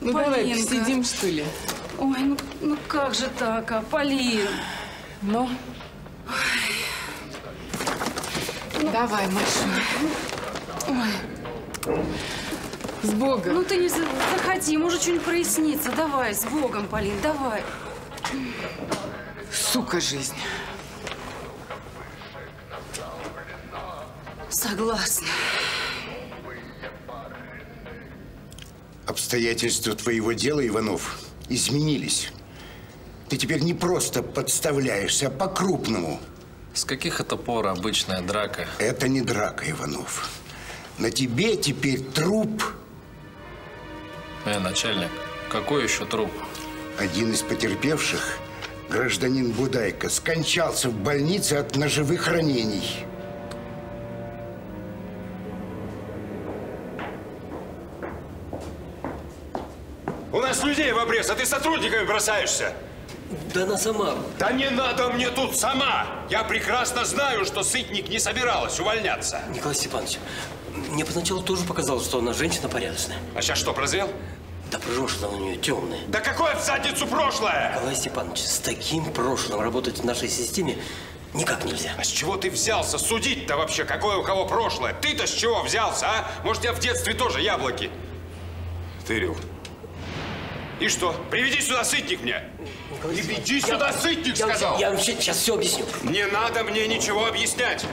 Ну давай, Полинка. посидим, что ли? Ой, ну, ну как же так, а, Полин? Ну? Давай, Маша. Ой. С Богом. Ну ты не за- заходи, может что-нибудь прояснится. Давай, с Богом, Полин, давай. Сука жизнь. Согласна. Обстоятельства твоего дела, Иванов, изменились. Ты теперь не просто подставляешься, а по-крупному. С каких это пор обычная драка? Это не драка, Иванов. На тебе теперь труп. Э, начальник, какой еще труп? Один из потерпевших, гражданин Будайко, скончался в больнице от ножевых ранений. У нас людей в обрез, а ты сотрудниками бросаешься. Да она сама. Да не надо мне тут сама! Я прекрасно знаю, что Сытник не собиралась увольняться. Николай Степанович, мне поначалу тоже показалось, что она женщина порядочная. А сейчас что, прозрел? Да прошлое у нее темное. Да какое в задницу прошлое? Николай Степанович, с таким прошлым работать в нашей системе никак нельзя. А с чего ты взялся судить-то вообще? Какое у кого прошлое? Ты-то с чего взялся, а? Может, я в детстве тоже яблоки тырил? И что? Приведи сюда сытник мне! Приведи Я- сюда сытник, я- сказал! я вам сейчас все объясню. Не надо мне ничего объяснять!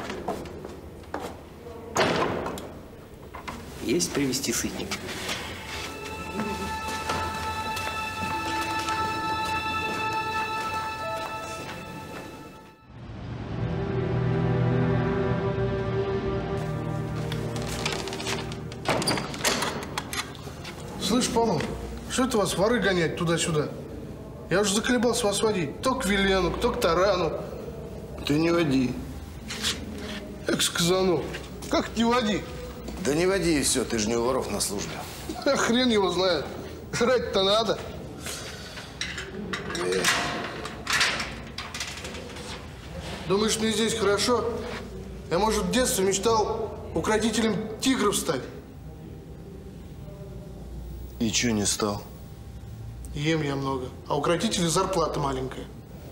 есть привести сытник. Слышь, Павел, что это вас воры гонять туда-сюда? Я уже заколебался вас водить. То к Велену, то к Тарану. Ты не води. Экс Казанов, как не води? Да не води и все, ты же не у воров на службе. А хрен его знает. Жрать-то надо. Думаешь, мне здесь хорошо? Я, может, в детстве мечтал укротителем тигров стать. И чё не стал? Ем я много. А укротителя зарплата маленькая.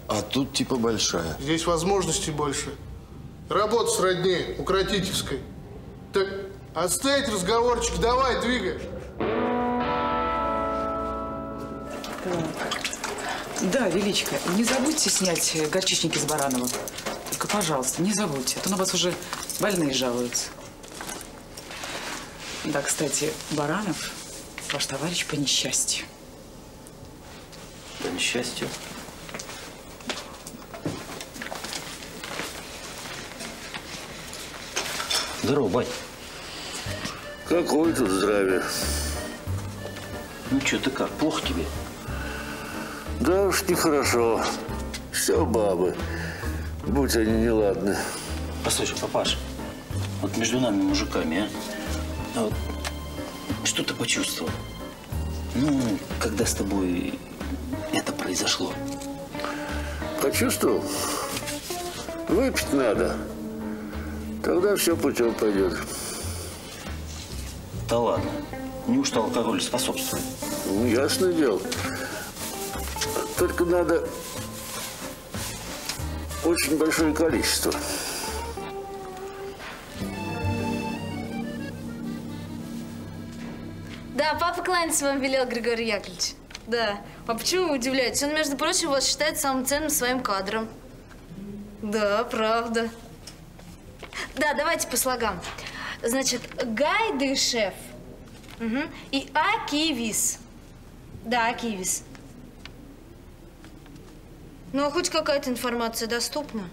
А тут типа большая. Здесь возможностей больше. Работа сроднее, укротительской. Так, отставить разговорчик, давай, двигай. Да, Величко, не забудьте снять э, горчичники с Баранова. Только, пожалуйста, не забудьте, а то на вас уже больные жалуются. Да, кстати, Баранов ваш товарищ по несчастью. По несчастью. Здорово, бать. Какое тут здравие? Ну что, ты как, плохо тебе? Да уж нехорошо. Все бабы. Будь они неладны. Послушай, папаш, вот между нами, мужиками, а? а вот что ты почувствовал? Ну, когда с тобой это произошло? Почувствовал? Выпить надо. Тогда все путем пойдет. Да ладно. Неужто алкоголь способствует? Ну, ясное дело. Только надо очень большое количество. Да, папа кланяться вам велел, Григорий Яковлевич. Да. А почему вы удивляетесь? Он, между прочим, вас считает самым ценным своим кадром. Да, правда. Да, давайте по слогам. Значит, Гайдышев угу. и Акивис. Да, Акивис. Ну, а хоть какая-то информация доступна?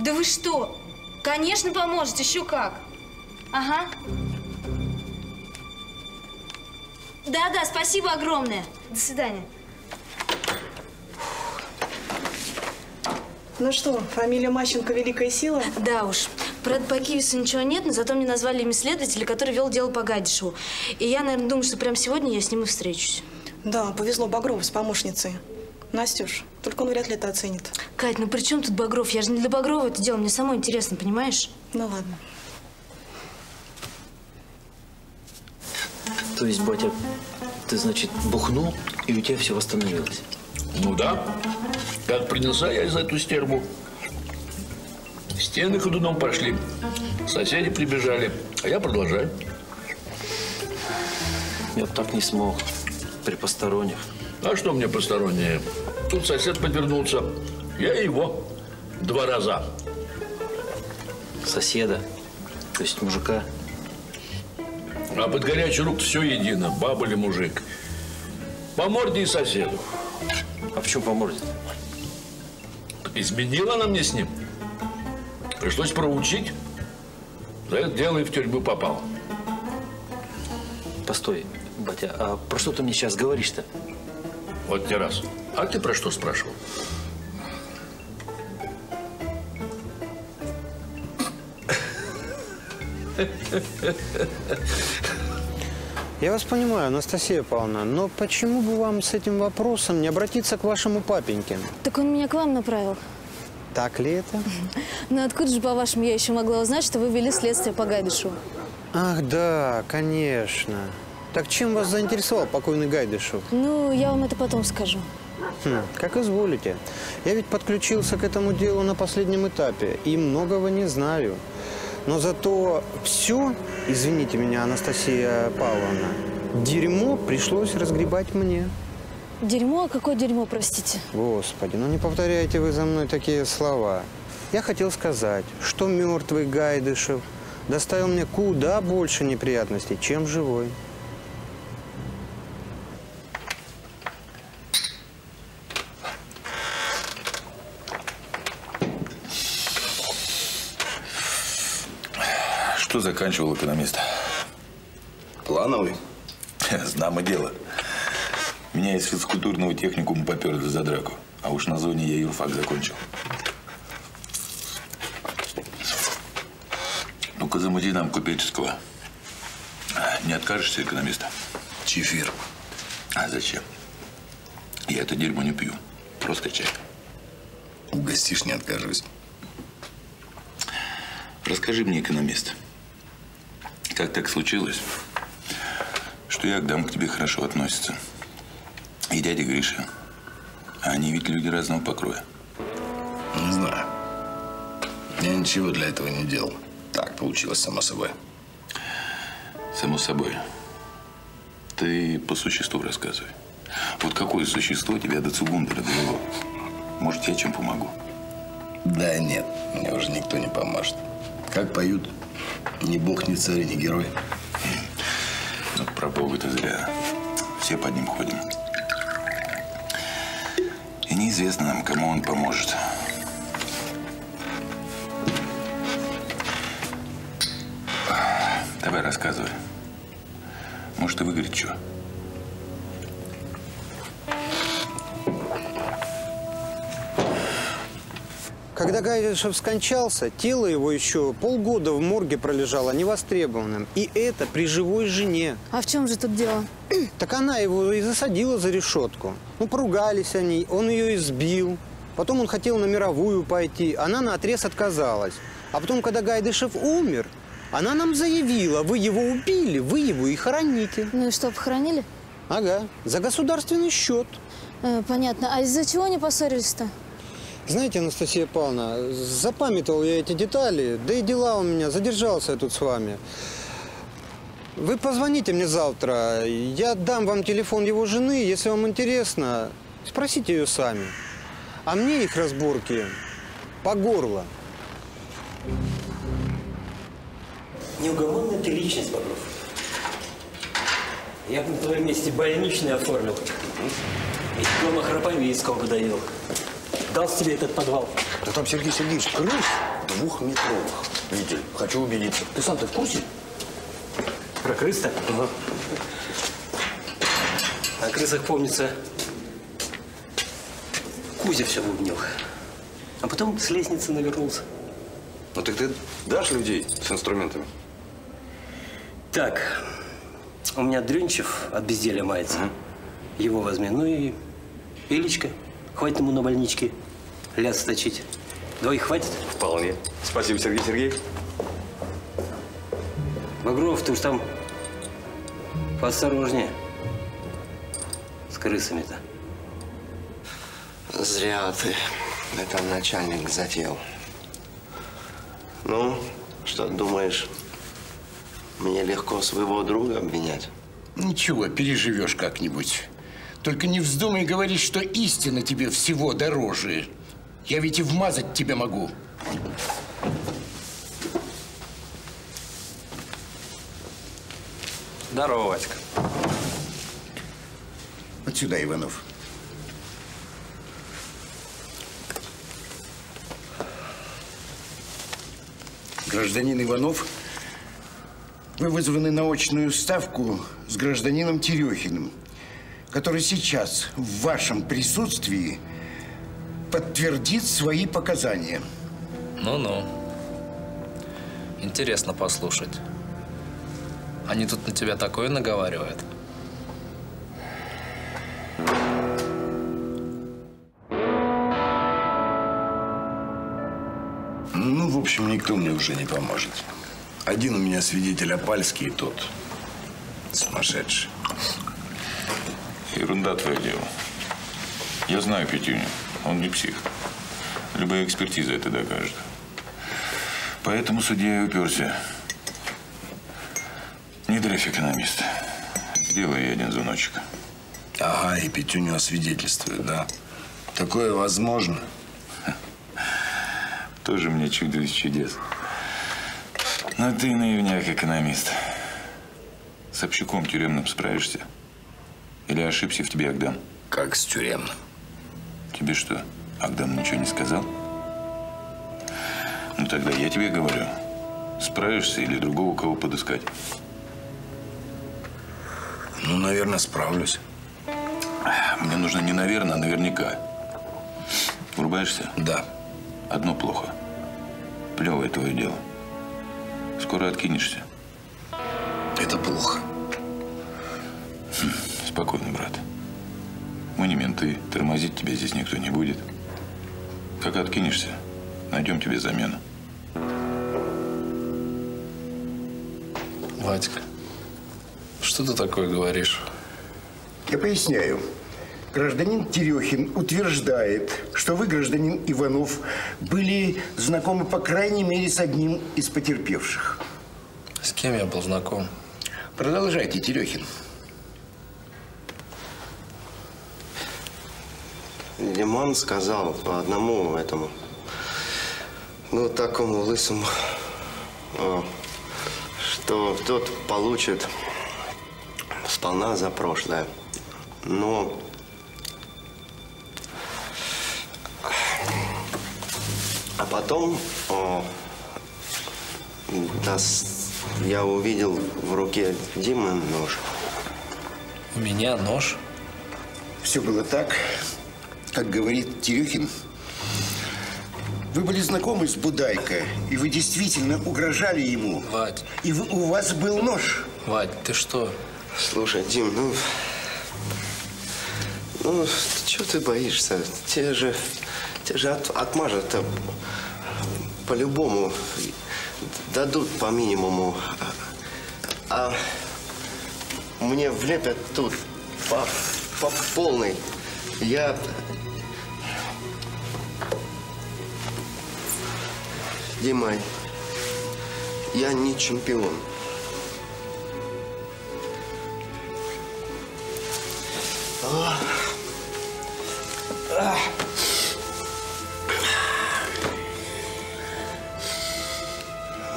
Да вы что? Конечно, поможете, еще как. Ага. Да-да, спасибо огромное. До свидания. Ну что, фамилия Мащенко великая сила? Да уж. Правда, по Киевису ничего нет, но зато мне назвали имя следователя, который вел дело по Гадишеву. И я, наверное, думаю, что прямо сегодня я с ним и встречусь. Да, повезло Багрову с помощницей. Настюш, только он вряд ли это оценит. Кать, ну при чем тут Багров? Я же не для Багрова это дело, мне самой интересно, понимаешь? Ну ладно. То есть, батя, ты, значит, бухнул, и у тебя все восстановилось? Ну да. Как принялся я за эту стерву. Стены ходуном пошли. Соседи прибежали. А я продолжаю. Я бы так не смог. При посторонних. А что мне посторонние? Тут сосед подвернулся. Я его два раза. Соседа? То есть мужика? А под горячий рук все едино, баба или мужик. По морде и соседу. А почему по морде? Изменила она мне с ним. Пришлось проучить. За это дело и в тюрьму попал. Постой, батя, а про что ты мне сейчас говоришь-то? Вот не раз. А ты про что спрашивал? Я вас понимаю, Анастасия Павловна, но почему бы вам с этим вопросом не обратиться к вашему папеньке? Так он меня к вам направил. Так ли это? Ну откуда же, по-вашему, я еще могла узнать, что вы вели следствие по Гайдышеву? Ах, да, конечно. Так чем вас заинтересовал покойный Гайдышев? Ну, я вам это потом скажу. Хм, как изволите. Я ведь подключился к этому делу на последнем этапе и многого не знаю. Но зато все, извините меня, Анастасия Павловна, дерьмо пришлось разгребать мне. Дерьмо? А какое дерьмо, простите? Господи, ну не повторяйте вы за мной такие слова. Я хотел сказать, что мертвый Гайдышев доставил мне куда больше неприятностей, чем живой. Что заканчивал экономист? Плановый? Знамо дело. Меня из физкультурного техникума поперли за драку. А уж на зоне я юрфак закончил. Ну-ка, замути нам купеческого. Не откажешься, экономиста? Чефир. А зачем? Я это дерьмо не пью. Просто чай. Угостишь, не откажусь. Расскажи мне, экономист, как так случилось, что Ягдам к тебе хорошо относится? И дядя Гриша. Они ведь люди разного покроя. Не знаю. Я ничего для этого не делал. Так получилось само собой. Само собой. Ты по существу рассказывай. Вот какое существо тебя до Цугундера довело? Может, я чем помогу? Да нет, мне уже никто не поможет. Как поют, ни бог, ни царь, ни герой. Ну, про Бога-то зря. Все под ним ходим. И неизвестно нам, кому он поможет. Давай рассказывай. Может, и выгорит что? Когда Гайдышев скончался, тело его еще полгода в морге пролежало невостребованным. И это при живой жене. А в чем же тут дело? Так она его и засадила за решетку. Ну, поругались они, он ее избил. Потом он хотел на мировую пойти, она на отрез отказалась. А потом, когда Гайдышев умер, она нам заявила, вы его убили, вы его и хороните. Ну и что, похоронили? Ага, за государственный счет. Э, понятно. А из-за чего они поссорились-то? Знаете, Анастасия Павловна, запамятовал я эти детали, да и дела у меня, задержался я тут с вами. Вы позвоните мне завтра, я дам вам телефон его жены, если вам интересно, спросите ее сами. А мне их разборки по горло. Неугомонная ты личность, Богов. Я бы на твоем месте больничный оформил. Ведь дома храповей сколько доел. Дал тебе этот подвал. Да там, Сергей Сергеевич, крыш двухметровых. Видели? Хочу убедиться. Ты сам-то в курсе? Про крыс-то? Ага. О крысах помнится. Кузя все бубнил. А потом с лестницы навернулся. Ну так ты дашь людей с инструментами? Так, у меня Дрюнчев от безделия мается. Его возьми. Ну и Илечка. Хватит ему на больничке ляс сточить. Двоих хватит? Вполне. Спасибо, Сергей Сергеевич. Багров, ты уж там поосторожнее с крысами-то. Зря ты. Это начальник затеял. Ну, что думаешь, мне легко своего друга обвинять? Ничего, переживешь как-нибудь. Только не вздумай говорить, что истина тебе всего дороже. Я ведь и вмазать тебе могу. Здорово, Васька. Вот сюда, Иванов. Гражданин Иванов, вы вызваны на очную ставку с гражданином Терехиным, который сейчас в вашем присутствии подтвердит свои показания. Ну-ну. Интересно послушать. Они тут на тебя такое наговаривают. Ну, в общем, никто мне уже не поможет. Один у меня свидетель Апальский, и тот сумасшедший. Ерунда твое дело. Я знаю Петюню. Он не псих. Любая экспертиза это докажет. Поэтому судья и уперся. Не дрейф, экономист. Сделай ей один звоночек. Ага, и Петюню освидетельствует, да? Такое возможно? Тоже мне чудо из чудес. Но ты наивняк, экономист. С общаком тюремным справишься? Или ошибся в тебе Агдам? Как с тюремным? Тебе что, Агдам ничего не сказал? Ну тогда я тебе говорю. Справишься или другого кого подыскать? Ну, наверное, справлюсь. Мне нужно не наверное, а наверняка. Врубаешься? Да. Одно плохо. Плевое твое дело. Скоро откинешься. Это плохо. Спокойно, брат. Мы не менты. Тормозить тебя здесь никто не будет. Как откинешься, найдем тебе замену. Вадик, что ты такое говоришь? Я поясняю. Гражданин Терехин утверждает, что вы, гражданин Иванов, были знакомы по крайней мере с одним из потерпевших. С кем я был знаком? Продолжайте, Терехин. Лимон сказал по одному этому, ну, такому лысому, а, что тот получит сполна за прошлое. Но а потом о, дас- я увидел в руке Димы нож. У меня нож? Все было так, как говорит Терехин. Вы были знакомы с Будайко, и вы действительно угрожали ему. Вадь. И вы- у вас был нож. Вадь, ты что? Слушай, Дим, ну... Ну, чего ты боишься? Те же... Те же от- отмажут-то по-любому. Дадут по минимуму. А мне влепят тут по, по полной. Я... Дима, я не чемпион.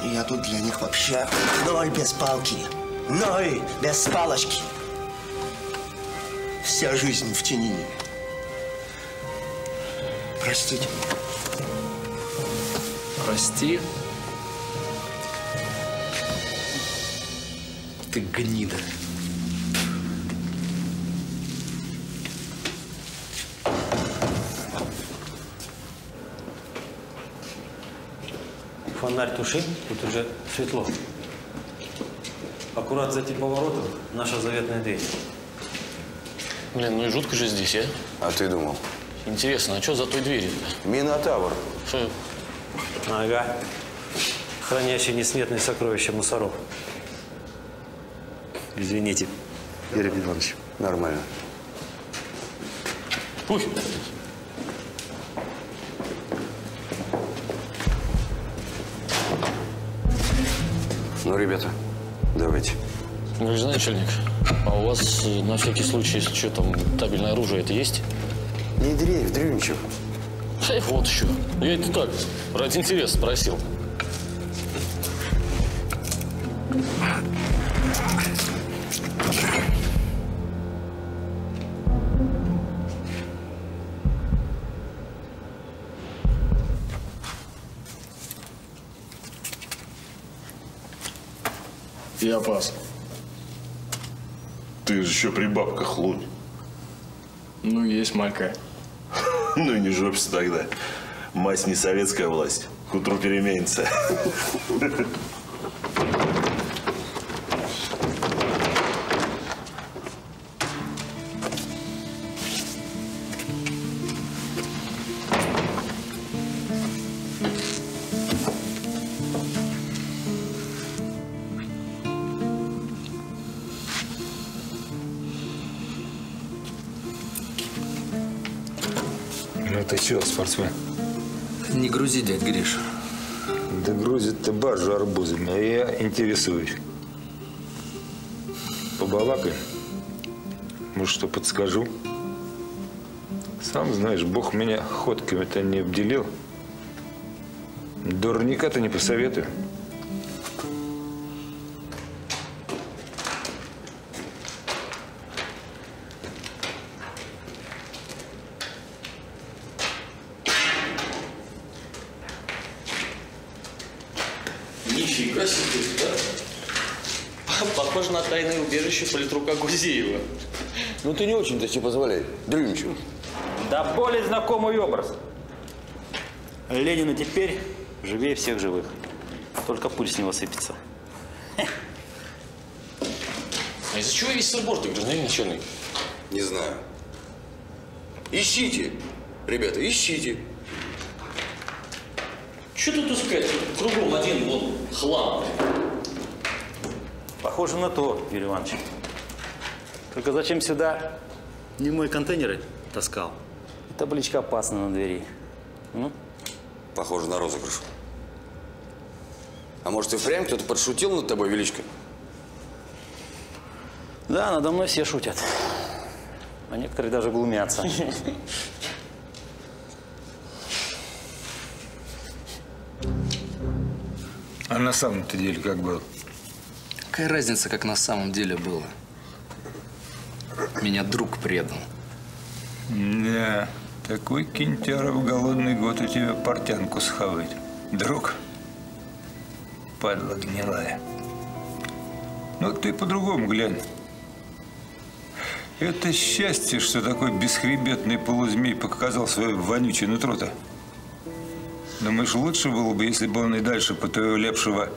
Я тут для них вообще ноль без палки. Ноль без палочки. Вся жизнь в тени. Простите. Прости. Ты гнида. Фонарь туши, тут уже светло. Аккурат за этим поворотом наша заветная дверь. Блин, ну и жутко же здесь, а? А ты думал? Интересно, а что за той дверью? Минотавр. Что? Ага. Хранящий несметные сокровища мусоров. Извините, Юрий Иванович. Нормально. Уй. Ну, ребята, давайте. Гражданин начальник, а у вас э, на всякий случай, если что там, табельное оружие это есть? Не дрейф, Дрюнчик. Вот еще. Я это так, ради интереса спросил. Я пас. Ты же еще при бабках лунь. Ну, есть малька. Ну и не жопься тогда. Мать не советская власть. К утру переменится. спортсмен? Не грузи, дядь Гриш. Да грузит-то баржу арбузами, а я интересуюсь. Побалакай. Может, что подскажу? Сам знаешь, Бог меня ходками-то не обделил. Дурника-то не посоветую. Ну ты не очень-то себе позволяй, Дрюнчу. Да более знакомый образ. Ленина теперь живее всех живых. Только пыль с него сыпется. А из-за чего весь сыр гражданин начальник? Не знаю. Ищите, ребята, ищите. Что тут искать? Кругом один вон хлам. Похоже на то, Юрий Иванович. Только зачем сюда не мой контейнеры таскал? И табличка опасна на двери. Ну? Похоже на розыгрыш. А может и впрямь кто-то подшутил над тобой, Величко? Да, надо мной все шутят. А некоторые даже глумятся. А на самом-то деле как было? Какая разница, как на самом деле было? Меня друг предал. Да, такой кинтяра в голодный год у тебя портянку схавает. Друг, падла гнилая. Ну, ты по-другому глянь. Это счастье, что такой бесхребетный полузмей показал свое вонючее нутро-то. Думаешь, лучше было бы, если бы он и дальше по твоего лепшего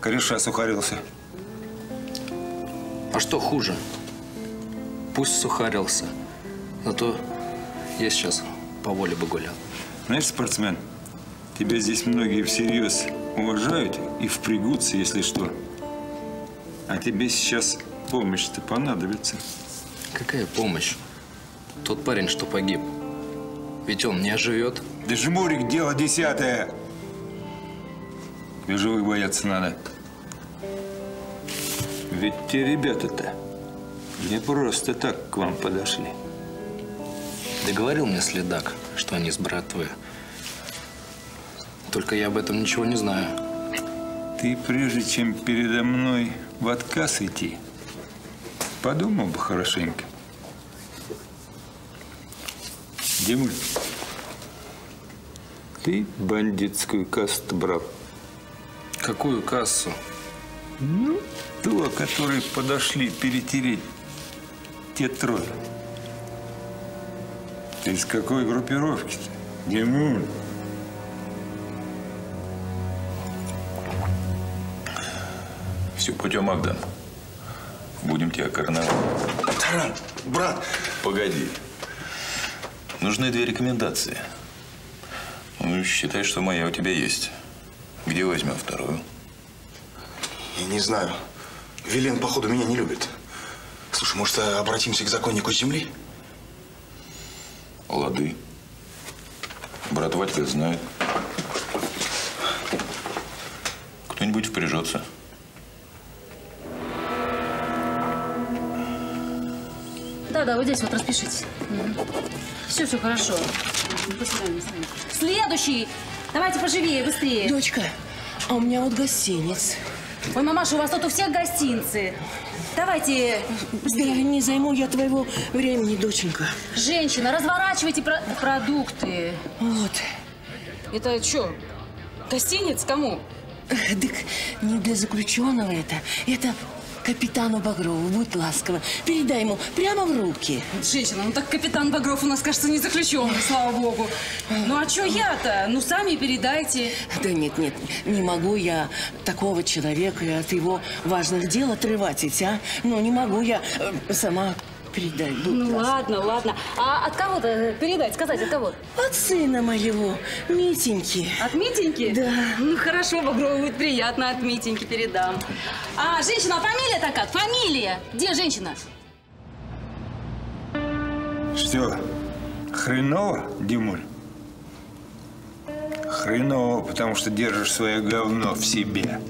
кореша сухарился? А что хуже? Пусть сухарился. Зато я сейчас по воле бы гулял. Знаешь, спортсмен, тебя здесь многие всерьез уважают и впрягутся, если что. А тебе сейчас помощь-то понадобится. Какая помощь? Тот парень, что погиб. Ведь он не оживет. Да жмурик, дело десятое. И живых бояться надо. Ведь те ребята-то не просто так к вам подошли. Да говорил мне следак, что они с братвы. Только я об этом ничего не знаю. Ты прежде чем передо мной в отказ идти, подумал бы хорошенько. Димуль, ты бандитскую касту брал? Какую кассу? Ну, ту, о которой подошли перетереть те трое. Ты из какой группировки-то? Димуль. Все путем, Магдан. Будем тебя короновать. Таран, брат. Погоди. Нужны две рекомендации. Ну, считай, что моя у тебя есть. Где возьмем вторую? Я не знаю. Вилен, походу, меня не любит. Слушай, может, обратимся к законнику земли? Лады. Брат Вадька знает. Кто-нибудь впряжется. Да, да, вот здесь вот распишитесь. Все, все хорошо. До свидания, до свидания. Следующий! Давайте поживее, быстрее. Дочка, а у меня вот гостиниц. Ой, мамаша, у вас тут у всех гостинцы. Давайте... Да, не займу я твоего времени, доченька. Женщина, разворачивайте про- продукты. Вот. Это что, гостиниц кому? Дык, не для заключенного это. Это капитану Багрову. Будь ласкова. Передай ему прямо в руки. Женщина, ну так капитан Багров у нас, кажется, не заключенный, слава богу. Ну а что я-то? Ну сами передайте. Да нет, нет, не могу я такого человека от его важных дел отрывать а? Ну, не могу я э, сама передать. будь Ну ладно, ладно. А от кого-то передать, сказать, от кого? От сына моего, Митеньки. От Митеньки? Да. Ну хорошо, Багрову будет приятно, от Митеньки передам. А, женщина, а фамилия-то как? Фамилия? Где женщина? Что, хреново, Димуль? Хреново, потому что держишь свое говно в себе.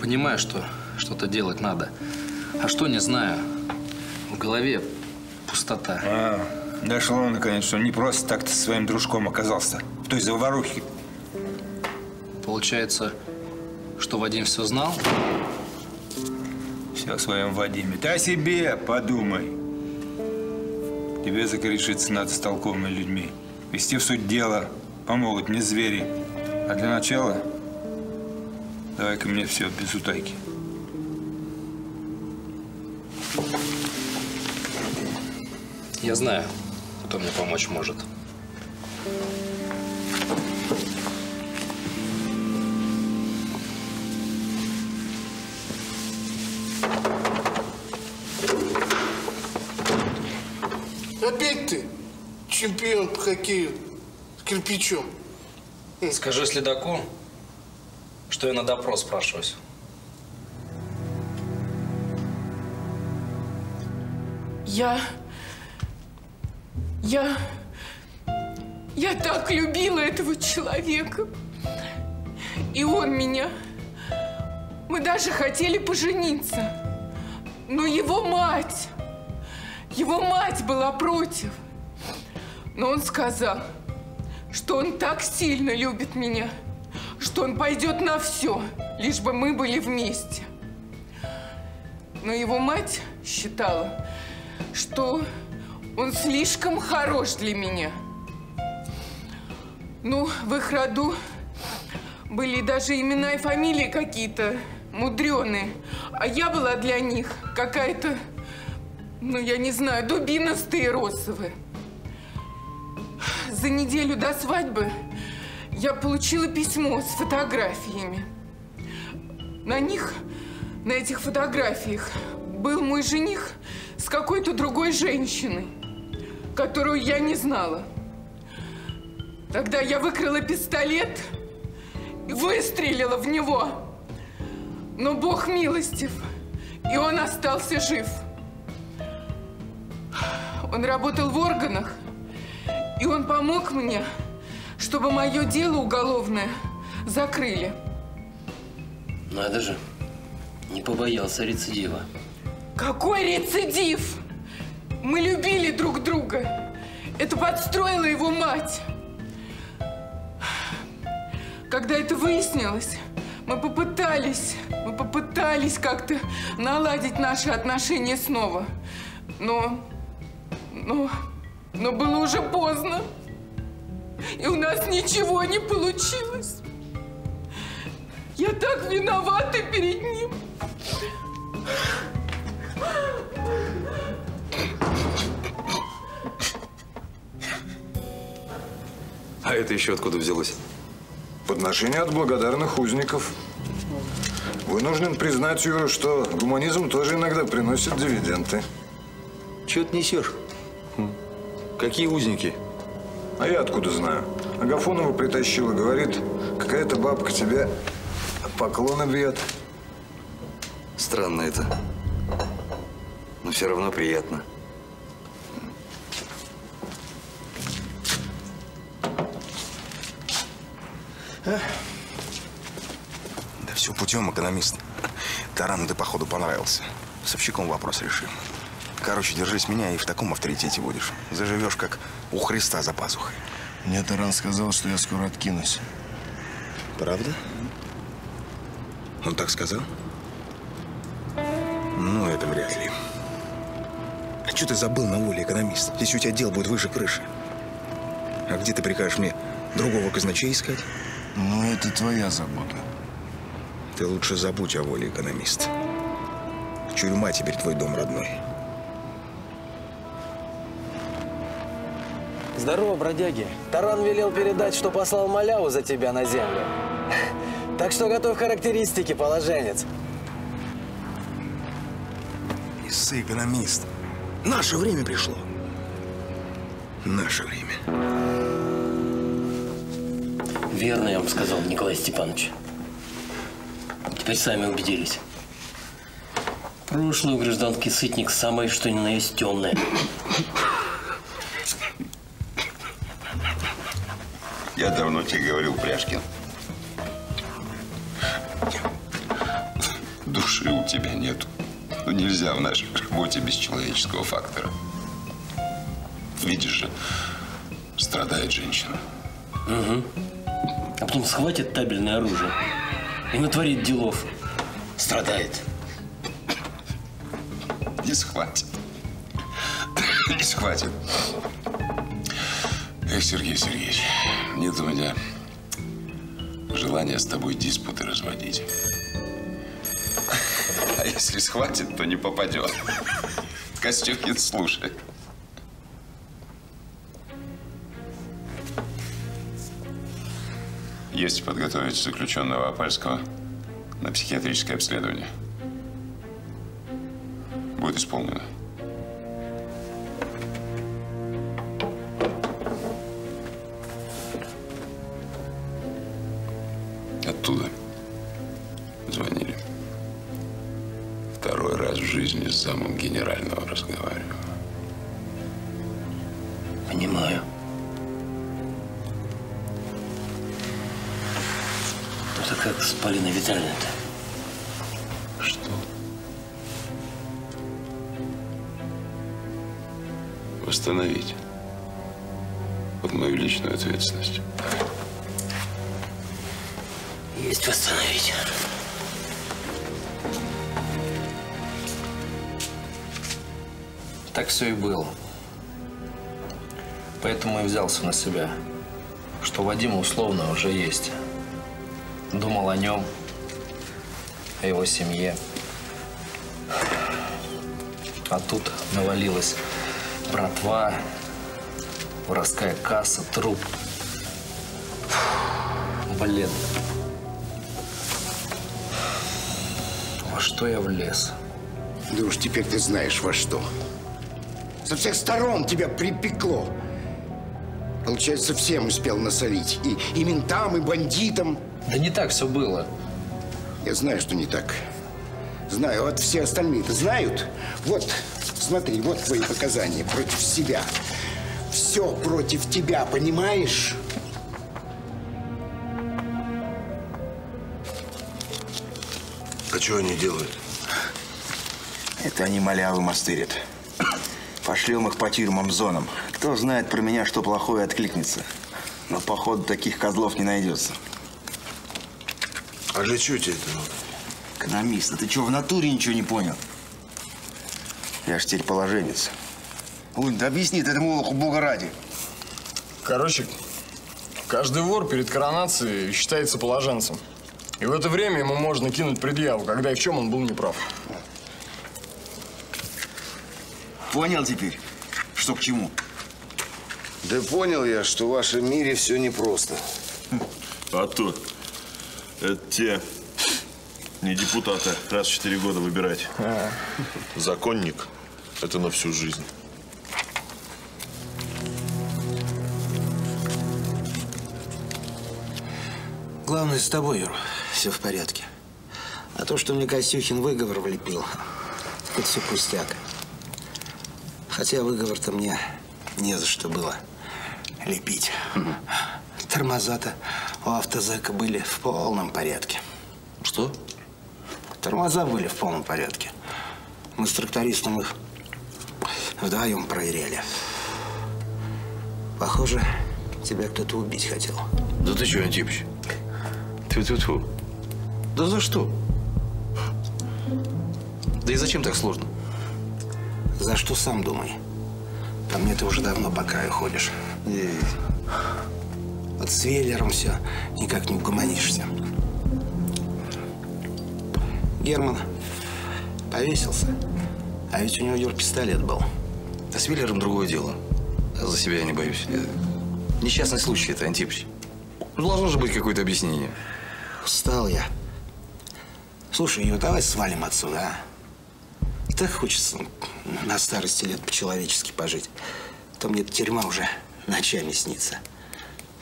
Понимаю, что что-то делать надо. А что, не знаю. В голове пустота. А, дошло наконец, что не просто так ты со своим дружком оказался. В той заварухе. Получается, что Вадим все знал? Все о своем Вадиме. Ты о себе подумай. Тебе закорешиться надо с толковыми людьми. Вести в суть дела. Помогут не звери. А для начала давай-ка мне все без утайки. Я знаю, кто мне помочь может. Опять ты, чемпион по хоккею с кирпичом. Скажи следаку, что я на допрос спрашиваюсь. Я... Я... Я так любила этого человека. И он меня. Мы даже хотели пожениться. Но его мать... Его мать была против. Но он сказал, что он так сильно любит меня, что он пойдет на все, лишь бы мы были вместе. Но его мать считала, что он слишком хорош для меня. Ну, в их роду были даже имена и фамилии какие-то мудреные. А я была для них какая-то, ну, я не знаю, дубинастая и росовая. За неделю до свадьбы я получила письмо с фотографиями. На них, на этих фотографиях, был мой жених с какой-то другой женщиной, которую я не знала. Тогда я выкрала пистолет и выстрелила в него. Но Бог милостив, и он остался жив. Он работал в органах, и он помог мне, чтобы мое дело уголовное закрыли. Надо же, не побоялся рецидива. Какой рецидив! Мы любили друг друга. Это подстроила его мать. Когда это выяснилось, мы попытались, мы попытались как-то наладить наши отношения снова. Но, но, но было уже поздно. И у нас ничего не получилось. Я так виновата перед ним. А это еще откуда взялось? Подношение от благодарных узников. Вынужден признать, Юра, что гуманизм тоже иногда приносит дивиденды. Чего ты несешь? Какие узники? А я откуда знаю? Агафонова притащила, говорит, какая-то бабка тебя поклоны бьет. Странно это. Но все равно приятно. Да все путем, экономист. Тарану ты, походу, понравился. С общаком вопрос решим. Короче, держись меня и в таком авторитете будешь. Заживешь, как у Христа за пазухой. Мне Таран сказал, что я скоро откинусь. Правда? Он так сказал? Ну, это вряд ли. А что ты забыл на воле, экономист? Здесь у тебя дел будет выше крыши. А где ты прикажешь мне другого казначея искать? Ну, это твоя забота. Ты лучше забудь о воле, экономист. Тюрьма теперь твой дом родной. Здорово, бродяги. Таран велел передать, что послал маляву за тебя на землю. Так что готовь характеристики, положенец. Исы, экономист. Наше время пришло. Наше время. Верно я вам сказал, Николай Степанович. Теперь сами убедились. Прошлый у гражданки Сытник самое что ни на есть темное. Я давно тебе говорил, Пряшкин. Души у тебя нету. Ну, нельзя в нашей работе без человеческого фактора. Видишь же, страдает женщина. Угу. А потом схватит табельное оружие и натворит делов. Страдает. Не схватит. Не схватит. Эх, Сергей Сергеевич, нет у меня желания с тобой диспуты разводить. А если схватит, то не попадет. Костюхин, слушай. Есть подготовить заключенного Апальского на психиатрическое обследование. Будет исполнено. Оттуда звонили. Второй раз в жизни с замом генерального разговариваю. Полиной Витальевной-то? Что? Восстановить под мою личную ответственность. Есть восстановить. Так все и было. Поэтому и взялся на себя, что Вадима условно уже есть. Думал о нем, о его семье. А тут навалилась братва, воровская касса, труп. Блин. Во что я влез? Да уж теперь ты знаешь во что. Со всех сторон тебя припекло. Получается, всем успел насолить. И, и ментам, и бандитам. Да не так все было. Я знаю, что не так. Знаю, вот все остальные-то знают. Вот, смотри, вот твои показания против себя. Все против тебя, понимаешь? А что они делают? Это они малявы мастырят. Пошлем их по тюрьмам зонам. Кто знает про меня, что плохое откликнется. Но, походу, таких козлов не найдется. А для чего тебе это надо? Экономист, а ты что, в натуре ничего не понял? Я ж теперь положенец. Лунь, да объясни ты этому лоху бога ради. Короче, каждый вор перед коронацией считается положенцем. И в это время ему можно кинуть предъяву, когда и в чем он был неправ. Понял теперь, что к чему? Да понял я, что в вашем мире все непросто. А то. Это те не депутата раз в четыре года выбирать. Законник – это на всю жизнь. Главное, с тобой, Юр, все в порядке. А то, что мне Костюхин выговор влепил, это все пустяк. Хотя выговор-то мне не за что было лепить. Тормоза-то у автозака были в полном порядке. Что? Тормоза были в полном порядке. Мы с трактористом их вдвоем проверяли. Похоже, тебя кто-то убить хотел. Да ты что, Антипыч? Тьфу-тьфу-тьфу. Да за что? Да и зачем так сложно? За что сам думай. По мне ты уже давно по краю ходишь. Вот с Веллером все никак не угомонишься. Герман повесился, а ведь у него Юр пистолет был. А с Виллером другое дело. За себя я не боюсь. Я- Несчастный случай это, Антипыч. Ну, должно же быть какое-то объяснение. Устал я. Слушай, Юр, давай свалим отсюда, а? Так хочется на старости лет по-человечески пожить. А То мне тюрьма уже ночами снится.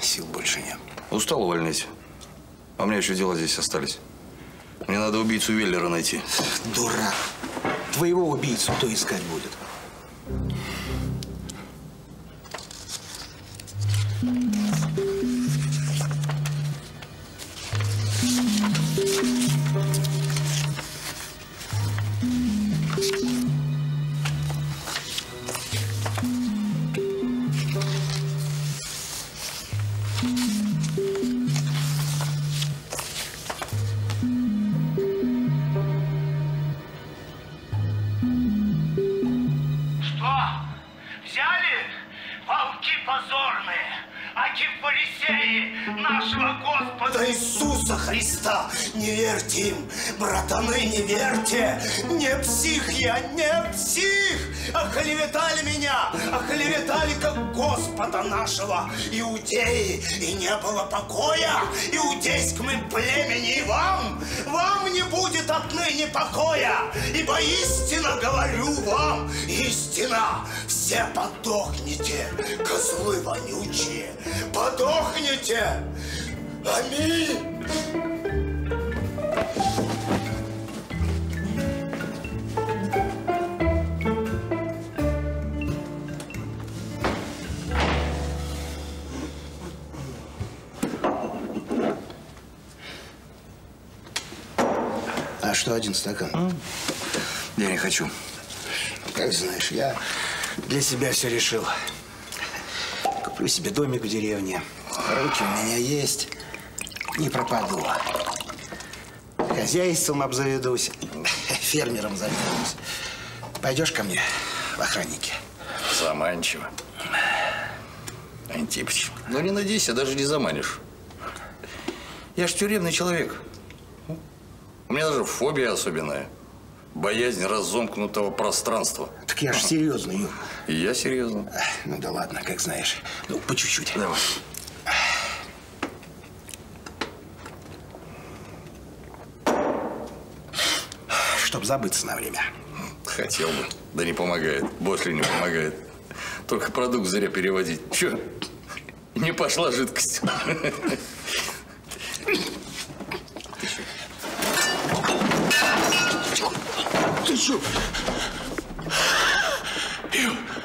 Сил больше нет. Устал увольнять. А у меня еще дела здесь остались. Мне надо убийцу Веллера найти. Дурак. Твоего убийцу кто искать будет? Что? Не верьте им, братаны, не верьте. Не псих я, не псих. Оклеветали меня, оклеветали как Господа нашего. Иудеи, и не было покоя иудейскому племени. И вам, вам не будет отныне покоя. Ибо истинно говорю вам, истина, все подохнете, козлы вонючие, подохнете. Аминь. А что один стакан? Я не хочу. Как знаешь, я для себя все решил. Куплю себе домик в деревне. Руки у меня есть. Не пропаду. Хозяйством обзаведусь. Фермером займусь. Пойдешь ко мне в охранники? Заманчиво. Антипыч, ну не надейся, даже не заманишь. Я ж тюремный человек. У меня даже фобия особенная. Боязнь разомкнутого пространства. Так я же серьезно, Юр. Я серьезно. Ну да ладно, как знаешь. Ну, по чуть-чуть. Давай. Чтоб забыться на время. Хотел бы. Да не помогает. Босли не помогает. Только продукт зря переводить. Че? Не пошла жидкость. Ты что? Ю, я